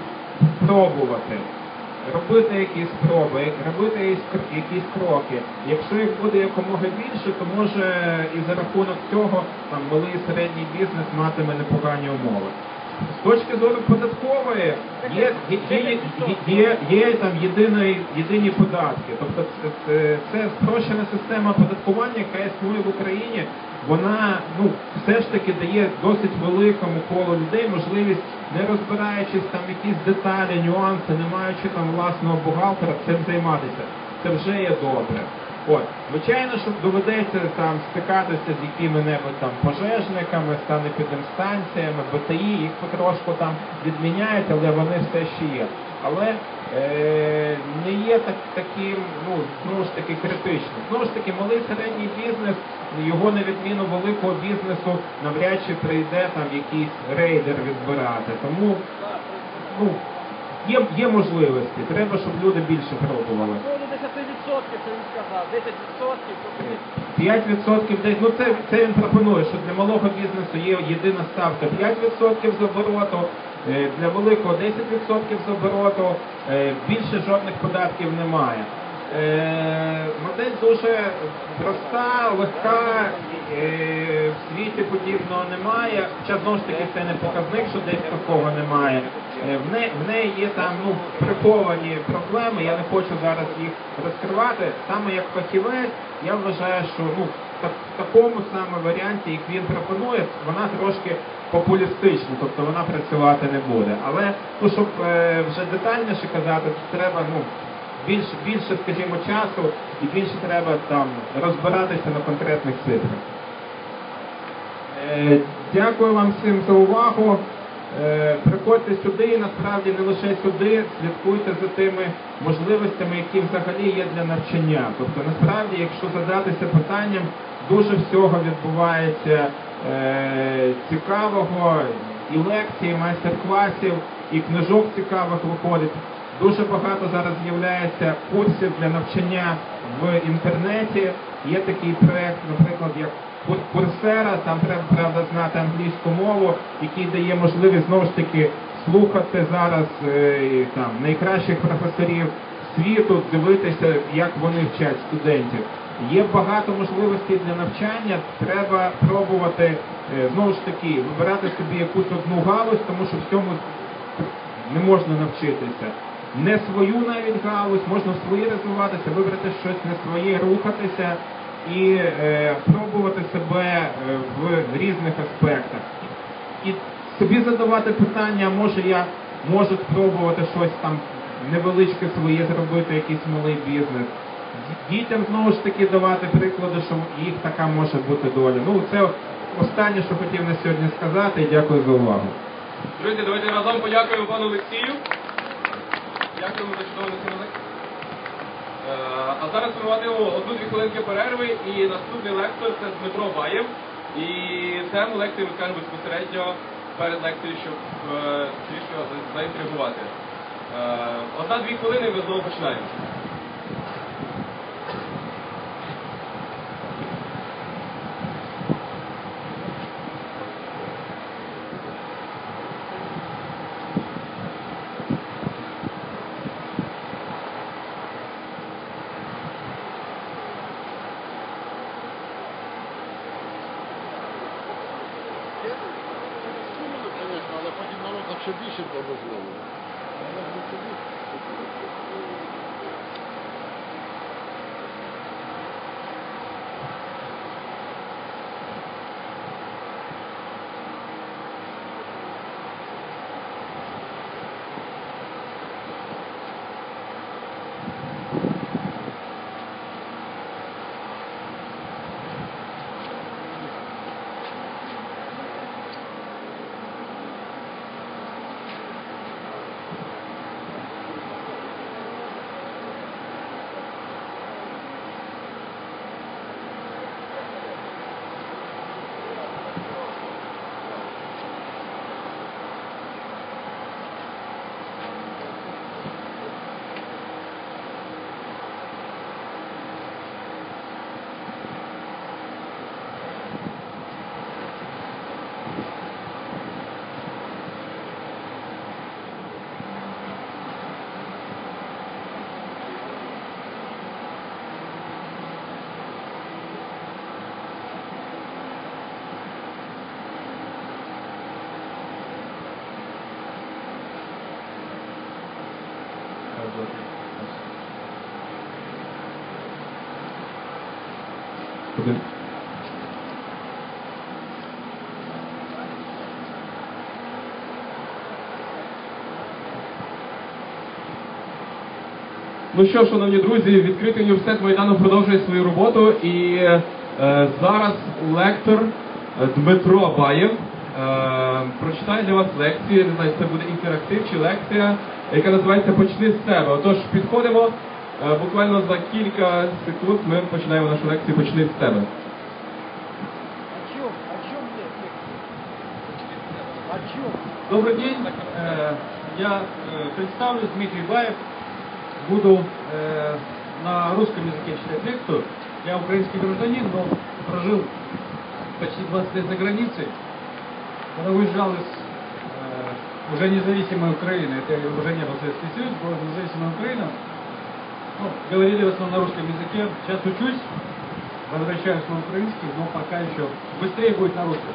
пробувати робити якісь спроби, робити якісь кроки. Якщо їх буде якомога більше, то може і за рахунок цього там малий і середній бізнес матиме непогані умови. З точки зору податкової є, є, є, є, там єдиний, єдині податки. Тобто це, це, спрощена система оподаткування, яка існує в Україні. Вона ну все ж таки дає досить великому колу людей можливість, не розбираючись там якісь деталі, нюанси, не маючи там власного бухгалтера, цим займатися. Це вже є добре. От, звичайно, що доведеться там стикатися з якими-небудь там пожежниками, станепідемстанціями, БТІ, їх потрошку там відміняють, але вони все ще є. Але е, не є так, таким, ну, знову ж таки, критичним. Знову ж таки, малий середній бізнес, його на відміну великого бізнесу, навряд чи прийде там якийсь рейдер відбирати. Тому ну, є, є можливості, треба, щоб люди більше пробували. Ну, 10% це він сказав, 10% 5% десь, ну це, це він пропонує, що для малого бізнесу є єдина ставка. 5% з обороту, е, для великого 10% з обороту, е, більше жодних податків немає. Е, Модель дуже проста, легка, в світі подібного немає, хоча знову ж таки це не показник, що десь такого немає. Е, В неї, в неї є там ну, приховані проблеми, я не хочу зараз їх розкривати. Саме як фахівець, я вважаю, що ну, в такому саме варіанті, як він пропонує, вона трошки популістична, тобто вона працювати не буде. Але ну, щоб е, вже детальніше казати, то треба ну, більше, більше, скажімо, часу і більше треба там розбиратися на конкретних цифрах. Е, Дякую вам всім за увагу. Е, Приходьте сюди, і насправді не лише сюди, слідкуйте за тими можливостями, які взагалі є для навчання. Тобто, насправді, якщо задатися питанням, дуже всього відбувається е, цікавого, і лекцій, і майстер-класів, і книжок цікавих виходить. Дуже багато зараз з'являється курсів для навчання в інтернеті. Є такий проект, наприклад, як Курсера, там треба правда знати англійську мову, який дає можливість знову ж таки слухати зараз е, там найкращих професорів світу, дивитися, як вони вчать студентів. Є багато можливостей для навчання. Треба пробувати е, знову ж таки вибирати собі якусь одну галузь, тому що всьому не можна навчитися. Не свою навіть галузь, можна в своїй розвиватися, вибрати щось не своє, рухатися і е, пробувати себе е, в різних аспектах. І собі задавати питання, може я можу спробувати щось там невеличке своє зробити, якийсь малий бізнес. Дітям знову ж таки давати приклади, що їх така може бути доля. Ну це останнє, що хотів на сьогодні сказати, дякую за увагу. Друзі, давайте разом подякуємо пану Олексію. Дякуємо за національну. А зараз матимемо одну-дві хвилинки перерви і наступний лектор це Дмитро Баєв. І тему лекції скажемо безпосередньо перед лекцією, щоб е, трішки заінтригувати. Е, Одна-дві хвилини ми знову починаємо. Сумно, звісно, але потім народ так ще більше дозволив. Один. Ну що, шановні друзі, відкритий університет Майдану продовжує свою роботу і е, зараз лектор е, Дмитро Баєв е, прочитає для вас лекцію. Не знаю, це буде інтерактив чи лекція, яка називається Почни з себе. Отож, підходимо е, буквально за кілька секунд. Ми починаємо нашу лекцію Почни з себе. О чем? О чем мне? О чем? Добрый день. Э, Я э, представлюсь, Дмитрий Баев. Буду э, на русском языке читать лекцию. Я украинский гражданин, но прожил почти 20 лет за границей. Когда уезжал из э, уже независимой Украины, это уже не был Советский Союз, была независимая Украина, ну, говорили в основном на русском языке. Сейчас учусь, возвращаюсь на украинский, но пока еще быстрее будет на русском.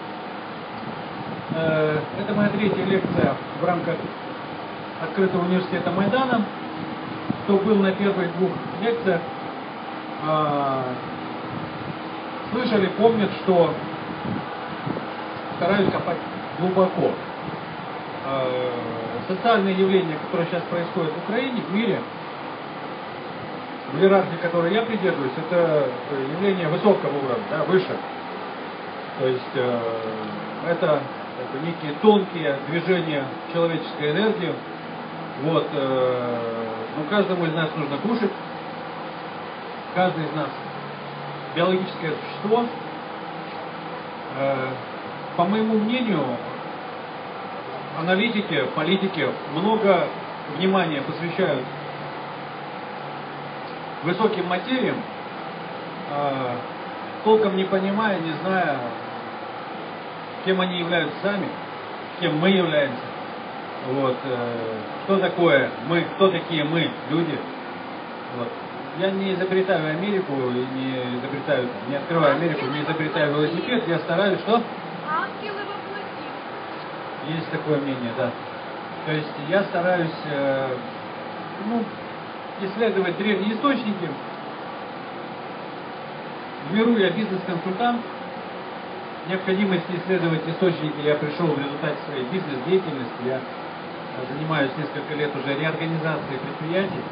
Э, Это моя третья лекция в рамках открытого университета Майдана. Кто был на первых двух лекциях, а, слышали, помнят, что стараюсь копать глубоко. Э, Социальные явления, которые сейчас происходят в Украине, в мире, в иерархии, которой я придерживаюсь, это явление высокого уровня, да, выше. То есть э, это, это некие тонкие движения человеческой энергии. Вот, э, ну, каждому из нас нужно кушать. Каждый из нас биологическое существо. Э, по моему мнению, аналитики, политики много внимания посвящают высоким материям, э, толком не понимая, не зная, кем они являются сами, кем мы являемся. Вот, э, что такое мы, кто такие мы, люди. Вот. Я не изобретаю Америку, не изобретаю, не открываю Америку, не изобретаю велосипед, я стараюсь, что? Ангелы воплоти. Есть такое мнение, да. То есть я стараюсь э, ну, исследовать древние источники. В миру я бизнес-консультант. Необходимости исследовать источники я пришел в результате своей бизнес-деятельности. Я э, занимаюсь несколько лет уже реорганизацией предприятий.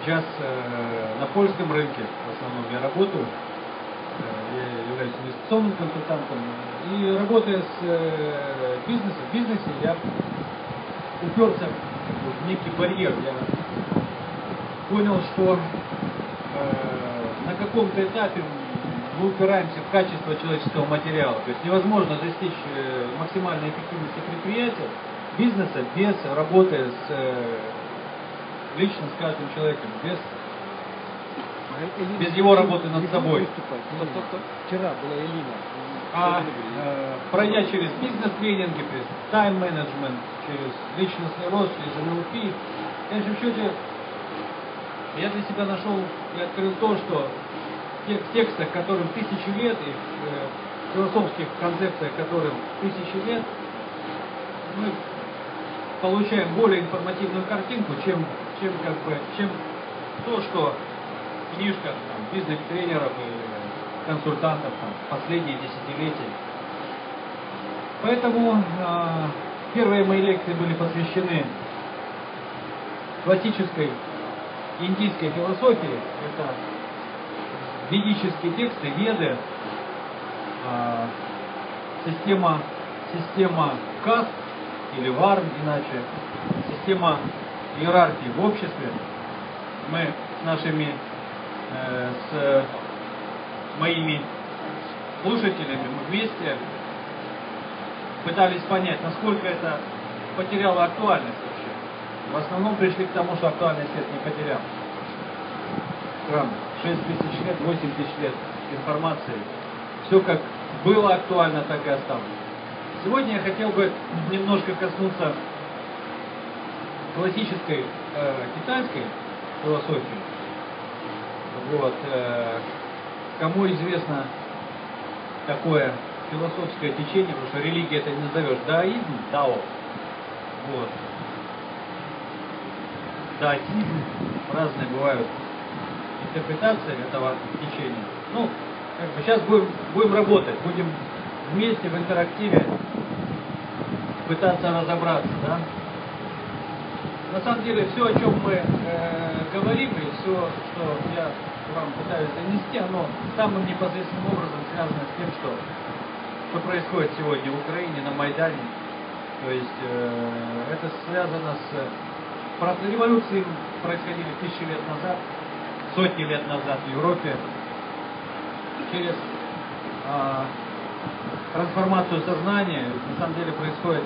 Сейчас э, на польском рынке в основном я работаю. Э, я являюсь инвестиционным консультантом. И работая с э, бизнесом, в бизнесе я уперся в некий барьер. Я понял, что э, на каком-то этапе мы упираемся в качество человеческого материала. То есть невозможно достичь э, максимальной эффективности предприятия, бизнеса без работы с э, лично с каждым человеком, без, без его работы над собой. Вчера была Элина. А э, пройдя через бизнес-тренинги, через тайм-менеджмент, через личностный рост, через НЛП, в конечном счете я для себя нашел и открыл то, что тех текстах, которым тысячи лет, и в э, философских концепциях, которым тысячи лет, мы получаем более информативную картинку, чем, чем, как бы, чем то, что там, бизнес-тренеров и консультантов там, последние десятилетия. Поэтому э, первые мои лекции были посвящены классической индийской философии. Это ведические тексты, веды, э, система, система каст или варн иначе, система иерархии в обществе. Мы с нашими, э, с моими слушателями, мы вместе пытались понять, насколько это потеряло актуальность вообще. В основном пришли к тому, что актуальность это не потерял. Храм. 6 тысяч лет, 8 тысяч лет информации. Все как было актуально, так и осталось. Сегодня я хотел бы немножко коснуться классической э, китайской философии. Вот, э, кому известно такое философское течение, потому что религия это не назовешь, даоизм, дао, вот. Даосизм, разные бывают интерпретации этого течения. Ну, как бы сейчас будем, будем работать, будем вместе в интерактиве пытаться разобраться, да. На самом деле, все, о чем мы э, говорим, и все, что я вам пытаюсь донести, оно самым непосредственным образом связано с тем, что, что происходит сегодня в Украине, на Майдане. То есть э, это связано с революцией происходили тысячи лет назад, сотни лет назад в Европе, через э, трансформацию сознания, на самом деле происходит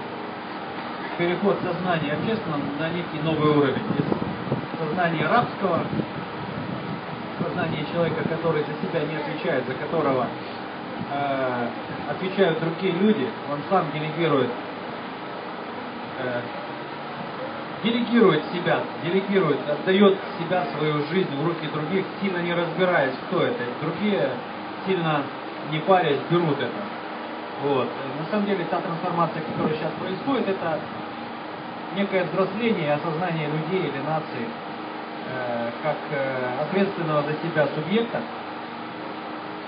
переход сознания общественного на некий новый уровень. Из сознания рабского сознание человека, который за себя не отвечает, за которого э, отвечают другие люди, он сам делегирует, э, делегирует себя, делегирует, отдает себя, свою жизнь в руки других, сильно не разбираясь, кто это. Другие, сильно не парясь, берут это. Вот. На самом деле, та трансформация, которая сейчас происходит, это некое взросление и осознание людей или нации, Э, как э, ответственного за себя субъекта,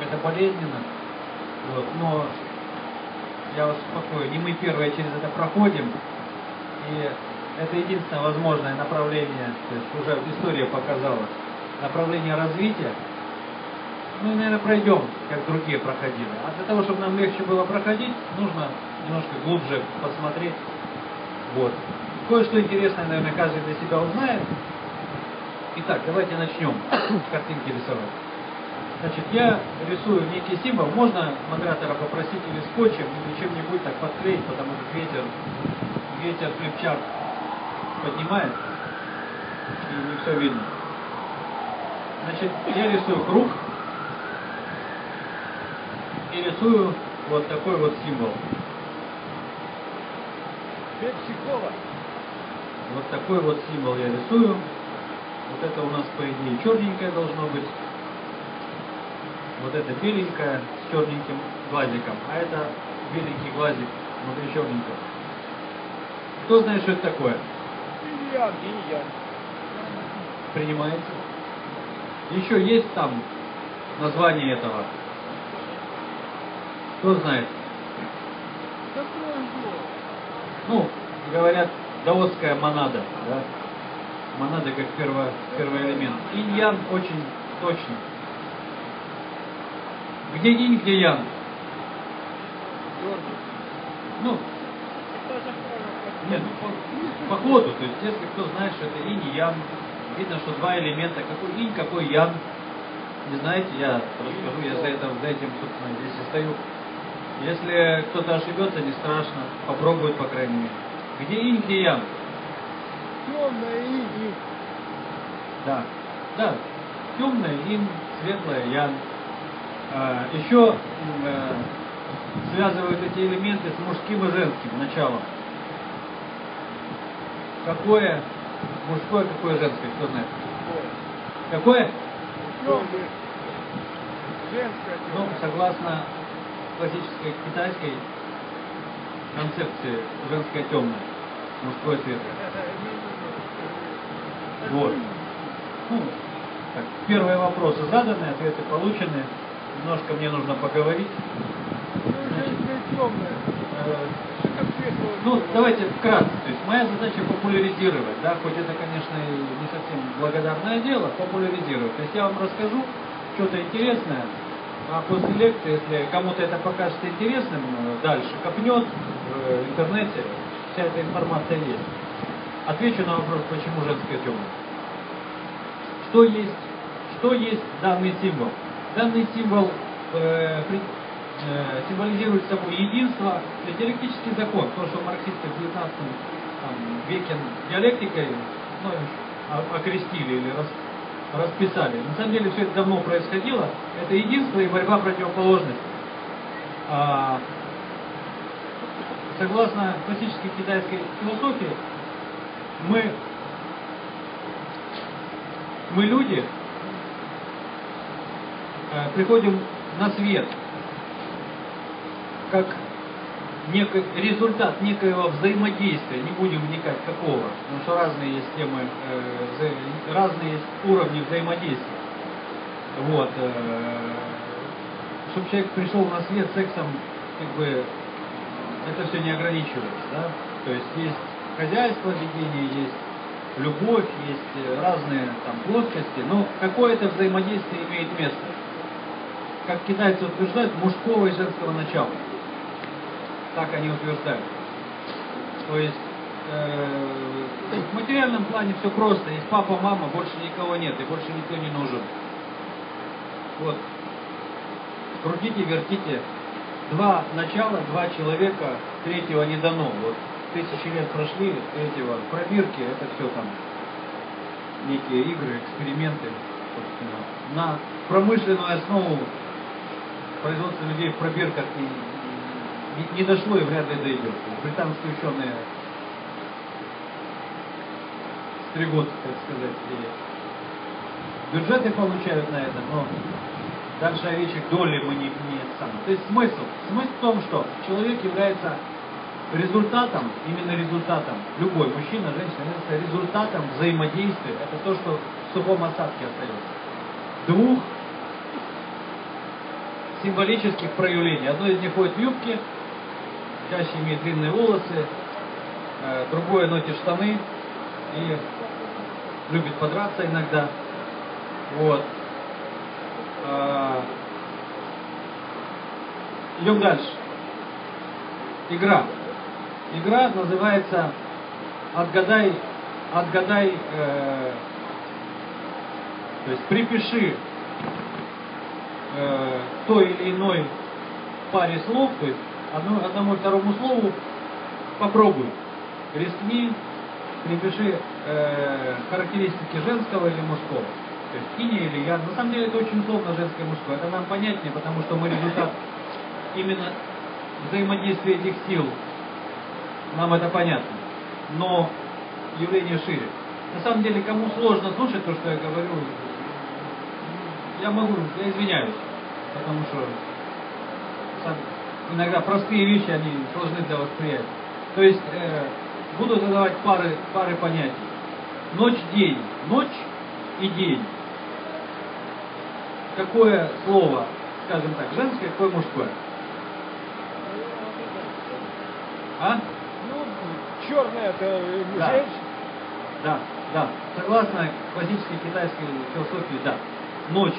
это болезненно, вот, но я вас успокою, не мы первые через это проходим, и это единственное возможное направление, то есть уже история показала, направление развития, мы, наверное, пройдем, как другие проходили. А для того, чтобы нам легче было проходить, нужно немножко глубже посмотреть. Вот. Кое-что интересное, наверное, каждый для себя узнает. Итак, давайте начнем картинки рисовать. Значит, я рисую некий символ. Можно модератора попросить или скотчем, или чем-нибудь так подклеить, потому что ветер, ветер флипчарт поднимает, и не все видно. Значит, я рисую круг и рисую вот такой вот символ. Вот такой вот символ я рисую. Вот это у нас, по идее, черненькое должно быть. Вот это беленькое с черненьким глазиком. А это беленький глазик внутри черненького. Кто знает, что это такое? Иньян, иньян. Принимается. Еще есть там название этого? Кто знает? Ну, говорят, даосская монада, да? Монада как перво, первый элемент. Инь-ян очень точно. Где инь, где ян? Ну, нет, ну, по, ходу, то есть если кто знает, что это инь и ян, видно, что два элемента, какой инь, какой ян. Не знаете, я расскажу, я за, это, за этим, собственно, здесь и стою. Если кто-то ошибется, не страшно, попробует, по крайней мере. Где инь, где ян? Темная инь. Да, да, темная инь, светлая ян. А, еще э, связывают эти элементы с мужским и женским началом. Какое мужское, какое женское, кто знает? Какое? Ну, согласно классической китайской концепции, женское темное, мужское светлое. Вот. Ну, так, первые вопросы заданы, ответы получены. Немножко мне нужно поговорить. Женская темная. Ну, давайте вкратце. То есть моя задача популяризировать, да, хоть это, конечно, не совсем благодарное дело, популяризировать. То есть я вам расскажу что-то интересное, а после лекции, если кому-то это покажется интересным, э, дальше копнет в э, интернете, вся эта информация есть. Отвечу на вопрос, почему женское темное. Что есть, что есть данный символ? Данный символ э, э, символизирует собой единство, то есть диалектический закон, то, что марксисты в 19 там, веке диалектикой ну, о- окрестили или рас- расписали. На самом деле все это давно происходило. Это единство и борьба противоположностей. А, согласно классической китайской философии, мы, мы люди э, приходим на свет как некий результат некоего взаимодействия, не будем вникать какого, потому что разные есть темы, э, вза- разные есть уровни взаимодействия. Вот. чтобы человек пришел на свет сексом, как бы это все не ограничивается, да? То есть есть хозяйство ведения, есть любовь, есть э, разные там плоскости, но какое-то взаимодействие имеет место. Как китайцы утверждают, мужского и женского начала. Так они утверждают. То есть э, в материальном плане все просто. Есть папа, мама, больше никого нет, и больше никто не нужен. Вот. Крутите, вертите. Два начала, два человека, третьего не дано. Вот тысячи лет прошли, третьего пробирки, это все там некие игры, эксперименты, собственно. На промышленную основу производства людей в пробирках не, не- не дошло и вряд ли дойдет. Британские ученые стригут, так сказать, и бюджеты получают на это, но дальше овечек доли мы не, не сам. То есть смысл? Смысл в том, что человек является результатом, именно результатом, любой мужчина, женщина, является результатом взаимодействия. Это то, что в сухом осадке остается. Двух символических проявлений. Одно из них ходит в юбке, чаще имеет длинные волосы, э, другое носит штаны и любит подраться иногда. Вот. А, Идем дальше. Игра. Игра называется «Отгадай, отгадай», э, то есть припиши э, той или иной паре слов, то есть одно- одному второму слову попробуй, рискни, припиши э, характеристики женского или мужского. То есть иня или я. На самом деле это очень условно женское и мужское. Это нам понятнее, потому что мы результат именно взаимодействия этих сил. Нам это понятно. Но явление шире. На самом деле, кому сложно слушать то, что я говорю, я могу, я извиняюсь, потому что иногда простые вещи, они сложны для восприятия. То есть э, буду задавать пары, пары понятий. Ночь-день. Ночь и день. Какое слово, скажем так, женское, какое мужское? А? Ну, черная это э, Да. женщина. Да, да. Согласно классической китайской философии, да. Ночь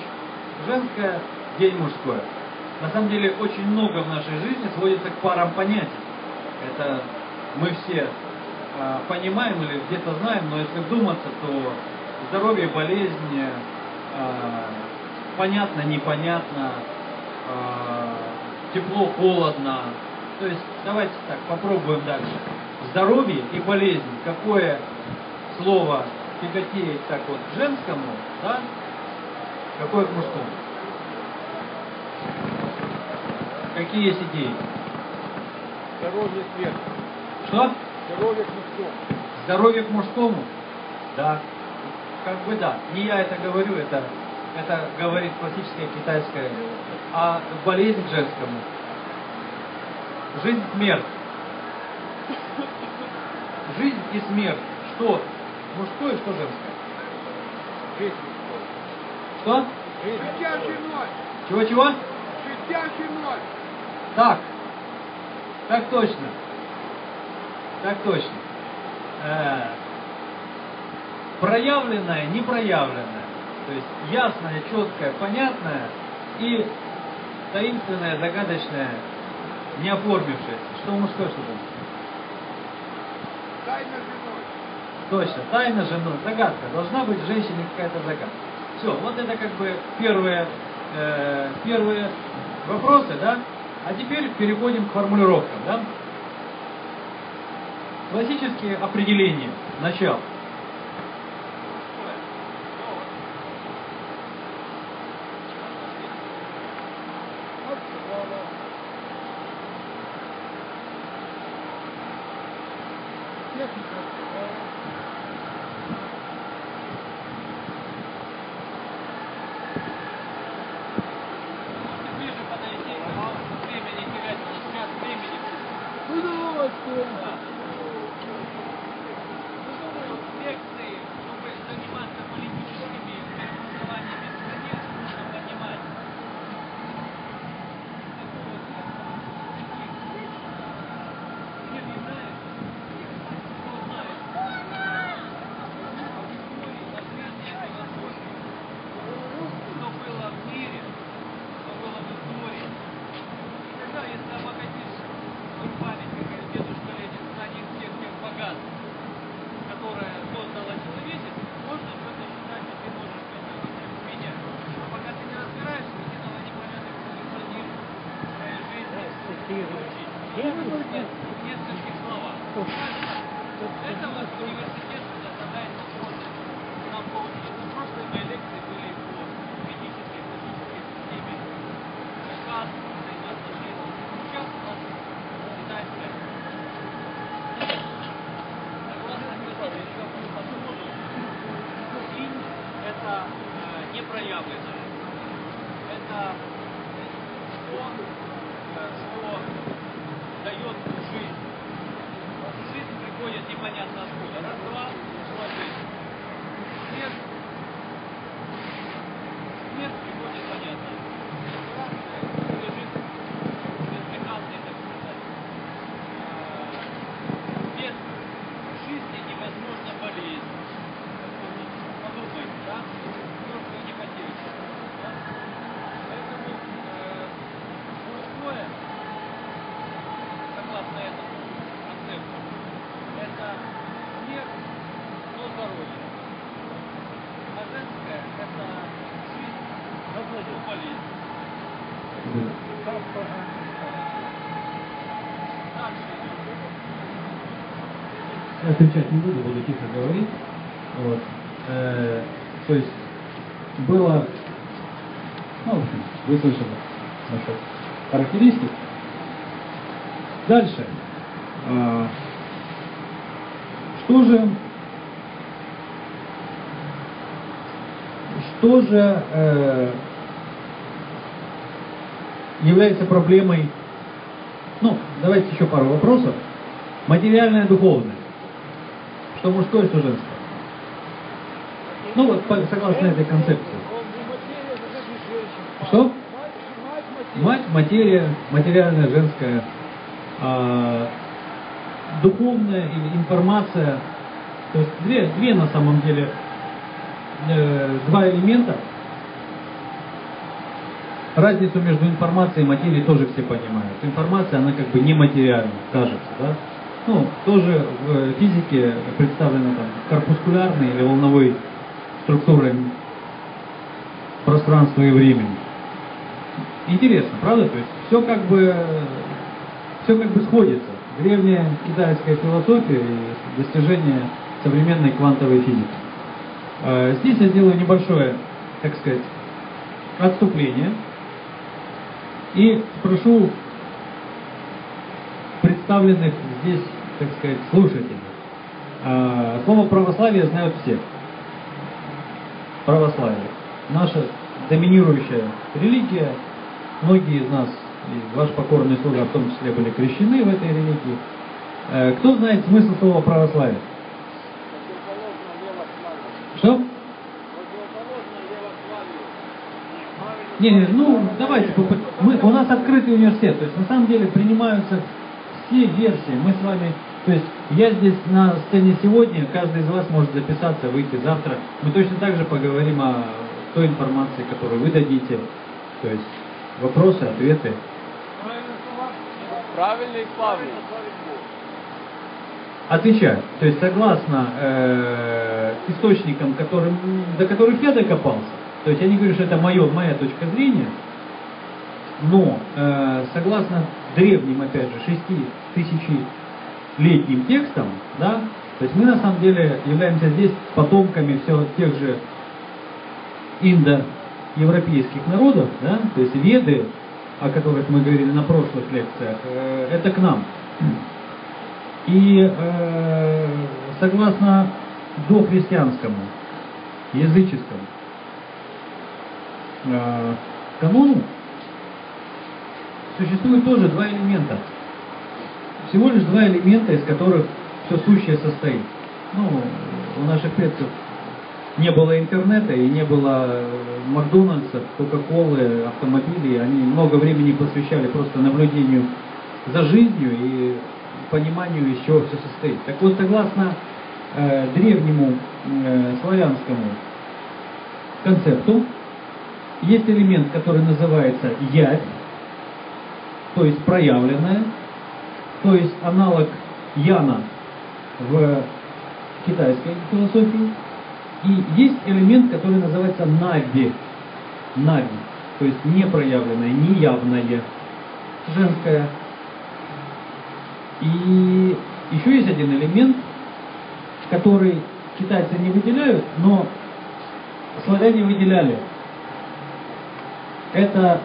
женская, день мужское. На самом деле очень много в нашей жизни сводится к парам понятий. Это мы все а, понимаем или где-то знаем, но если вдуматься, то здоровье, болезнь, а, понятно, непонятно, а, тепло, холодно. То есть давайте так попробуем дальше. Здоровье и болезнь. Какое слово тяготеет так вот к женскому, да? Какое к мужскому? Какие есть идеи? Здоровье свет. Что? Здоровье к мужскому. Здоровье к мужскому? Да. Как бы да. Не я это говорю, это, это говорит классическая китайская. А болезнь к женскому. Жизнь, смерть. Жизнь и смерть. Что мужское, что женское? Жизнь. Что? Житящий ночь. Чего-чего? Житящий ночь. Так. Так точно. Так точно. Э, проявленное, непроявленное. То есть ясное, четкое, понятное и таинственное, загадочное, не оформившееся. Что мужское, что женское? Тайна женой. Точно, тайна жены, загадка. Должна быть в женщине какая-то загадка. Все, вот это как бы первые, э, первые вопросы, да? А теперь переходим к формулировкам, да? Классические определения. Начало. Отвечать не буду, буду тихо говорить. Вот. Э, то есть было, ну, в общем, вы слышали насчет характеристик. Дальше. А, что же, что же э, является проблемой? Ну, давайте еще пару вопросов. Материальное, духовное. Что мужское, что женское. Ну вот, согласно этой концепции. Что? Мать, материя, материальная, женская, а, духовная или информация. То есть две, две на самом деле, э, два элемента. Разницу между информацией и материей тоже все понимают. Информация, она как бы нематериальна, кажется, да? Ну, тоже в физике представлена там корпускулярной или волновой структурой пространства и времени. Интересно, правда? То есть все как бы все как бы сходится. Древняя китайская философия и достижения современной квантовой физики. Э, Здесь я сделаю небольшое, так сказать, отступление и спрошу представленных здесь, так сказать, слушателей. Э, Слово православие знают все. Православие. Наша доминирующая религия. Многие из нас, и ваш покорный слуга в том числе, были крещены в этой религии. Э, Кто знает смысл слова православие? Что? Не, не, ну давайте, мы, у нас открытый университет, то есть на самом деле принимаются все версии. Мы с вами, то есть я здесь на сцене сегодня, каждый из вас может записаться, выйти завтра. Мы точно так же поговорим о той информации, которую вы дадите. То есть вопросы, ответы. Правильный славный. Отвечаю. То есть согласно э, источникам, которым, до которых я докопался, то есть я не говорю, что это мое, моя точка зрения, но э, согласно древним, опять же, шести тысячелетним текстам, да, то есть мы на самом деле являемся здесь потомками все тех же индоевропейских народов, да, то есть веды, о которых мы говорили на прошлых лекциях, э, это к нам. И э, согласно дохристианскому, языческому э, канону, существует тоже два элемента. Всего лишь два элемента, из которых все сущее состоит. Ну, у наших предков не было интернета и не было э, Макдональдсов, Кока-Колы, автомобилей. Они много времени посвящали просто наблюдению за жизнью и пониманию, из чего все состоит. Так вот, согласно э, древнему э, славянскому концепту, есть элемент, который называется явь, то есть проявленное, то есть аналог яна в китайской философии. И есть элемент, который называется нави, нави, то есть непроявленное, неявное, женское. И еще есть один элемент, который китайцы не выделяют, но славяне выделяли. Это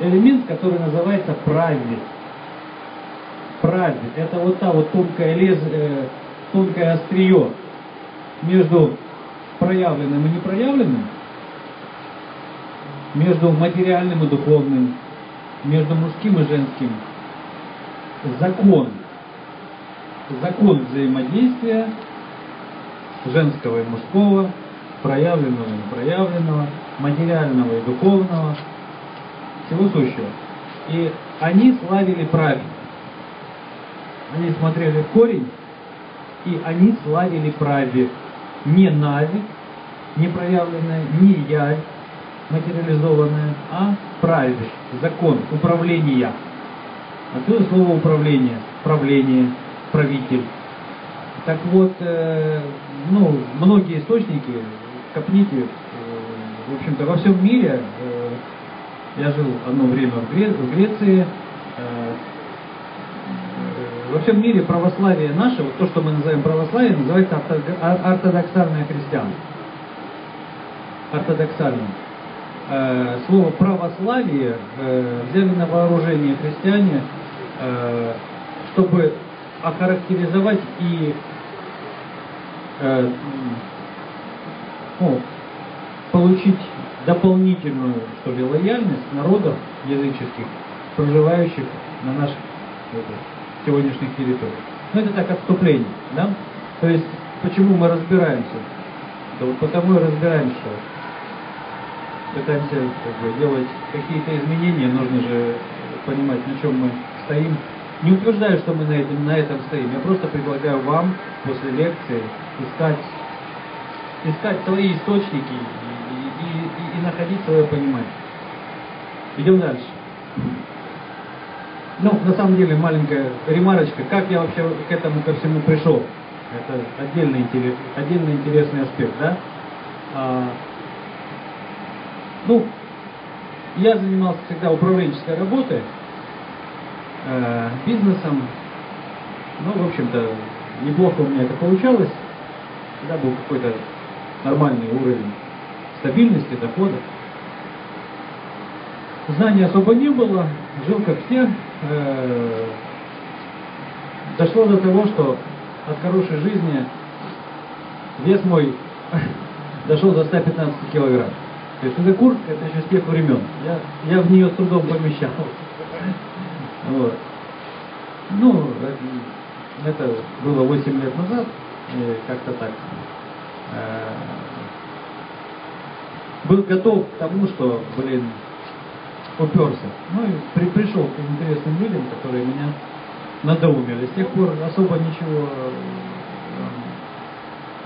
элемент, который называется прави. Прави. Это вот та вот тонкая лез, э, тонкое острие между проявленным и непроявленным, между материальным и духовным, между мужским и женским. Закон. Закон взаимодействия женского и мужского, проявленного и непроявленного, материального и духовного, всего сущего. И они славили праведь. Они смотрели в корень, и они славили праведь. Не нави, не проявленная, не явь материализованная, а праведь, закон, управления. Отсюда слово управление, правление, правитель. Так вот, э, ну, многие источники, копните, э, в общем-то, во всем мире э, Я жил одно время в, Гре- в Греции. Э, э, Во всем мире православие наше, вот то, что мы называем православием, называется ортод- ор- ортодоксальное христианство. Ортодоксальным. Э, Слово православие э, взяли на вооружение христиане, э, чтобы охарактеризовать и э, ну, получить дополнительную, что ли, лояльность народов языческих, проживающих на наших это, сегодняшних территориях. Ну, это так отступление, да? То есть, почему мы разбираемся? Да вот потому и разбираемся, что пытаемся как бы, делать какие-то изменения, нужно же понимать, на чем мы стоим. Не утверждаю, что мы на этом, на этом стоим. Я просто предлагаю вам после лекции искать, искать свои источники находить свое понимание. Идем дальше. Ну, на самом деле, маленькая ремарочка, как я вообще к этому ко всему пришел. Это отдельный, интерес, отдельный интересный аспект, да? А, ну, я занимался всегда управленческой работой, э, бизнесом. Ну, в общем-то, неплохо у меня это получалось. Всегда был какой-то нормальный уровень стабильности, дохода. Знаний особо не было, жил как все. Э, дошло до того, что от хорошей жизни вес мой [LAUGHS] дошел до 115 килограмм. То есть эта куртка, это еще с тех времен. Я, я в нее с трудом помещал. [LAUGHS] Вот. Ну, э, это было 8 лет назад, э, как-то так. Был готов к тому, что, блин, уперся. Ну и при- пришел к интересным людям, которые меня надоумили. С тех пор особо ничего э,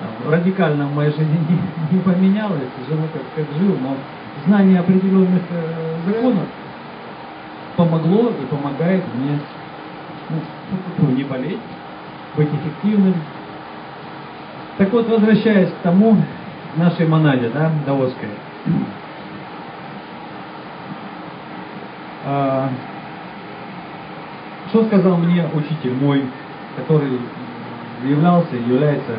там, радикально в моей жизни [LAUGHS] не, не поменялось. Живу как, как жил, но знание определенных э, законов помогло и помогает мне ну, не болеть, быть эффективным. Так вот, возвращаясь к тому, нашей монаде, да, даосской. А, Что сказал мне учитель мой, который являлся и является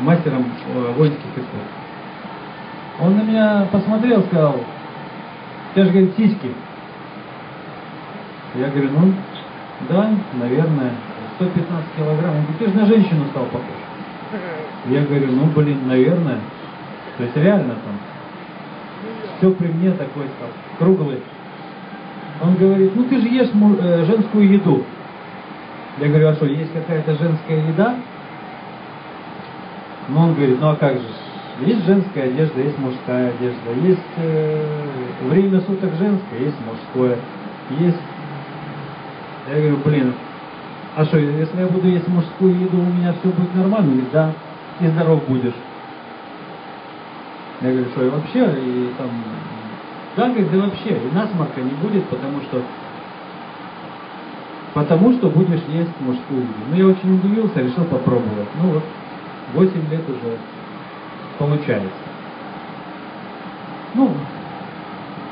мастером э, воинских искусств? Он на меня посмотрел, сказал, ты же, говорит, сиськи. Я говорю, ну, да, наверное, 115 килограмм. Он говорит, ты же на женщину стал похож. Я говорю, ну, блин, наверное. То есть реально там. Все при мне такой там, круглый. Он говорит, ну ты же ешь э, женскую еду. Я говорю, а что, есть какая-то женская еда? Ну он говорит, ну а как же, есть женская одежда, есть мужская одежда, есть э, время суток женское, есть мужское, есть... Я говорю, блин, а что, если я буду есть мужскую еду, у меня все будет нормально? Говорит, да, и здоров будешь. Я говорю, что и вообще, и там, да, говорит, да вообще, и насморка не будет, потому что, потому что будешь есть мужскую еду. Ну, я очень удивился, решил попробовать. Ну, вот, 8 лет уже получается. Ну,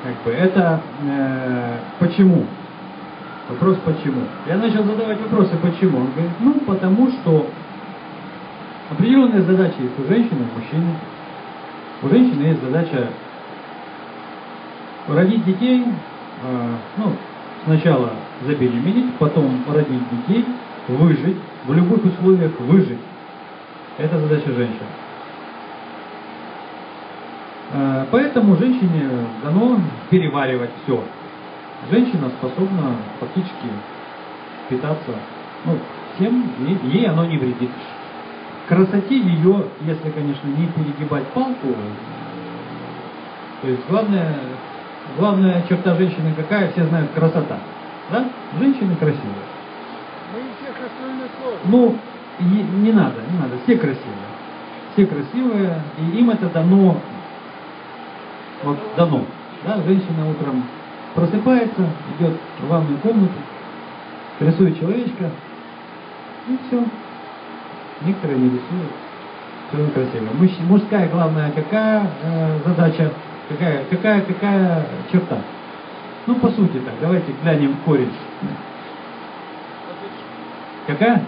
как бы, это э, почему? Вопрос почему. Я начал задавать вопросы почему. Он говорит, ну, потому что определенные задачи есть у женщины, у мужчины. У женщины есть задача родить детей, э, ну, сначала забеременеть, потом родить детей, выжить, в любых условиях выжить. Это задача женщин. Э, Поэтому женщине дано переваривать все. Женщина способна фактически питаться ну, всем, ей, ей оно не вредит. Красоте ее, если, конечно, не перегибать палку, то есть главная, главная черта женщины какая, все знают, красота. Да? Женщины красивые. Мы всех остальных тоже. Ну, не, не надо, не надо, все красивые. Все красивые, и им это дано, вот дано. Да, женщина утром просыпается, идет в ванную комнату, рисует человечка, и все. Некоторые не рисуют, все красиво. Мужская главная какая э, задача, какая, какая, какая черта? Ну, по сути так, давайте глянем корень. Какая?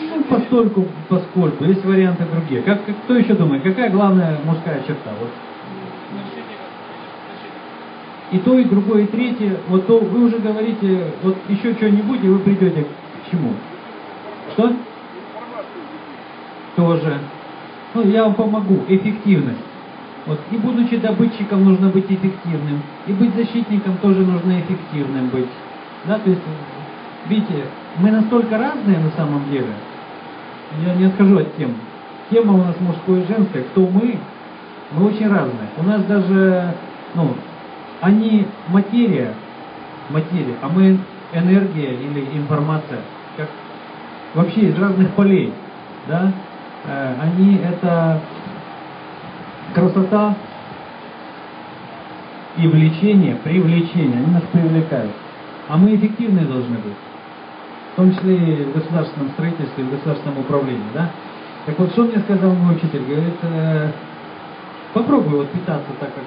Ну, постольку, поскольку. Есть варианты другие. Как, как- кто еще думает, какая главная мужская черта? Вот. И то, и другое, и третье. Вот то вы уже говорите, вот еще что-нибудь, и вы придете к чему? Что? Тоже. Ну, я вам помогу. Эффективность. Вот. И будучи добытчиком, нужно быть эффективным. И быть защитником тоже нужно эффективным быть. Да, то есть, видите, мы настолько разные на самом деле. Я не отхожу от тем. Тема у нас мужская и женская. Кто мы? Мы очень разные. У нас даже, ну, они материя, материя, а мы энергия или информация, как вообще из разных полей, да, Э, они это красота и влечение, привлечение, они нас привлекают. А мы эффективные должны быть, в том числе и в государственном строительстве, в государственном управлении, да. Так вот, что мне сказал мой учитель? Говорит, э, попробуй вот питаться так, как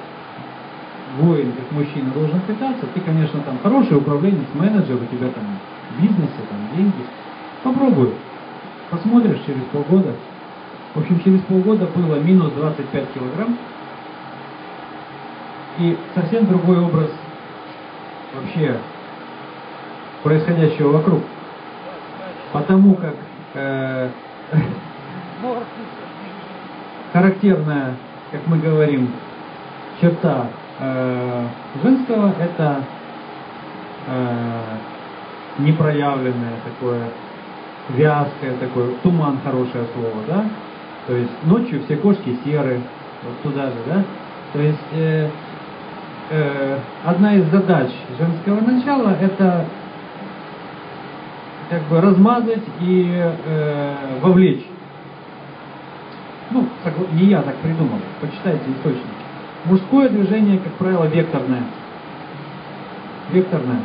воин, как мужчина должен питаться. Ты, конечно, там хороший управленец, менеджер, у тебя там бизнесы, там деньги. Попробуй. Посмотришь через полгода. В общем, через полгода было минус 25 килограмм. И совсем другой образ вообще происходящего вокруг. Потому как э, [LAUGHS] характерная, как мы говорим, черта э, женского это э, непроявленное такое, вязкое такое, туман хорошее слово, да? То есть ночью все кошки серы, вот туда же, да? То есть э, э, одна из задач женского начала это как бы размазать и э, вовлечь. Ну, не я так придумал, почитайте источники. Мужское движение, как правило, векторное. Векторное,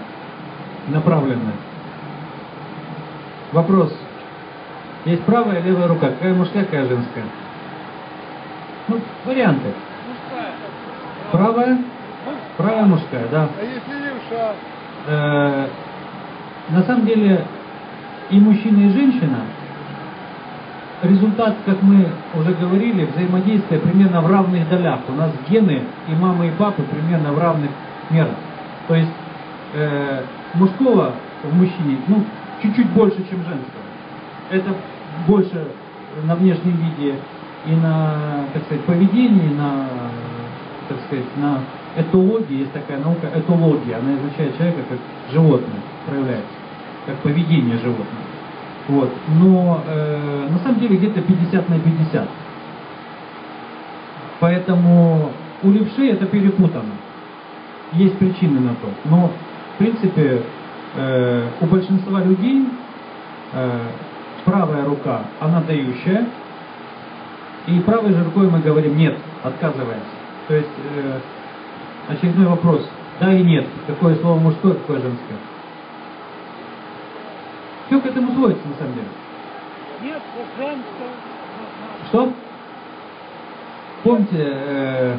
направленное. Вопрос. Есть правая и левая рука. Какая мужская, какая женская? Ну, варианты. Правая, правая мужская, да. А если левша? Э, на самом деле и мужчина, и женщина результат, как мы уже говорили, взаимодействия примерно в равных долях. У нас гены и мамы, и папы примерно в равных мерах. То есть э, мужского в мужчине, ну, чуть-чуть больше, чем женского. Это больше на внешнем виде и на, так сказать, поведении, на, так сказать, на этологии, есть такая наука этология, она изучает человека как животное, проявляется, как поведение животного. Вот. Но э, на самом деле где-то 50 на 50. Поэтому у левшей это перепутано. Есть причины на то. Но, в принципе, э, у большинства людей э, правая рука, она дающая, и правой же рукой мы говорим нет, отказываемся. То есть э, очередной вопрос, да и нет, какое слово мужское, какое женское. Все к этому сводится на самом деле. Нет, женское. Что? Помните, э,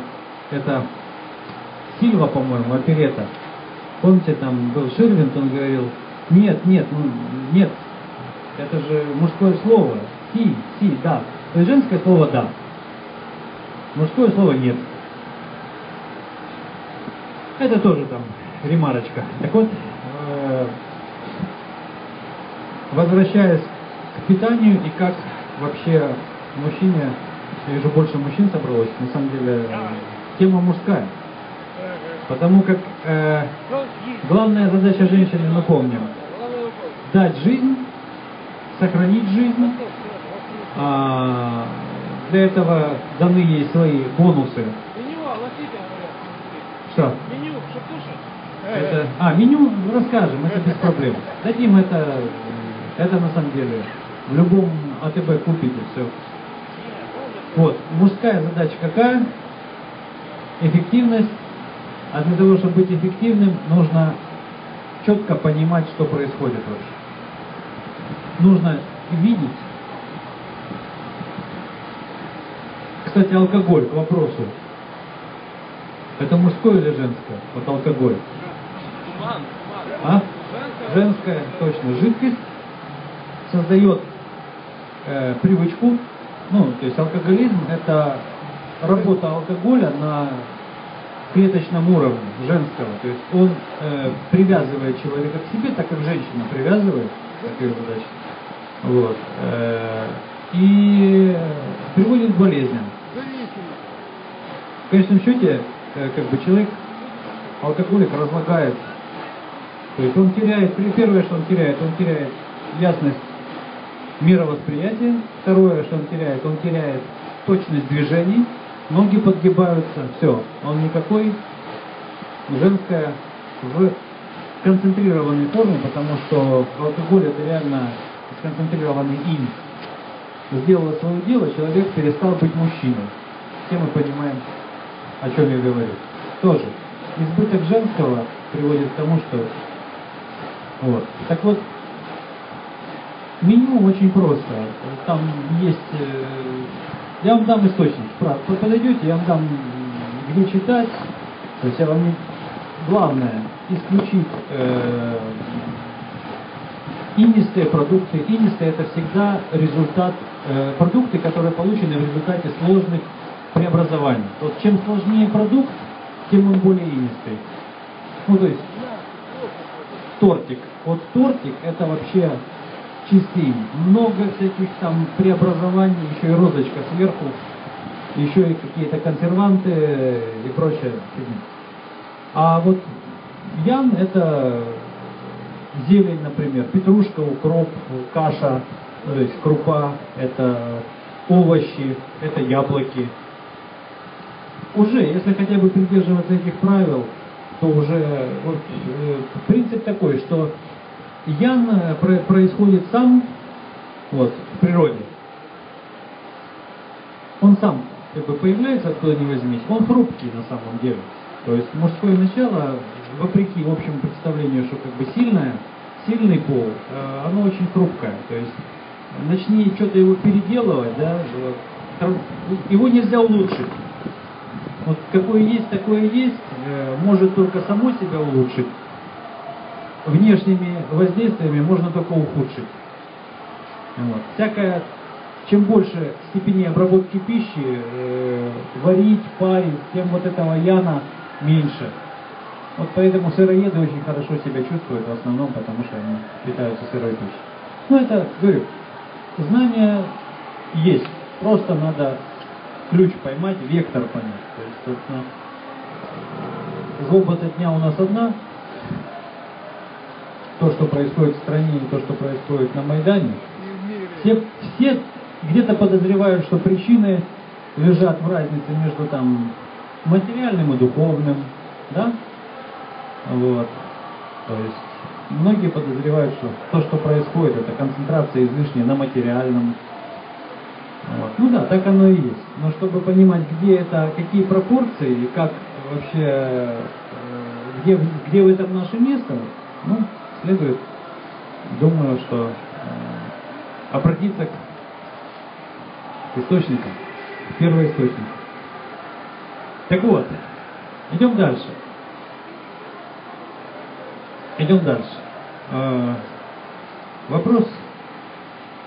это Сильва, по-моему, оперета. Помните, там был Ширвинт, он говорил, нет, нет, ну, нет, это же мужское слово. Си, си, да. То есть женское слово да. Мужское слово нет. Это тоже там ремарочка. Так вот, э, возвращаясь к питанию и как вообще мужчине, я вижу больше мужчин собралось, на самом деле э, тема мужская. Потому как э, главная задача женщины, мы помним, дать жизнь, сохранить жизнь. А, для этого даны ей свои бонусы. Что? Меню? Это, а, меню расскажем, это без проблем. Дадим это, это на самом деле в любом АТБ купите все. Вот, мужская задача какая? Эффективность. А для того, чтобы быть эффективным, нужно четко понимать, что происходит вообще. Нужно видеть. Кстати, алкоголь, к вопросу. Это мужское или женское? Вот алкоголь. А? Женская, точно. Жидкость создает э, привычку. Ну, то есть алкоголизм это работа алкоголя на клеточном уровне женского. То есть он э, привязывает человека к себе, так как женщина привязывает, как ее задача. Вот. Э, и приводит к болезням. В конечном счете, э, как бы человек, алкоголик разлагает. То есть он теряет, первое, что он теряет, он теряет ясность мировосприятия. Второе, что он теряет, он теряет точность движений. Ноги подгибаются, все, он никакой женская в концентрированной форме, потому что алкоголь это реально сконцентрированный инь. Сделало свое дело, человек перестал быть мужчиной. Все мы понимаем, о чем я говорю. Тоже. Избыток женского приводит к тому, что... Вот. Так вот, меню очень просто. Там есть... Я вам дам источник. Прав- вы Подойдете, я вам дам где читать. То есть я вам. Главное, исключить э, инистые продукты. Инистые это всегда результат, э, продукты, которые получены в результате сложных преобразований. Вот чем сложнее продукт, тем он более инистый. Ну, то есть, тортик. Вот тортик это вообще инь. Много всяких там преобразований, еще и розочка сверху, еще и какие-то консерванты и прочее. А вот ян это зелень, например, петрушка, укроп, каша, то есть крупа, это овощи, это яблоки. Уже, если хотя бы придерживаться этих правил, то уже вот, э, принцип такой, что ян про- происходит сам вот, в природе. Он сам как бы появляется откуда ни возьмись, он хрупкий на самом деле. То есть мужское начало, вопреки общему представлению, что как бы сильное, сильный пол, э, оно очень хрупкое. То есть начни что-то его переделывать, да, его нельзя улучшить. Вот какое есть, такое есть, э, может только само себя улучшить. Внешними воздействиями можно только ухудшить. Вот. Всякое, чем больше степени обработки пищи, э, варить, парить, тем вот этого яна меньше. Вот поэтому сыроеды очень хорошо себя чувствуют в основном, потому что они питаются сырой пищей. Ну это, говорю, знания есть. Просто надо ключ поймать, вектор понять. То есть, собственно, злоба дня у нас одна. То, что происходит в стране и то, что происходит на Майдане. Все, все где-то подозревают, что причины лежат в разнице между там материальным и духовным, да? Вот. То есть многие подозревают, что то, что происходит, это концентрация излишняя на материальном. Вот. Ну да, так оно и есть. Но чтобы понимать, где это, какие пропорции и как вообще, э, где, где в этом наше место, ну, следует, думаю, что э, обратиться к источникам, к первоисточнику. Так вот, идем дальше. Идем дальше. Э, вопрос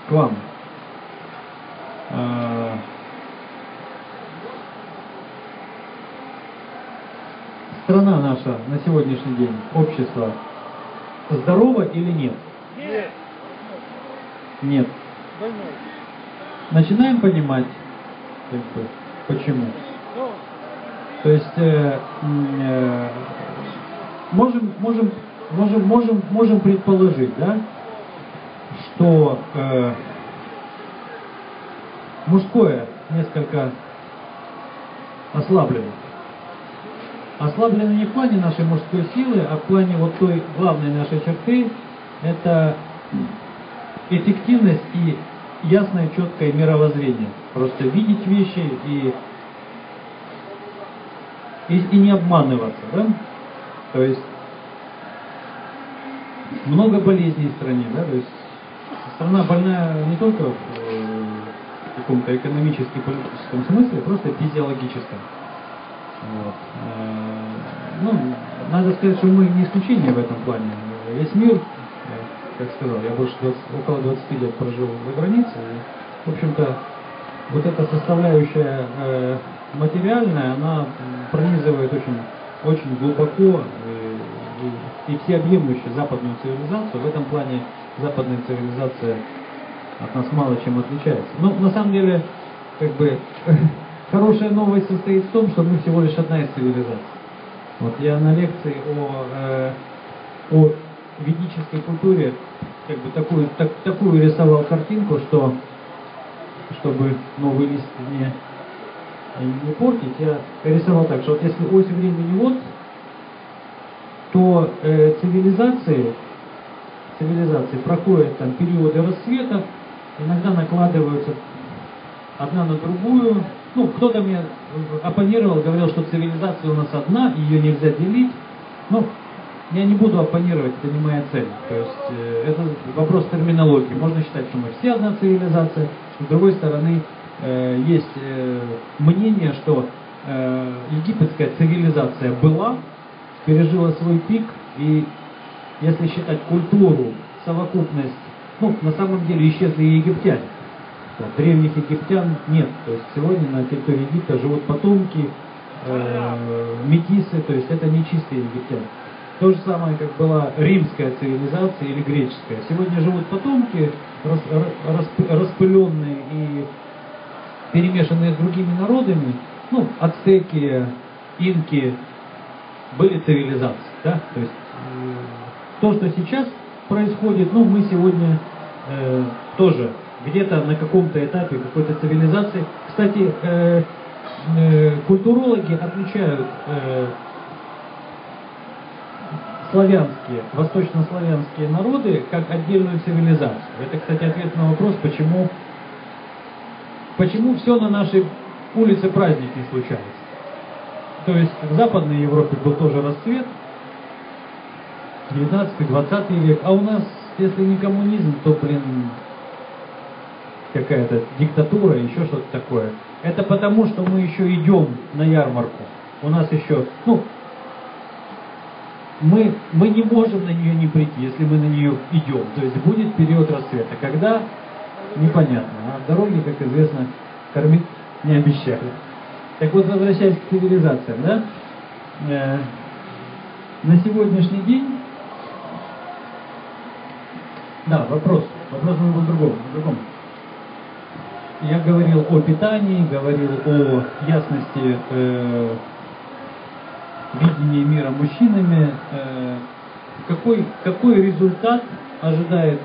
к вам. Э, страна наша на сегодняшний день, общество, здорово или нет? Нет. Нет. Начинаем понимать, как бы, почему. То есть э, э, можем, можем, можем, можем, можем предположить, да, что э, мужское несколько ослаблено. Ослаблено не в плане нашей мужской силы, а в плане вот той главной нашей черты, это эффективность и ясное, четкое мировоззрение. Просто видеть вещи и, и, и не обманываться, да? То есть много болезней в стране, да, то есть страна больная не только в э, каком-то экономически-политическом смысле, просто физиологическом. Вот. Э, Ну, надо сказать, что мы не исключение в этом плане. Весь мир, я, как сказал, я больше 20, около 20 лет прожил за границей. И, в общем-то, вот эта составляющая э, материальная, она пронизывает очень, очень глубоко и, и, и всеобъемлюще западную цивилизацию. В этом плане западная цивилизация от нас мало чем отличается. Но на самом деле, как бы, [LAUGHS] хорошая новость состоит в том, что мы всего лишь одна из цивилизаций. Вот я на лекции о, э, о ведической культуре как бы такую, так, такую рисовал картинку, что чтобы новый лист не, не портить, я рисовал так, что вот если ось времени вот, то э, цивилизации, цивилизации проходят там периоды расцвета, иногда накладываются одна на другую. Ну, кто-то мне оппонировал, говорил, что цивилизация у нас одна, ее нельзя делить. Ну, я не буду оппонировать, это не моя цель. То есть э, это вопрос терминологии. Можно считать, что мы все одна цивилизация. С другой стороны, э, есть э, мнение, что э, египетская цивилизация была, пережила свой пик, и если считать культуру, совокупность, ну, на самом деле исчезли и египтяне. Вот, древних египтян нет. То есть сегодня на территории Египта живут потомки, э, метисы, то есть это не чистые египтяне. То же самое, как была римская цивилизация или греческая. Сегодня живут потомки, рас, расп- распыленные и перемешанные с другими народами. Ну, ацтеки, инки были цивилизации. Да? То есть э, то, что сейчас происходит, ну, мы сегодня э, тоже где-то на каком-то этапе какой-то цивилизации. Кстати, э, э, культурологи отличают э, славянские, восточнославянские народы как отдельную цивилизацию. Это, кстати, ответ на вопрос, почему, почему все на нашей улице праздник не случается. То есть в Западной Европе был тоже расцвет, 19-20 век, а у нас, если не коммунизм, то, блин, какая-то диктатура, еще что-то такое. Это потому, что мы еще идем на ярмарку. У нас еще, ну, мы, мы не можем на нее не прийти, если мы на нее идем. То есть будет период расцвета. Когда? Непонятно. А в дороге, как известно, кормить не обещали. Так вот, возвращаясь к цивилизациям, да? Э, на сегодняшний день да, вопрос. Вопрос был другом. Другом. Я говорил о питании, говорил о ясности э, видения мира мужчинами. Э, какой, какой результат ожидает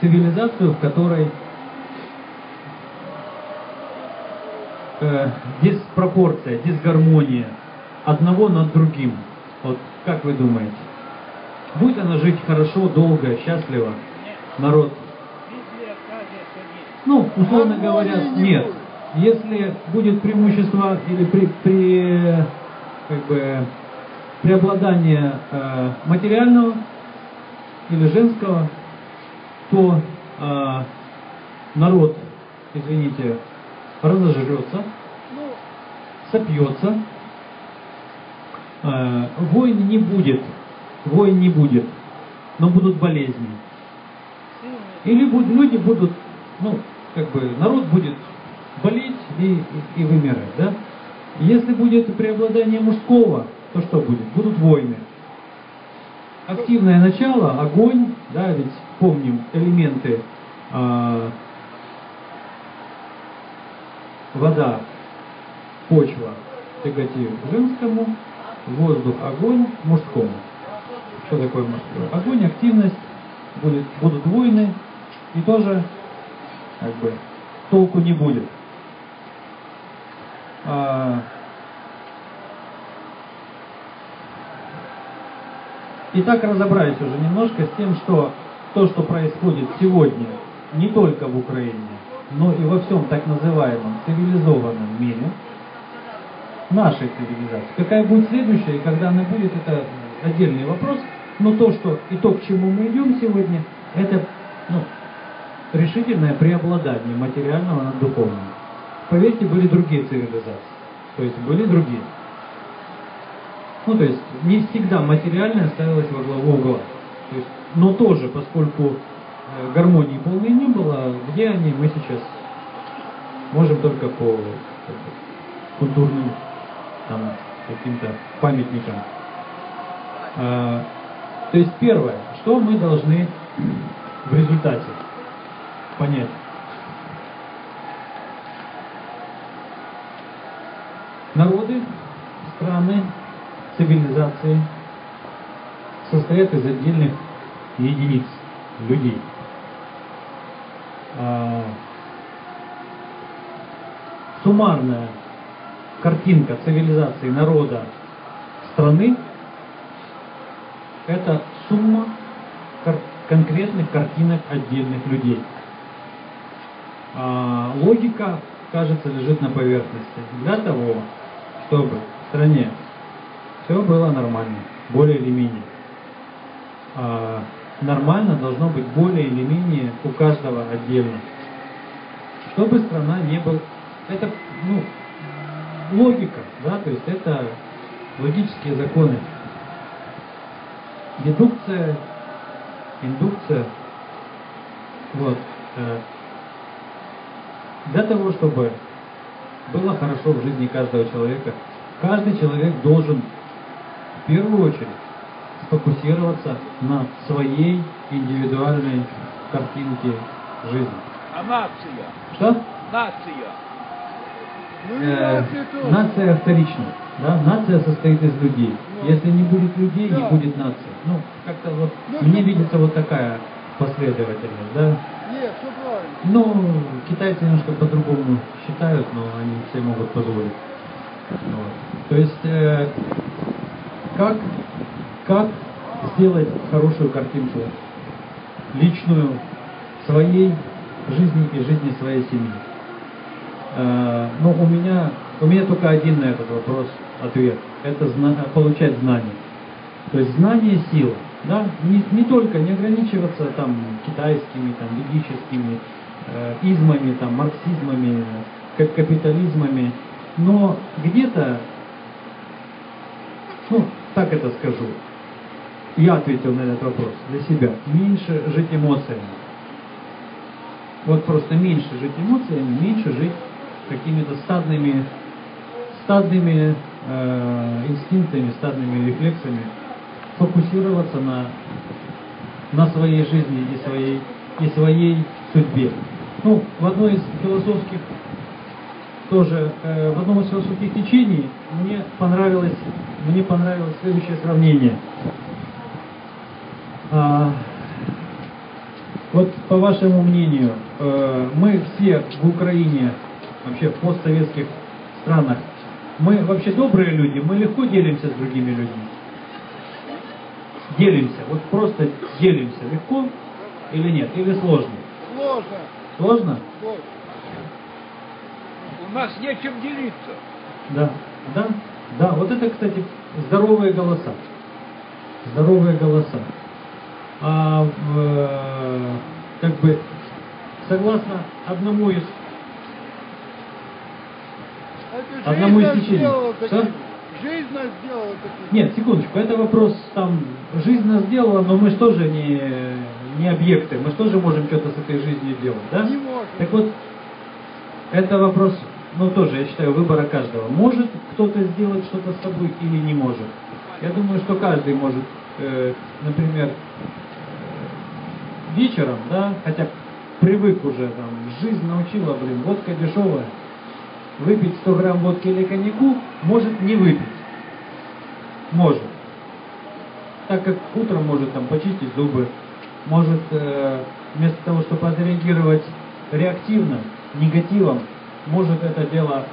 цивилизацию, в которой э, диспропорция, дисгармония одного над другим? Вот как вы думаете? Будет она жить хорошо, долго, счастливо? Народ ну, условно говоря, нет. Если будет преимущество или при, при как бы, преобладание э, материального или женского, то э, народ, извините, разожрется, сопьется, э, войн не будет, войн не будет, но будут болезни. Или будут, люди будут, ну, как бы народ будет болеть и, и, и вымирать, да? Если будет преобладание мужского, то что будет? Будут войны. Активное начало, огонь, да, ведь помним элементы э, вода, почва тяготеют женскому, воздух, огонь мужскому. Что такое мужское? Огонь, активность, будет, будут войны и тоже как бы толку не будет. А, Итак, разобрались уже немножко с тем, что то, что происходит сегодня, не только в Украине, но и во всем так называемом цивилизованном мире, нашей цивилизации. Какая будет следующая и когда она будет, это отдельный вопрос. Но то, что и то, к чему мы идем сегодня, это ну, решительное преобладание материального над духовным. Поверьте, были другие цивилизации. То есть были другие. Ну, то есть не всегда материальное ставилось во главу угла. То есть, но тоже, поскольку э, гармонии полной не было, где они, мы сейчас можем только по культурным там, каким-то памятникам. А, то есть первое, что мы должны в результате понять? Народы, страны, цивилизации состоят из отдельных единиц людей. А, суммарная картинка цивилизации народа страны это сумма кар- конкретных картинок отдельных людей. А, логика, кажется, лежит на поверхности. Для того, чтобы в стране все было нормально, более или менее. А, нормально должно быть более или менее у каждого отдельно. Чтобы страна не была... Это, ну, логика, да, то есть это логические законы. Дедукция, индукция. Вот. Для того, чтобы было хорошо в жизни каждого человека, каждый человек должен в первую очередь сфокусироваться на своей индивидуальной картинке жизни. А нация? Что? Нация. Э, нация вторична. Да? Нация состоит из людей. Если не будет людей, не будет нации. Ну, как-то вот мне видится вот такая последовательность, да? Нет, все правильно. Ну, китайцы немножко по-другому считают, но они все могут позволить. Вот. То есть, э, как, как сделать хорошую картинку личную своей жизни и жизни своей семьи? Э, ну, у меня, у меня только один на этот вопрос ответ. Это зна- получать знания. То есть знание сила. Да? Не, не только не ограничиваться там китайскими, там, ведическими э, измами, там, марксизмами, как капитализмами, но где-то, ну, так это скажу, я ответил на этот вопрос для себя, меньше жить эмоциями. Вот просто меньше жить эмоциями, меньше жить какими-то стадными, стадными э, инстинктами, стадными рефлексами, фокусироваться на, на своей жизни и своей, и своей судьбе. Ну, в одной из философских тоже э, в одном из философских течений мне понравилось, мне понравилось следующее сравнение. А, вот по вашему мнению, э, мы все в Украине, вообще в постсоветских странах, мы вообще добрые люди, мы легко делимся с другими людьми. Делимся, вот просто делимся легко или нет, или сложно? Сложно. Сложно? Сложно. У нас нечем делиться. Да, да, да. Вот это, кстати, здоровые голоса. Здоровые голоса. А э, как бы согласно одному из Одному из течений. Жизнь нас сделала такими. Нет, секундочку, это вопрос там, жизнь нас сделала, но мы же тоже не, не объекты, мы же тоже можем что-то с этой жизнью делать, да? Не можем. Так вот, это вопрос, ну тоже, я считаю, выбора каждого. Может кто-то сделать что-то с собой или не может? Я думаю, что каждый может, э, например, э, вечером, да, хотя привык уже, там, жизнь научила, блин, водка дешевая, выпить 100 грамм водки или коньяку, может не выпить. Может. Так как утром может там почистить зубы, может э, вместо того, чтобы отреагировать реактивно, негативом, может это дело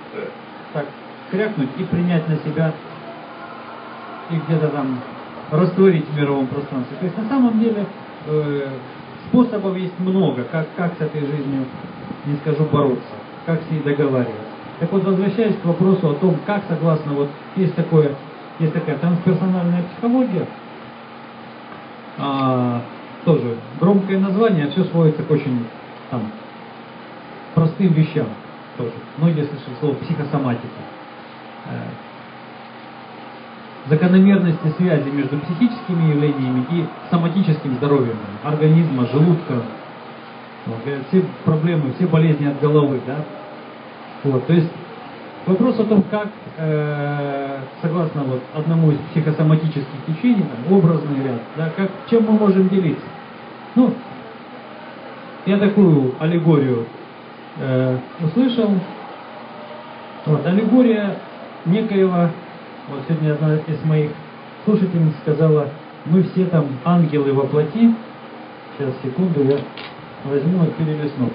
так крякнуть и принять на себя и где-то там растворить в мировом пространстве. То есть на самом деле э, способов есть много, как, как с этой жизнью, не скажу, бороться, как с ней договариваться. Так вот, возвращаясь к вопросу о том, как согласно, вот есть такое, есть такая трансперсональная психология, а, тоже громкое название, а все сводится к очень там, простым вещам тоже. Многие слышали слово психосоматика. закономерности связи между психическими явлениями и соматическим здоровьем организма, желудка. Говорят, все проблемы, все болезни от головы, да. Вот, то есть вопрос о том, как, э, согласно вот одному из психосоматических течений, там, образный ряд, да, как, чем мы можем делиться. Ну, я такую аллегорию э, услышал. Вот, аллегория некоего, вот сегодня одна из моих слушательниц сказала, мы все там ангелы во плоти. Сейчас, секунду, я возьму и перелесну.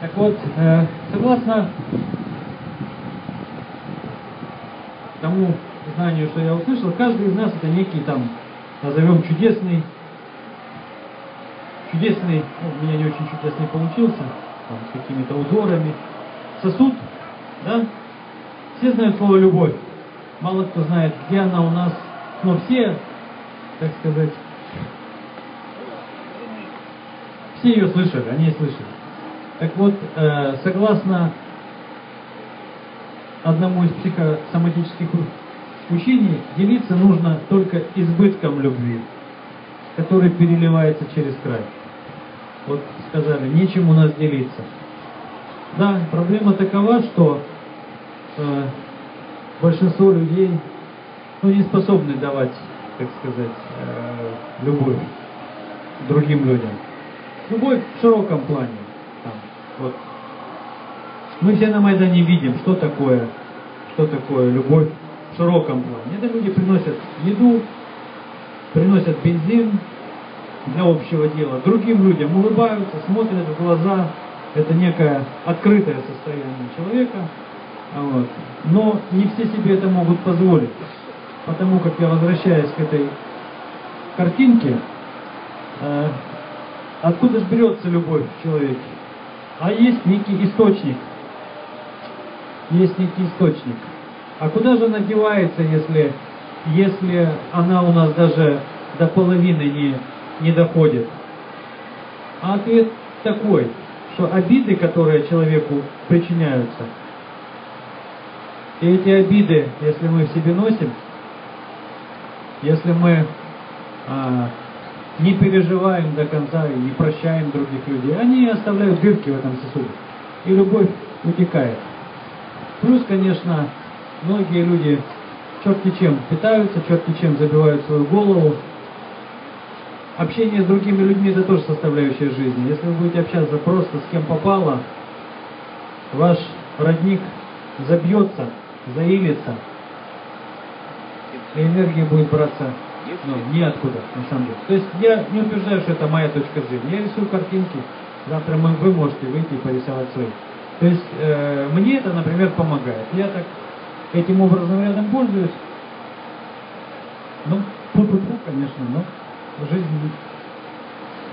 Так вот, э, согласно тому знанию, что я услышал, каждый из нас это некий там, назовем чудесный, чудесный, ну, у меня не очень чудесный получился, там, с какими-то узорами, сосуд, да? Все знают слово любовь. Мало кто знает, где она у нас, но все, так сказать, все ее слышали, они слышали. Так вот, э, согласно одному из психосоматических учений, делиться нужно только избытком любви, который переливается через край. Вот сказали, нечем у нас делиться. Да, проблема такова, что э, большинство людей ну, не способны давать, так сказать, э, любовь другим людям. Любовь в широком плане. Там, вот. Мы все на Майдане видим, что такое, что такое любовь в широком плане. Это люди приносят еду, приносят бензин для общего дела. Другим людям улыбаются, смотрят в глаза. Это некое открытое состояние человека. Вот. Но не все себе это могут позволить. Потому как я возвращаюсь к этой картинке, э, откуда же берется любовь в человеке? А есть некий источник. Есть некий источник. А куда же она девается, если, если она у нас даже до половины не, не доходит? А ответ такой, что обиды, которые человеку причиняются, и эти обиды, если мы в себе носим, если мы а, не переживаем до конца и не прощаем других людей, они оставляют дырки в этом сосуде. И любовь утекает. Плюс, конечно, многие люди черти чем питаются, черти чем забивают свою голову. Общение с другими людьми это тоже составляющая жизни. Если вы будете общаться просто с кем попало, ваш родник забьется, заилится, и энергия будет браться ну, ниоткуда, на самом деле. То есть я не утверждаю, что это моя точка зрения. Я рисую картинки, завтра мы, вы можете выйти и порисовать свои. То есть э, мне это, например, помогает. Я так этим образом рядом пользуюсь. Ну, фу-фу-фу, конечно, но жизнь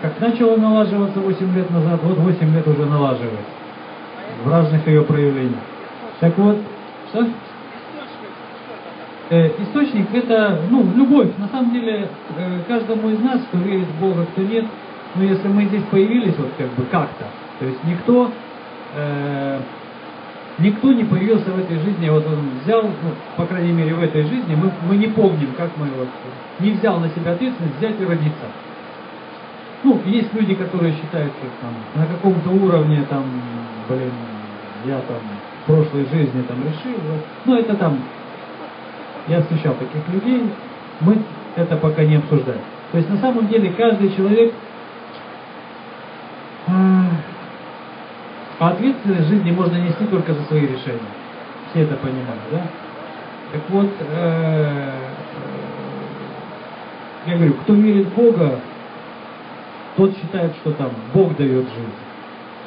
как начала налаживаться 8 лет назад, вот 8 лет уже налаживает в разных ее проявлениях. Так вот, что? Э, источник это, ну, любовь. На самом деле, э, каждому из нас, кто верит в Бога, кто нет, но если мы здесь появились вот как бы как-то, то есть никто, э, никто не появился в этой жизни, вот он взял, ну, по крайней мере в этой жизни, мы, мы не помним, как мы вот, не взял на себя ответственность взять и родиться. Ну, есть люди, которые считают, что там на каком-то уровне там, блин, я там в прошлой жизни там решил, вот. ну это там я встречал таких людей, мы это пока не обсуждаем. То есть на самом деле каждый человек а, а ответственность в жизни можно нести только за свои решения. Все это понимают, да? Так вот, э, я говорю, кто верит в Бога, тот считает, что там Бог дает жизнь.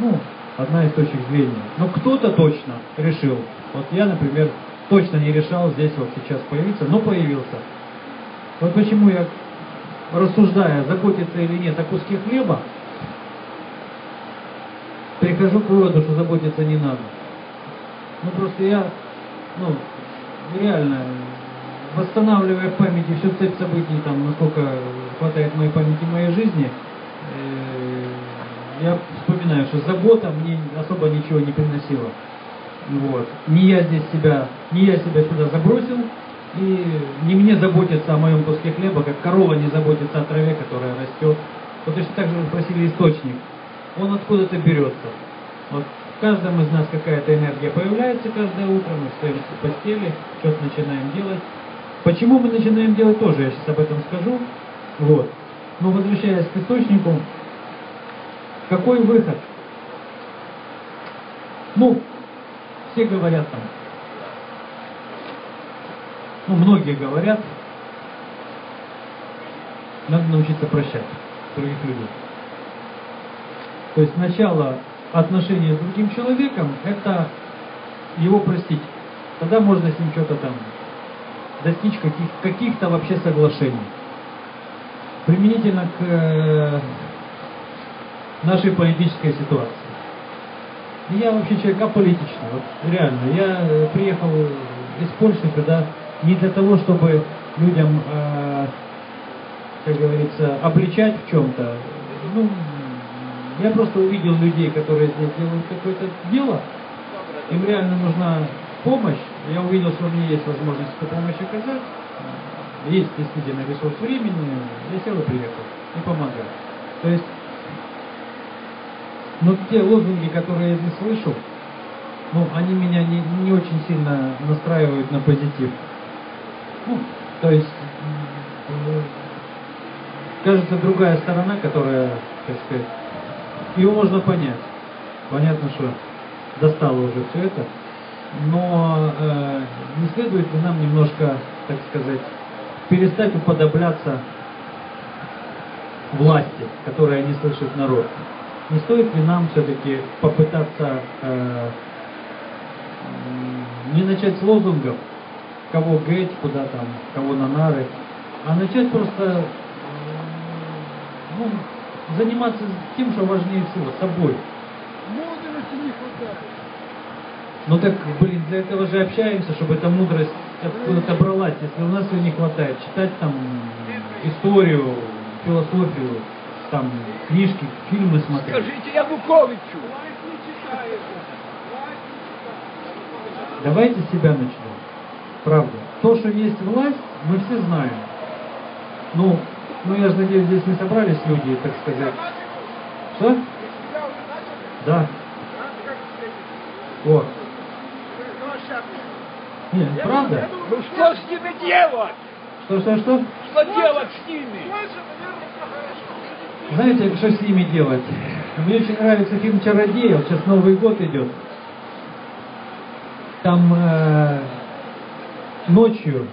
Ну, одна из точек зрения. Но кто-то точно решил. Вот я, например, точно не решал здесь вот сейчас появиться, но появился. Вот почему я, рассуждая, заботиться или нет о куске хлеба, прихожу к выводу, что заботиться не надо. Ну просто я, ну, реально, восстанавливая в памяти всю цепь событий, там, насколько хватает моей памяти моей жизни, э, я вспоминаю, что забота мне особо ничего не приносила. Вот. Не я здесь себя, не я себя сюда забросил, и не мне заботиться о моем куске хлеба, как корова не заботится о траве, которая растет. Вот точно так же вы спросили источник. Он откуда-то берется. Вот в каждом из нас какая-то энергия появляется каждое утро, мы встаем в постели, что-то начинаем делать. Почему мы начинаем делать тоже, я сейчас об этом скажу. Вот. Но возвращаясь к источнику, какой выход? Ну, все говорят там, ну, многие говорят, надо научиться прощать других людей. То есть начало отношения с другим человеком – это его простить. Тогда можно с ним что-то там достичь каких, каких-то вообще соглашений. Применительно к э, нашей политической ситуации. Я вообще человек аполитичный, вот реально. Я э, приехал из Польши сюда не для того, чтобы людям, э, как говорится, обличать в чем-то. Ну, я просто увидел людей, которые здесь делают какое-то дело, им реально нужна помощь. Я увидел, что у меня есть возможность эту помощь оказать. Есть действительно ресурс времени. Я сел и приехал. И помогаю. То есть, но те лозунги, которые я здесь слышу, ну, они меня не, не очень сильно настраивают на позитив. Ну, то есть, кажется, другая сторона, которая, так сказать, его можно понять. Понятно, что достало уже все это. Но э, не следует ли нам немножко, так сказать, перестать уподобляться власти, которая не слышит народ? Не стоит ли нам все-таки попытаться э, не начать с лозунгов, кого геть, куда там, кого на нары, а начать просто ну, заниматься тем, что важнее всего, собой. Мудрости не хватает. Ну так, блин, для этого же общаемся, чтобы эта мудрость откуда-то бралась. Если у нас ее не хватает, читать там историю, философию, там книжки, фильмы смотреть. Скажите Януковичу. Давайте с себя начнем. Правда. То, что есть власть, мы все знаем. Ну, ну я же надеюсь, здесь не собрались люди, так сказать. Что? Да. Вот. Нет, правда? Ну что с ними делать? Что, что, что? Что делать с ними? Знаете, что с ними делать? Мне очень нравится фильм «Чародей», вот сейчас Новый год идет. Там э, ночью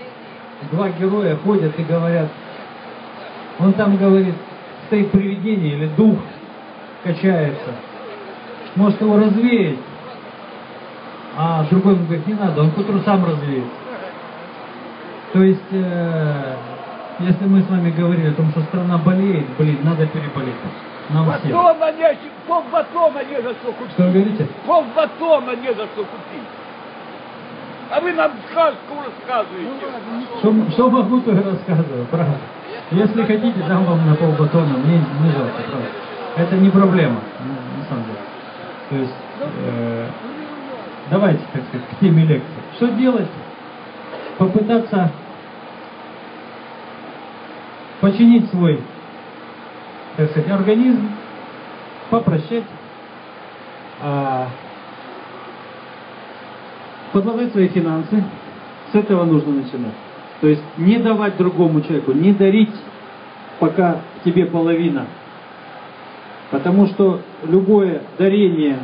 два героя ходят и говорят, он там говорит, стоит привидение или дух качается, может его развеять, а другой ему говорит, не надо, он к утру сам развеется. То есть, э, если мы с вами говорили о том, что страна болеет, блин, надо переболеть. Нам всем. Батона не, пол батона не за что купить. Что вы говорите? Пол батона не за что купить. А вы нам сказку рассказываете. Что, что могу, то и рассказываю, правда. Если хотите, дам вам на полбатона, мне не жалко, правда. Это не проблема, на, самом деле. То есть, э, давайте, так сказать, к теме лекции. Что делать? Попытаться починить свой, так сказать, организм, попрощать, а, подложить свои финансы. С этого нужно начинать. То есть не давать другому человеку, не дарить, пока тебе половина. Потому что любое дарение,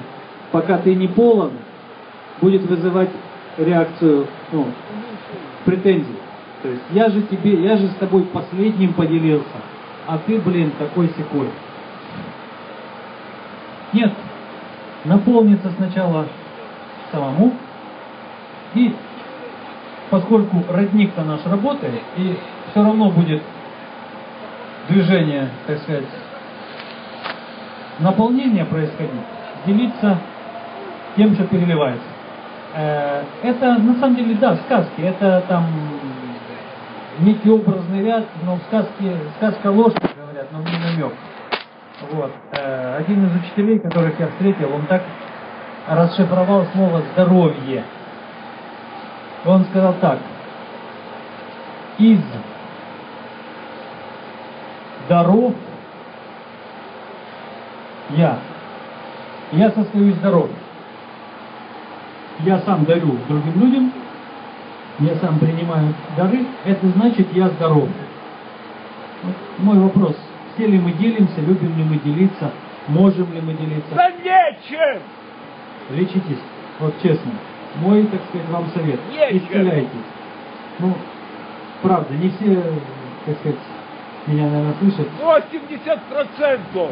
пока ты не полон, будет вызывать реакцию, ну, претензий. То есть я же тебе, я же с тобой последним поделился, а ты, блин, такой секой. Нет, наполниться сначала самому, и поскольку родник-то наш работает, и все равно будет движение, так сказать, наполнение происходить, делиться тем, что переливается. Э, Это на самом деле, да, сказки, это там некий образный ряд, но в сказке, сказка ложь, как говорят, но не намек. Вот. Э, Один из учителей, которых я встретил, он так расшифровал слово «здоровье». Он сказал так. Из здоров я. Я состою из здоровья. Я сам дарю другим людям, я сам принимаю дары, это значит я здоров. Вот мой вопрос, все ли мы делимся, любим ли мы делиться, можем ли мы делиться? Да нечем! Лечитесь, вот честно. Мой, так сказать, вам совет. Исцеляйтесь. Ну, правда, не все, так сказать, меня, наверное, слышат. 80 процентов!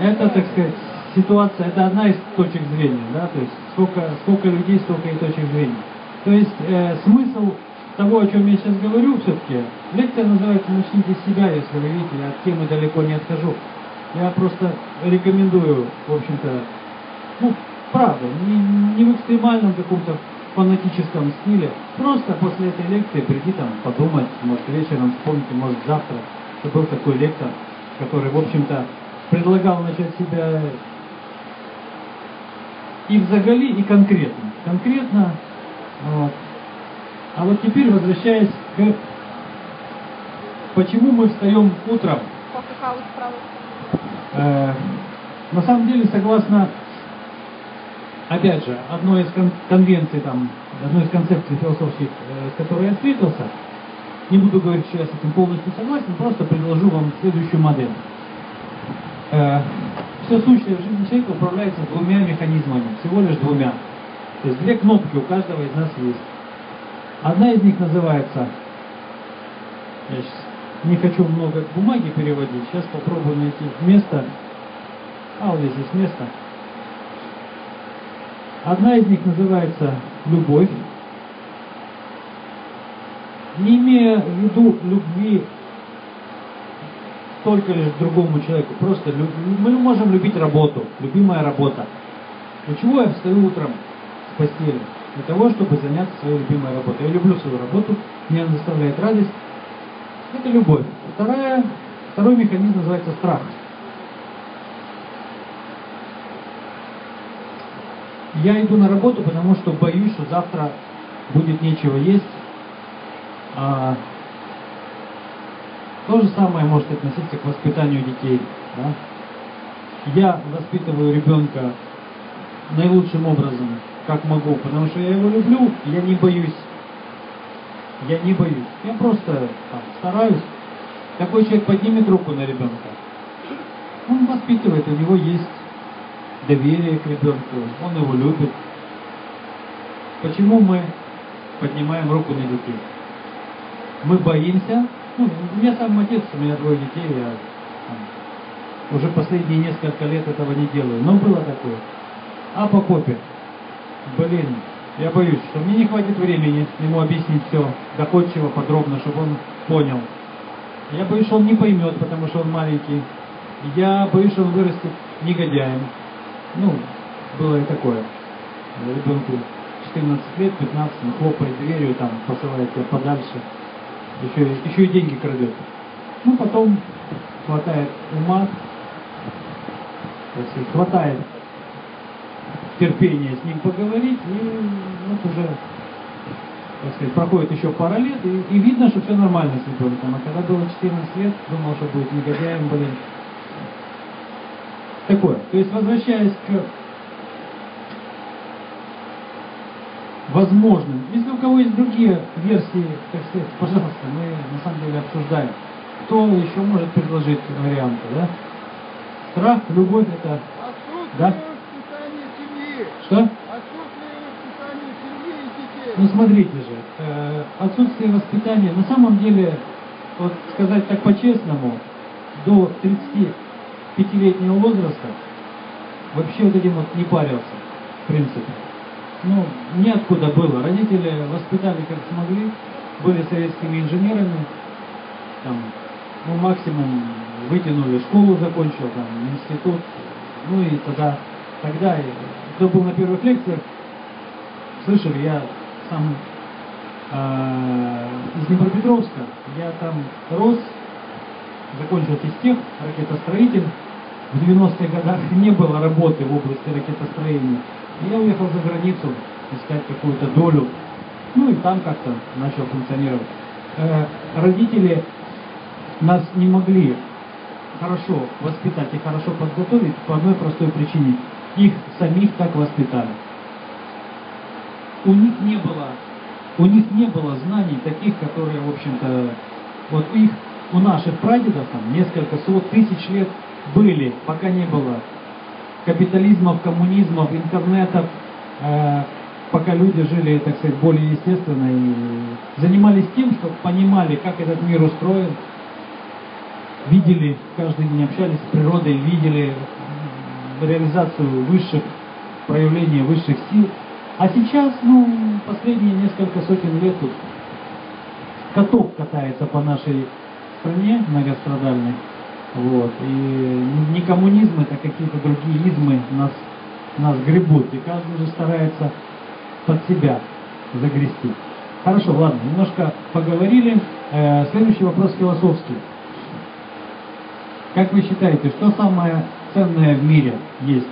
Это, так сказать, ситуация, это одна из точек зрения, да, то есть сколько, сколько людей, столько и точек зрения. То есть э, смысл того, о чем я сейчас говорю, все-таки, лекция называется «Начните с себя», если вы видите, я от темы далеко не отхожу. Я просто рекомендую, в общем-то, ну, правда, не, не в экстремальном каком-то фанатическом стиле, просто после этой лекции приди там подумать, может вечером вспомните, может завтра, что был такой лектор, который, в общем-то, предлагал начать себя и взагалі, и конкретно. Конкретно, вот. А вот теперь возвращаясь к почему мы встаем утром. Э, на самом деле, согласно, опять же, одной из кон- конвенций, там, одной из концепций философских, э, с которой я встретился, не буду говорить, что я с этим полностью согласен, просто предложу вам следующую модель. все сущее в жизни человека управляется двумя механизмами, всего лишь двумя. То есть две кнопки у каждого из нас есть. Одна из них называется, я сейчас не хочу много бумаги переводить, сейчас попробую найти место. А, вот здесь есть место. Одна из них называется любовь. Не имея в виду любви только лишь другому человеку, просто люб- мы можем любить работу, любимая работа. Для чего я встаю утром с постели? Для того, чтобы заняться своей любимой работой. Я люблю свою работу, меня она доставляет радость. Это любовь. Вторая, второй механизм называется страх. Я иду на работу, потому что боюсь, что завтра будет нечего есть. А, то же самое может относиться к воспитанию детей. да. Я воспитываю ребенка наилучшим образом, как могу, потому что я его люблю, я не боюсь. Я не боюсь. Я просто там, стараюсь. Такой человек поднимет руку на ребенка. Он воспитывает, у него есть доверие к ребенку, он его любит. Почему мы поднимаем руку на детей? Мы боимся. Ну, у меня сам отец, у меня двое детей, я там, уже последние несколько лет этого не делаю. Но было такое. А по попе? Блин, я боюсь, что мне не хватит времени ему объяснить все доходчиво, подробно, чтобы он понял. Я боюсь, что он не поймет, потому что он маленький. Я боюсь, что он вырастет негодяем. Ну, было и такое. Ребенку 14 лет, 15, он хлопает дверью, там, посылает тебя подальше. Еще, еще и деньги крадет. Ну, потом хватает ума, сказать, хватает терпения с ним поговорить, и вот уже, так сказать, проходит еще пара лет, и, и видно, что все нормально с ребенком. А когда было 14 лет, думал, что будет негодяем, блин. Такое. То есть, возвращаясь к возможным. Если у кого есть другие версии, так сказать, пожалуйста, мы на самом деле обсуждаем. Кто еще может предложить варианты, да? Страх, любовь это... Да? Воспитание семьи. Что? Отсутствие воспитания семьи и детей. Ну смотрите же, э, отсутствие воспитания, на самом деле, вот сказать так по-честному, до 35-летнего возраста вообще вот этим вот не парился, в принципе. Ну, неоткуда было. Родители воспитали как смогли, были советскими инженерами, там, ну, максимум вытянули, школу закончил, там, институт, ну и тогда, тогда, кто был на первых лекциях, слышали, я сам э, из Днепропетровска, я там рос, закончил физтех, ракетостроитель, в 90-х годах не было работы в области ракетостроения. И я уехал за границу искать какую-то долю. Ну и там как-то начал функционировать. Э, родители нас не могли хорошо воспитать и хорошо подготовить по одной простой причине. Их самих так воспитали. У них не было, у них не было знаний таких, которые, в общем-то, вот их, у наших прадедов там несколько сот тысяч лет были, пока не было капитализмов, коммунизмов, интернетов, э, пока люди жили, так сказать, более естественно и занимались тем, что понимали, как этот мир устроен, видели, каждый день общались с природой, видели реализацию высших проявления высших сил. А сейчас, ну, последние несколько сотен лет тут каток катается по нашей стране многострадальной. Вот. И не- коммунизм, это какие-то другие измы нас, нас гребут. И каждый же старается под себя загрести. Хорошо, ладно, немножко поговорили. Э, следующий вопрос философский. Как вы считаете, что самое ценное в мире есть?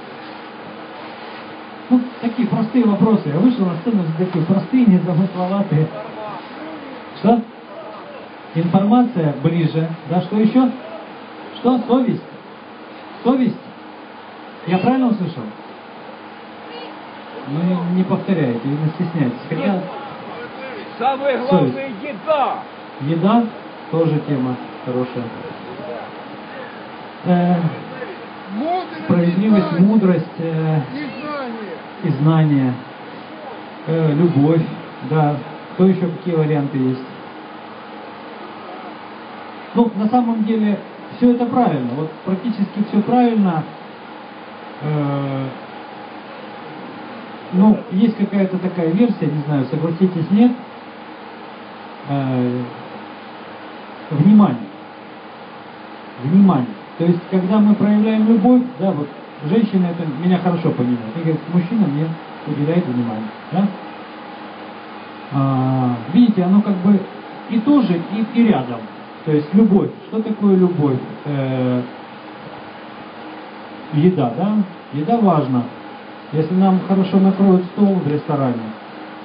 Ну, такие простые вопросы. Я вышел на сцену такие простые, незамысловатые. Что? Информация ближе. Да, что еще? Что? Совесть? Совесть? Я правильно услышал? Ну, не, не повторяйте, видно, стесняетесь. Хотя Самое главное – еда. еда тоже тема хорошая. Э, справедливость, мудрость э, И знание, э, любовь, да. Кто еще какие варианты есть? Ну, на самом деле, все это правильно. Вот практически все правильно. Э, ну, есть какая-то такая версия, не знаю, согласитесь, нет. Э, внимание. Внимание. То есть, когда мы проявляем любовь, да, вот женщина это меня хорошо понимает. И говорит, мужчина мне уделяет внимание. Да? А, видите, оно как бы и тоже, и, и рядом. То есть любовь. Что такое любовь? Э, еда, да? Еда важна. Если нам хорошо накроют стол в ресторане,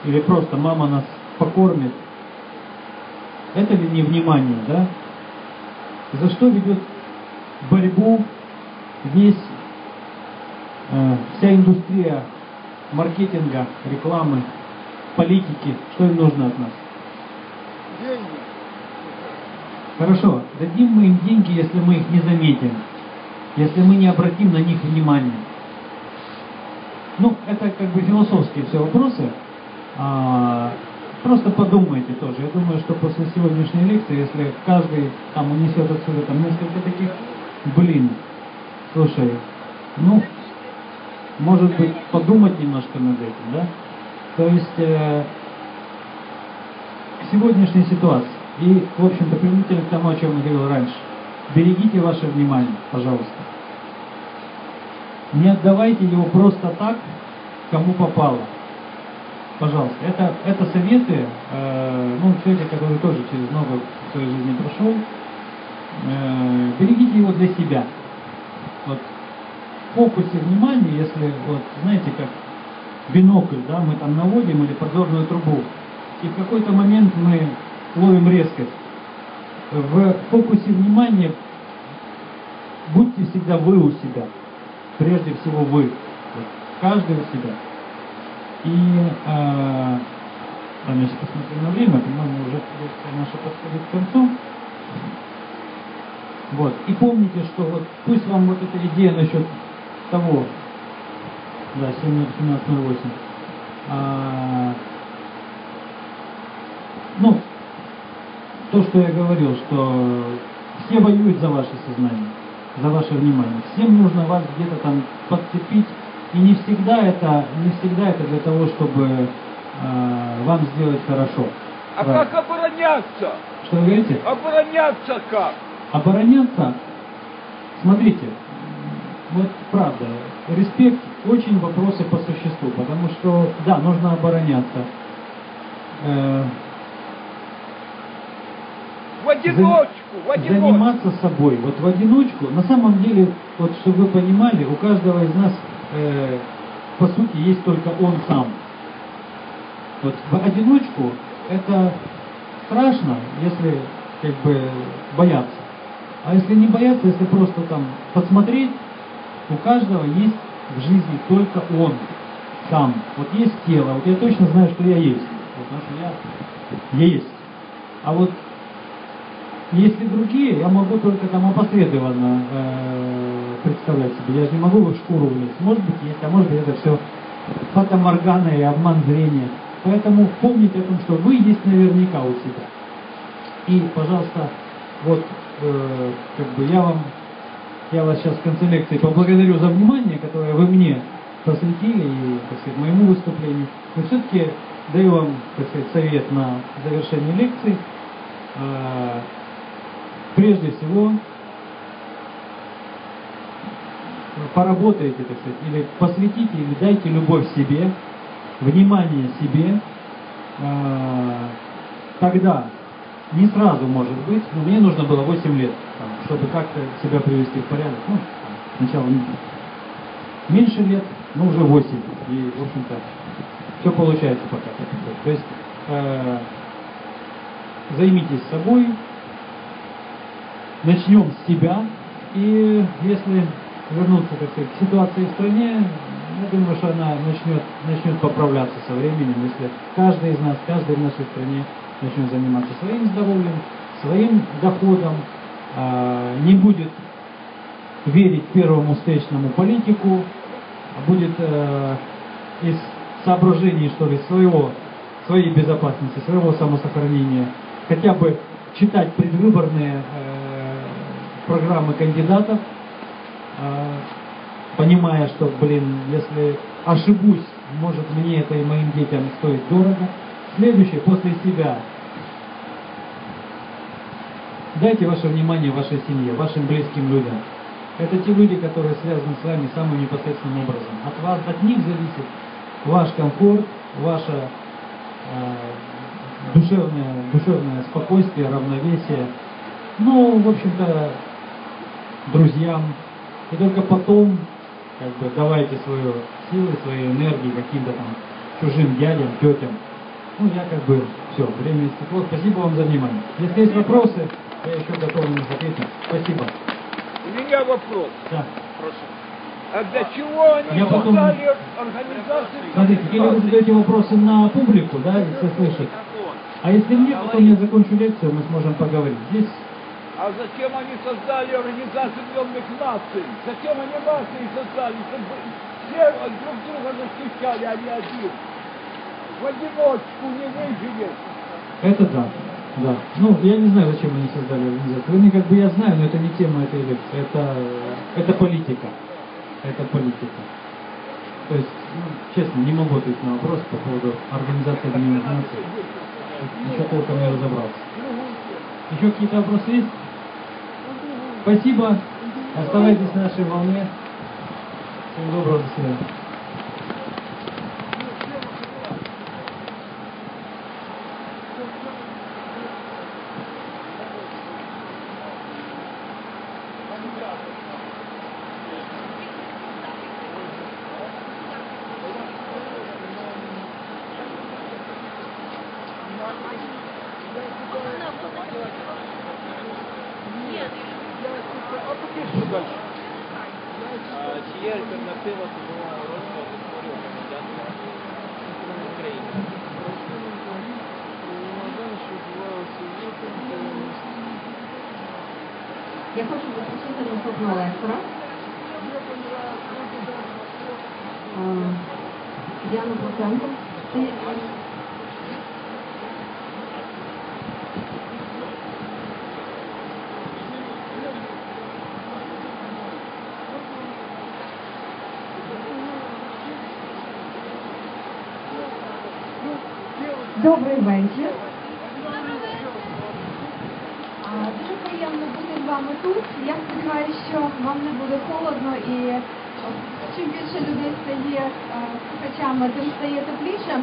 или просто мама нас покормит, это ли не внимание, да? За что ведет борьбу весь, э, вся индустрия маркетинга, рекламы, политики, что им нужно от нас? Деньги. Хорошо, дадим мы им деньги, если мы их не заметим, если мы не обратим на них внимание. Ну, это как бы философские все вопросы. А, просто подумайте тоже. Я думаю, что после сегодняшней лекции, если каждый там унесет отсюда там несколько таких, блин, слушай, ну, может быть, подумать немножко над этим, да? То есть э, к сегодняшней ситуации и, в общем-то, применительно к тому, о чем я говорил раньше, берегите ваше внимание, пожалуйста. Не отдавайте его просто так, кому попало. Пожалуйста. Это, это советы, э, ну, человека, который тоже через много в своей жизни прошел. Э, берегите его для себя. Вот в фокусе внимания, если, вот, знаете, как бинокль, да, мы там наводим или подзорную трубу, и в какой-то момент мы ловим резкость. В фокусе внимания будьте всегда вы у себя. Прежде всего вы. Каждый у себя. И э, там я сейчас посмотрю на время, по-моему, уже лекция наша подходит к концу. Вот. И помните, что вот пусть вам вот эта идея насчет того, да, 17.08, а, ну, то, что я говорил, что все воюют за ваше сознание, за ваше внимание. Всем нужно вас где-то там подцепить, и не всегда это, не всегда это для того, чтобы э, вам сделать хорошо. А Правильно. как обороняться? Что вы говорите? Обороняться как? Обороняться, смотрите, вот правда, респект очень вопросы по существу, потому что, да, нужно обороняться. Э, Вадим одиночку, в одиночку. заниматься собой. Вот в одиночку, на самом деле, вот чтобы вы понимали, у каждого из нас, э, по сути, есть только он сам. Вот в одиночку это страшно, если как бы бояться. А если не бояться, если просто там посмотреть, у каждого есть в жизни только он сам. Вот есть тело, вот я точно знаю, что я есть. Потому что я есть. А вот если другие, я могу только там опосредованно э, представлять себе. Я же не могу в шкуру влезть. Может быть, есть, а может быть, это все фатоморгана и обман зрения. Поэтому помните о том, что вы есть наверняка у себя. И, пожалуйста, вот э, как бы я вам, я вас сейчас в конце лекции поблагодарю за внимание, которое вы мне посвятили и, так сказать, моему выступлению. Но все-таки даю вам, так сказать, совет на завершение лекции. Э, прежде всего, поработайте, так сказать, или посвятите, или дайте любовь себе, внимание себе, э, тогда не сразу, может быть, но мне нужно было 8 лет, чтобы как-то себя привести в порядок. Ну, сначала меньше лет, но уже 8. И, в общем-то, все получается пока. То есть э, займитесь собой, начнем с себя, и если вернуться, так к ситуации в стране, я думаю, что она начнет, начнет поправляться со временем, если каждый из нас, каждый в нашей стране начнет заниматься своим здоровьем, своим доходом, а, не будет верить первому встречному политику, а будет э, из соображений, что ли, своего, своей безопасности, своего самосохранения, хотя бы читать предвыборные э, программы кандидатов, э, понимая, что, блин, если ошибусь, может мне это и моим детям стоит дорого. Следующее, после себя. Дайте ваше внимание вашей семье, вашим близким людям. Это те люди, которые связаны с вами самым непосредственным образом. От вас, от них зависит ваш комфорт, ваше э, душевное, душевное спокойствие, равновесие. Ну, в общем-то, друзьям. И только потом, как бы, давайте свою силу, свою энергию каким-то там чужим дядям, тетям. Ну, я как бы, все, время истекло. Спасибо вам за внимание. Если есть вопросы, я еще готов на них ответить. Спасибо. У меня вопрос. Да. А для чего они Я потом- создали организацию? Смотрите, или вы задаете вопросы на публику, да, если слышит. А если нет, потом я закончу лекцию, мы сможем поговорить. Здесь А зачем они создали Организацию Объединенных Наций? Зачем они нации создали? Чтобы все друг друга защищали, а не один. В одиночку не выживет. Это да. Да. Ну, я не знаю, зачем они создали организацию. Вернее, как бы я знаю, но это не тема этой лекции. Это, это политика. Это политика. То есть, ну, честно, не могу ответить на вопрос по поводу организации Объединенных Наций. Еще толком не разобрался. Еще какие-то вопросы есть? Спасибо. Оставайтесь на нашей волне. Всем доброго, до свидания. Чи є альтернатива трудовому розкладу створювати громадянства України? Я хочу запросити наступного лектора. Е, Діану Проценко. Ти- Добрий вечір. А, Дуже приємно бути з вами тут. Я сподіваюся, що вам не буде холодно і е, чим більше людей стає е, слухачами, тим стає тепліше.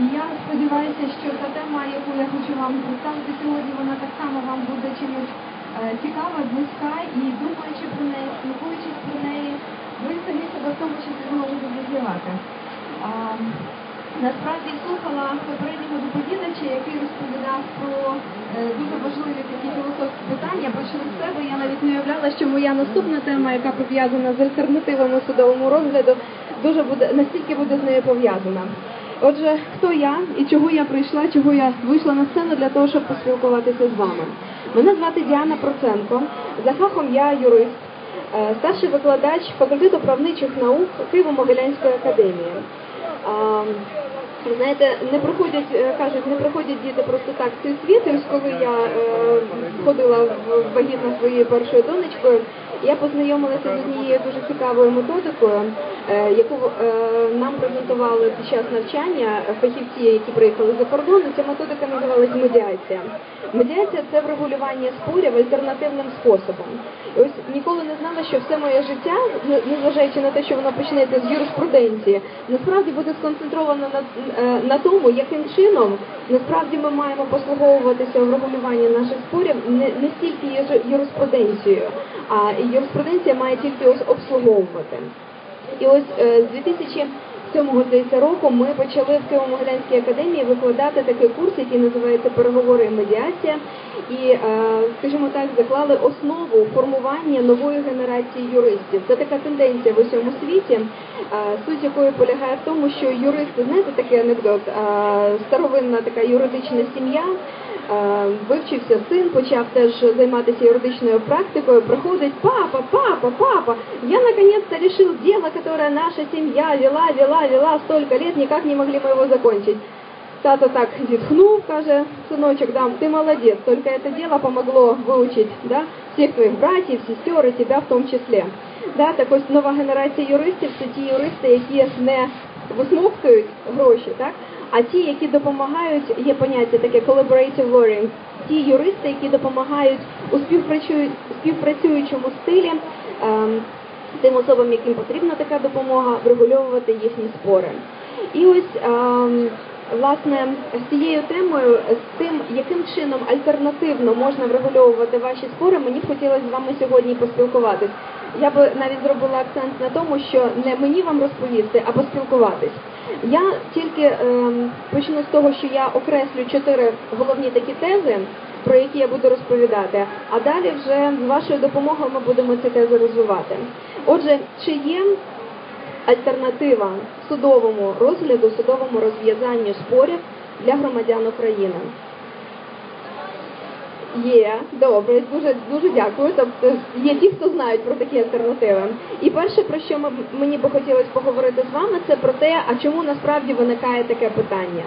І я сподіваюся, що та тема, яку я хочу вам представити сьогодні, вона так само вам буде чимось е, цікава, близька і думаючи про неї, спілкуючись про неї, ви самі себе в тому числі зможете розвивати. Насправді слухала попереднього доповідача, який розповідав про е, дуже важливі такі філософські питання. Почали з себе. Я навіть не уявляла, що моя наступна тема, яка пов'язана з альтернативами судовому розгляду, дуже буде настільки буде з нею пов'язана. Отже, хто я і чого я прийшла, чого я вийшла на сцену для того, щоб поспілкуватися з вами. Мене звати Діана Проценко. За фахом я юрист, е, старший викладач факультету правничих наук Києво-Могилянської академії. Знаєте, не приходять, е, кажуть, не проходять діти просто так цей світ. І ось коли я е, ходила в вагітна своєю першою донечкою, я познайомилася з однією дуже цікавою методикою, е, яку е, нам презентували під час навчання фахівці, які приїхали за кордон. Ця методика називалась медіація. Медіація це врегулювання спорів альтернативним способом. І ось ніколи не знала, що все моє життя, не- незважаючи на те, що воно почнеться з юриспруденції, насправді буде сконцентровано на, е, на тому, яким чином насправді ми маємо послуговуватися у врегулюванні наших спорів не, не стільки юри- юриспруденцією, а юриспруденція має тільки ось обслуговувати. І ось е, з 2007 здається, року ми почали в Києво-Могилянській академії викладати такий курс, який називається переговори і медіація. І, е, скажімо так, заклали основу формування нової генерації юристів. Це така тенденція в усьому світі, е, суть якої полягає в тому, що юристи, знаєте, такий анекдот, старовинна така юридична сім'я. Е, Вивчився син, почав теж займатися юридичною практикою. Приходить папа, папа, папа. Я наконец-то решил дело, которое наша семья вела, вела, вела столько лет, никак не могли мы его закончить. Тата так зітхнув, каже, сыночек, да, ты молодец, только это дело помогло выучить, да, всех твоих братьев, сестер и тебя в том числе. Да, так ось нова генерація юристів це ті юристи, які не висмоктують гроші, так, А ті, які допомагають, є поняття таке collaborative lawyering, ті юристи, які допомагають у співпрацюю- співпрацюючому стилі ем, тим особам, яким потрібна така допомога, врегульовувати їхні спори. І ось ем, власне з цією темою, з тим, яким чином альтернативно можна врегульовувати ваші спори, мені б хотілося з вами сьогодні поспілкуватись. Я би навіть зробила акцент на тому, що не мені вам розповісти, а поспілкуватись. Я тільки ем, почну з того, що я окреслю чотири головні такі тези, про які я буду розповідати, а далі вже з вашою допомогою ми будемо ці тези розвивати. Отже, чи є альтернатива судовому розгляду, судовому розв'язанню спорів для громадян України? Є, добре, дуже дуже дякую. Тобто є ті, хто знають про такі альтернативи. І перше, про що ми, мені би хотілося поговорити з вами, це про те, а чому насправді виникає таке питання.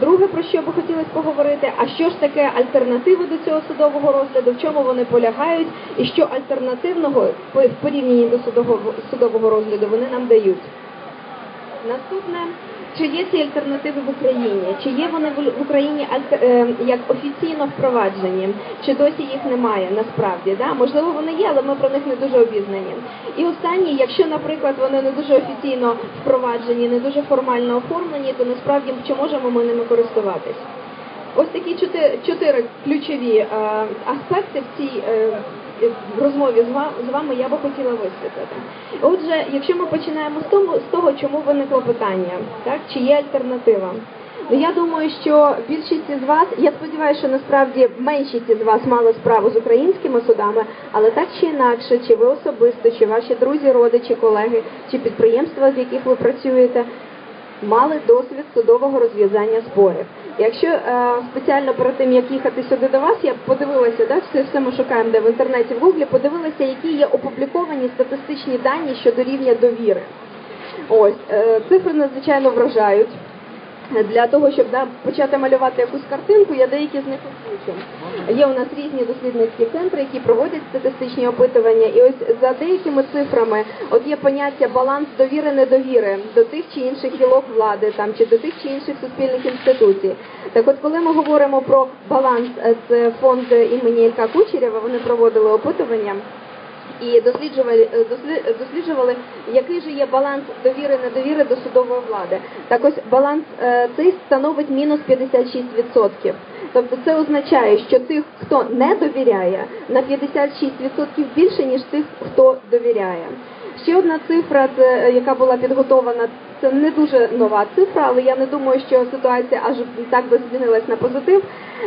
Друге, про що би хотілося поговорити, а що ж таке альтернативи до цього судового розгляду, в чому вони полягають, і що альтернативного в порівнянні до судового, судового розгляду вони нам дають. Наступне, чи є ці альтернативи в Україні? Чи є вони в Україні е, як офіційно впроваджені? Чи досі їх немає насправді? Да? Можливо, вони є, але ми про них не дуже обізнані. І останнє, якщо, наприклад, вони не дуже офіційно впроваджені, не дуже формально оформлені, то насправді чи можемо ми ними користуватись? Ось такі чотири, чотири ключові е, аспекти в цій е, в розмові з вами я би хотіла висвітлити. Отже, якщо ми починаємо з того, з того, чому виникло питання, так чи є альтернатива? Ну я думаю, що більшість із вас, я сподіваюся, що насправді меншість із вас мали справу з українськими судами, але так чи інакше, чи ви особисто, чи ваші друзі, родичі, колеги, чи підприємства, з яких ви працюєте, мали досвід судового розв'язання спорів. Якщо е, спеціально перед тим як їхати сюди до вас, я подивилася, да, все, все ми шукаємо де в інтернеті в гуглі, подивилася, які є опубліковані статистичні дані щодо рівня довіри. Ось е, цифри надзвичайно вражають. Для того, щоб да, почати малювати якусь картинку, я деякі з них озвучу. Є у нас різні дослідницькі центри, які проводять статистичні опитування, і ось за деякими цифрами, от є поняття баланс довіри недовіри до тих чи інших гілок влади, там чи до тих чи інших суспільних інституцій. Так, от коли ми говоримо про баланс, е, це фонд імені Ілька Кучерєва, вони проводили опитування. І досліджували, е, досліджували, який же є баланс довіри недовіри до судової влади. Так ось баланс е, цей становить мінус 56%. Тобто це означає, що тих, хто не довіряє, на 56% більше, ніж тих, хто довіряє. Ще одна цифра, е, яка була підготована, це не дуже нова цифра, але я не думаю, що ситуація аж так би змінилась на позитив.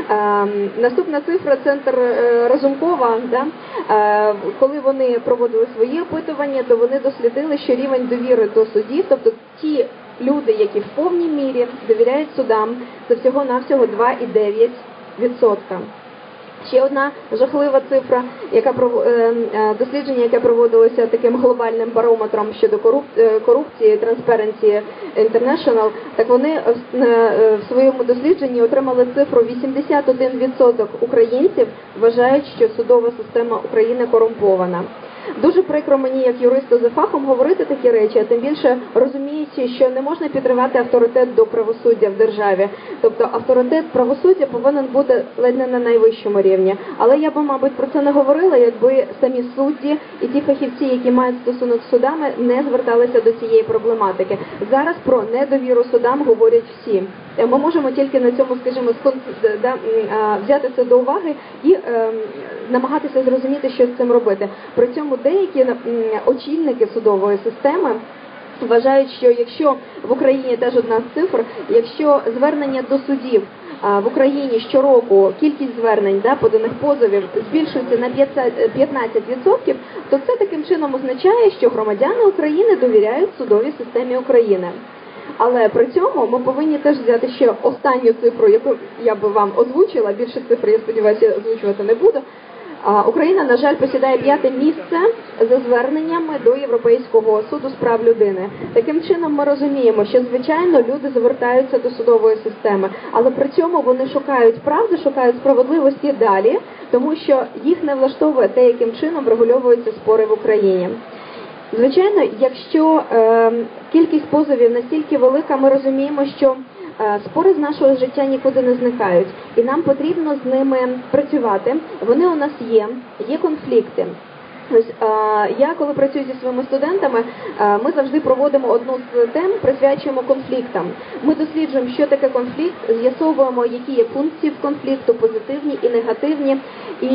Ем, наступна цифра центр е, Разумкова. Да? Е, коли вони проводили свої опитування, то вони дослідили, що рівень довіри до судів, тобто ті люди, які в повній мірі довіряють судам, це всього навсього 2,9%. Ще одна жахлива цифра, яка е, е, дослідження, яке проводилося таким глобальним барометром щодо е, корупції Transparency International, так вони в своєму дослідженні отримали цифру 81% українців вважають, що судова система України корумпована. Дуже прикро мені, як юристу за фахом, говорити такі речі, а тим більше розуміючи, що не можна підривати авторитет до правосуддя в державі. Тобто авторитет правосуддя повинен бути ледь не на найвищому рівні. Але я би, мабуть, про це не говорила, якби самі судді і ті фахівці, які мають стосунок з судами, не зверталися до цієї проблематики. Зараз про недовіру судам говорять всі. Е, Ми можемо тільки на цьому, скажімо, да, взяти це до уваги і ем, намагатися зрозуміти, що з цим робити. При цьому деякі очільники судової системи. Вважають, що якщо в Україні теж одна з цифр, якщо звернення до судів в Україні щороку кількість звернень да, поданих позовів збільшується на 50 е, 15%, то це таким чином означає, що громадяни України довіряють судовій системі України. Але при цьому ми повинні теж взяти ще останню цифру, яку я би вам озвучила. Більше цифр, я сподіваюся, озвучувати не буду. Україна, на жаль, посідає п'яте місце за зверненнями до Європейського суду з прав людини. Таким чином, ми розуміємо, що звичайно люди звертаються до судової системи, але при цьому вони шукають правди, шукають справедливості далі, тому що їх не влаштовує те, яким чином врегульовуються спори в Україні. Звичайно, якщо е, кількість позовів настільки велика, ми розуміємо, що спори з нашого життя нікуди не зникають, і нам потрібно з ними працювати. Вони у нас є, є конфлікти. Ось я коли працюю зі своїми студентами, ми завжди проводимо одну з тем, присвячуємо конфліктам. Ми досліджуємо, що таке конфлікт, з'ясовуємо, які є функції в конфлікту, позитивні і негативні. І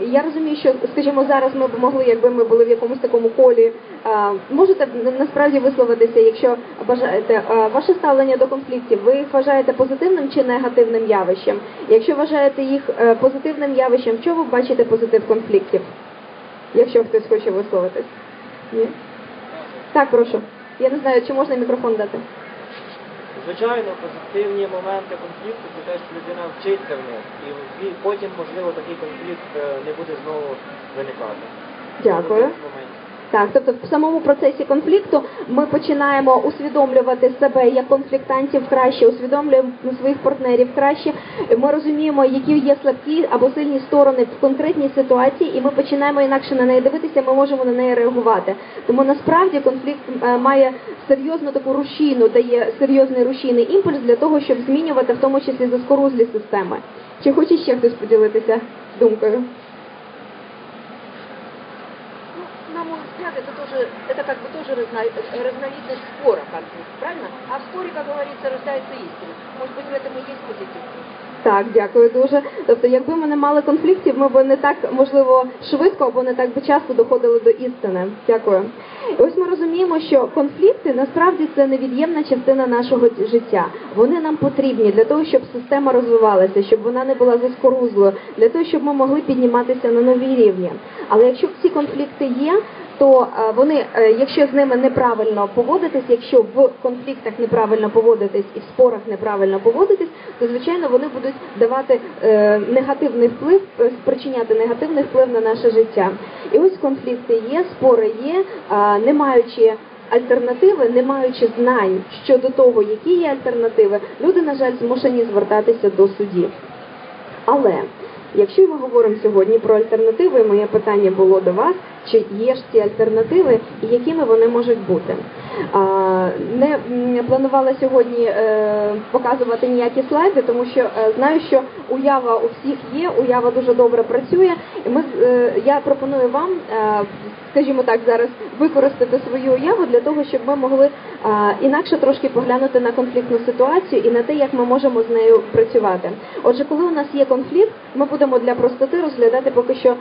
я розумію, що скажімо, зараз ми б могли, якби ми були в якомусь такому колі, е, можете на- насправді висловитися, якщо бажаєте ваше ставлення до конфліктів, ви їх вважаєте позитивним чи негативним явищем? Якщо вважаєте їх е, позитивним явищем, в чому бачите позитив конфліктів? Якщо хтось хоче висловитись. Ні? Так, прошу. Я не знаю, чи можна мікрофон дати. Звичайно, позитивні моменти конфлікту це те, що людина вчиться в них, і потім, можливо, такий конфлікт е, не буде знову виникати. Дякую. Так, тобто в самому процесі конфлікту ми починаємо усвідомлювати себе як конфліктантів краще, усвідомлюємо своїх партнерів краще. Ми розуміємо, які є слабкі або сильні сторони в конкретній ситуації, і ми починаємо інакше на неї дивитися. Ми можемо на неї реагувати. Тому насправді конфлікт е, має серйозну таку рушійну, дає серйозний рушійний імпульс для того, щоб змінювати в тому числі заскорузлі системи. Чи хоче ще хтось поділитися думкою? На мой взгляд, это тоже, это как бы тоже разно- разновидность спора, конфликт, правильно? А в споре, как говорится, рождается истина. Может быть, в этом и есть позитив. Так, дякую дуже. Тобто, якби ми не мали конфліктів, ми б не так можливо швидко або не так би часто доходили до істини. Дякую. Ось ми розуміємо, що конфлікти насправді це невід'ємна частина нашого життя. Вони нам потрібні для того, щоб система розвивалася, щоб вона не була заскорузлою, для того, щоб ми могли підніматися на нові рівні. Але якщо ці конфлікти є, то е, вони, е, якщо з ними неправильно поводитись, якщо в конфліктах неправильно поводитись і в спорах неправильно поводитись, то звичайно вони будуть давати е, негативний вплив, спричиняти негативний вплив на наше життя. І ось конфлікти є, спори є, не маючи. Альтернативи, не маючи знань щодо того, які є альтернативи, люди, на жаль, змушені звертатися до судів. Але якщо ми говоримо сьогодні про альтернативи, моє питання було до вас, чи є ж ці альтернативи і якими вони можуть бути. Не планувала сьогодні е, показувати ніякі слайди, тому що е, знаю, що уява у всіх є, уява дуже добре працює. Ми е, я пропоную вам, скажімо так, зараз використати свою уяву для того, щоб ми могли е, інакше трошки поглянути на конфліктну ситуацію і на те, як ми можемо з нею працювати. Отже, коли у нас є конфлікт, ми будемо для простоти розглядати поки що е,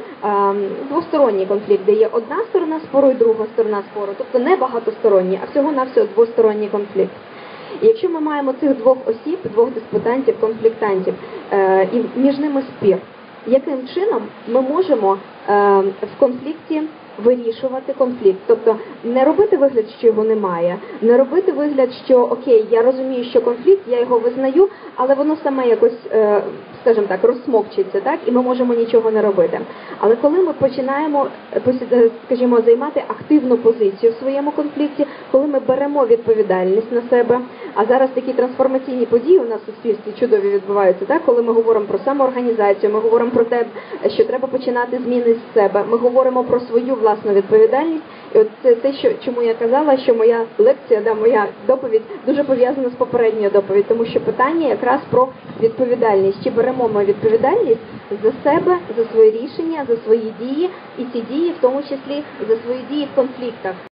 двосторонній конфлікт, де є одна сторона спору і друга сторона спору, тобто не багатосторонній, а всього навсього двосторонній конфлікт. І якщо ми маємо цих двох осіб, двох диспутантів, конфліктантів, е, і між ними спір, яким чином ми можемо е, в конфлікті вирішувати конфлікт, тобто не робити вигляд, що його немає, не робити вигляд, що окей, я розумію, що конфлікт, я його визнаю, але воно саме якось, е, скажімо так, розсмокчиться, так, і ми можемо нічого не робити. Але коли ми починаємо, е, е, скажімо, займати активну позицію в своєму конфлікті, коли ми беремо відповідальність на себе, а зараз такі трансформаційні події у нас в суспільстві чудові відбуваються, так, коли ми говоримо про самоорганізацію, ми говоримо про те, що треба починати зміни з себе, ми говоримо про свою власну відповідальність. І от це те, що чому я казала, що моя лекція, да, моя доповідь дуже пов'язана з попередньою доповідь, тому що питання якраз про відповідальність. Чи беремо ми відповідальність за себе, за свої рішення, за свої дії, і ці дії, в тому числі за свої дії в конфліктах.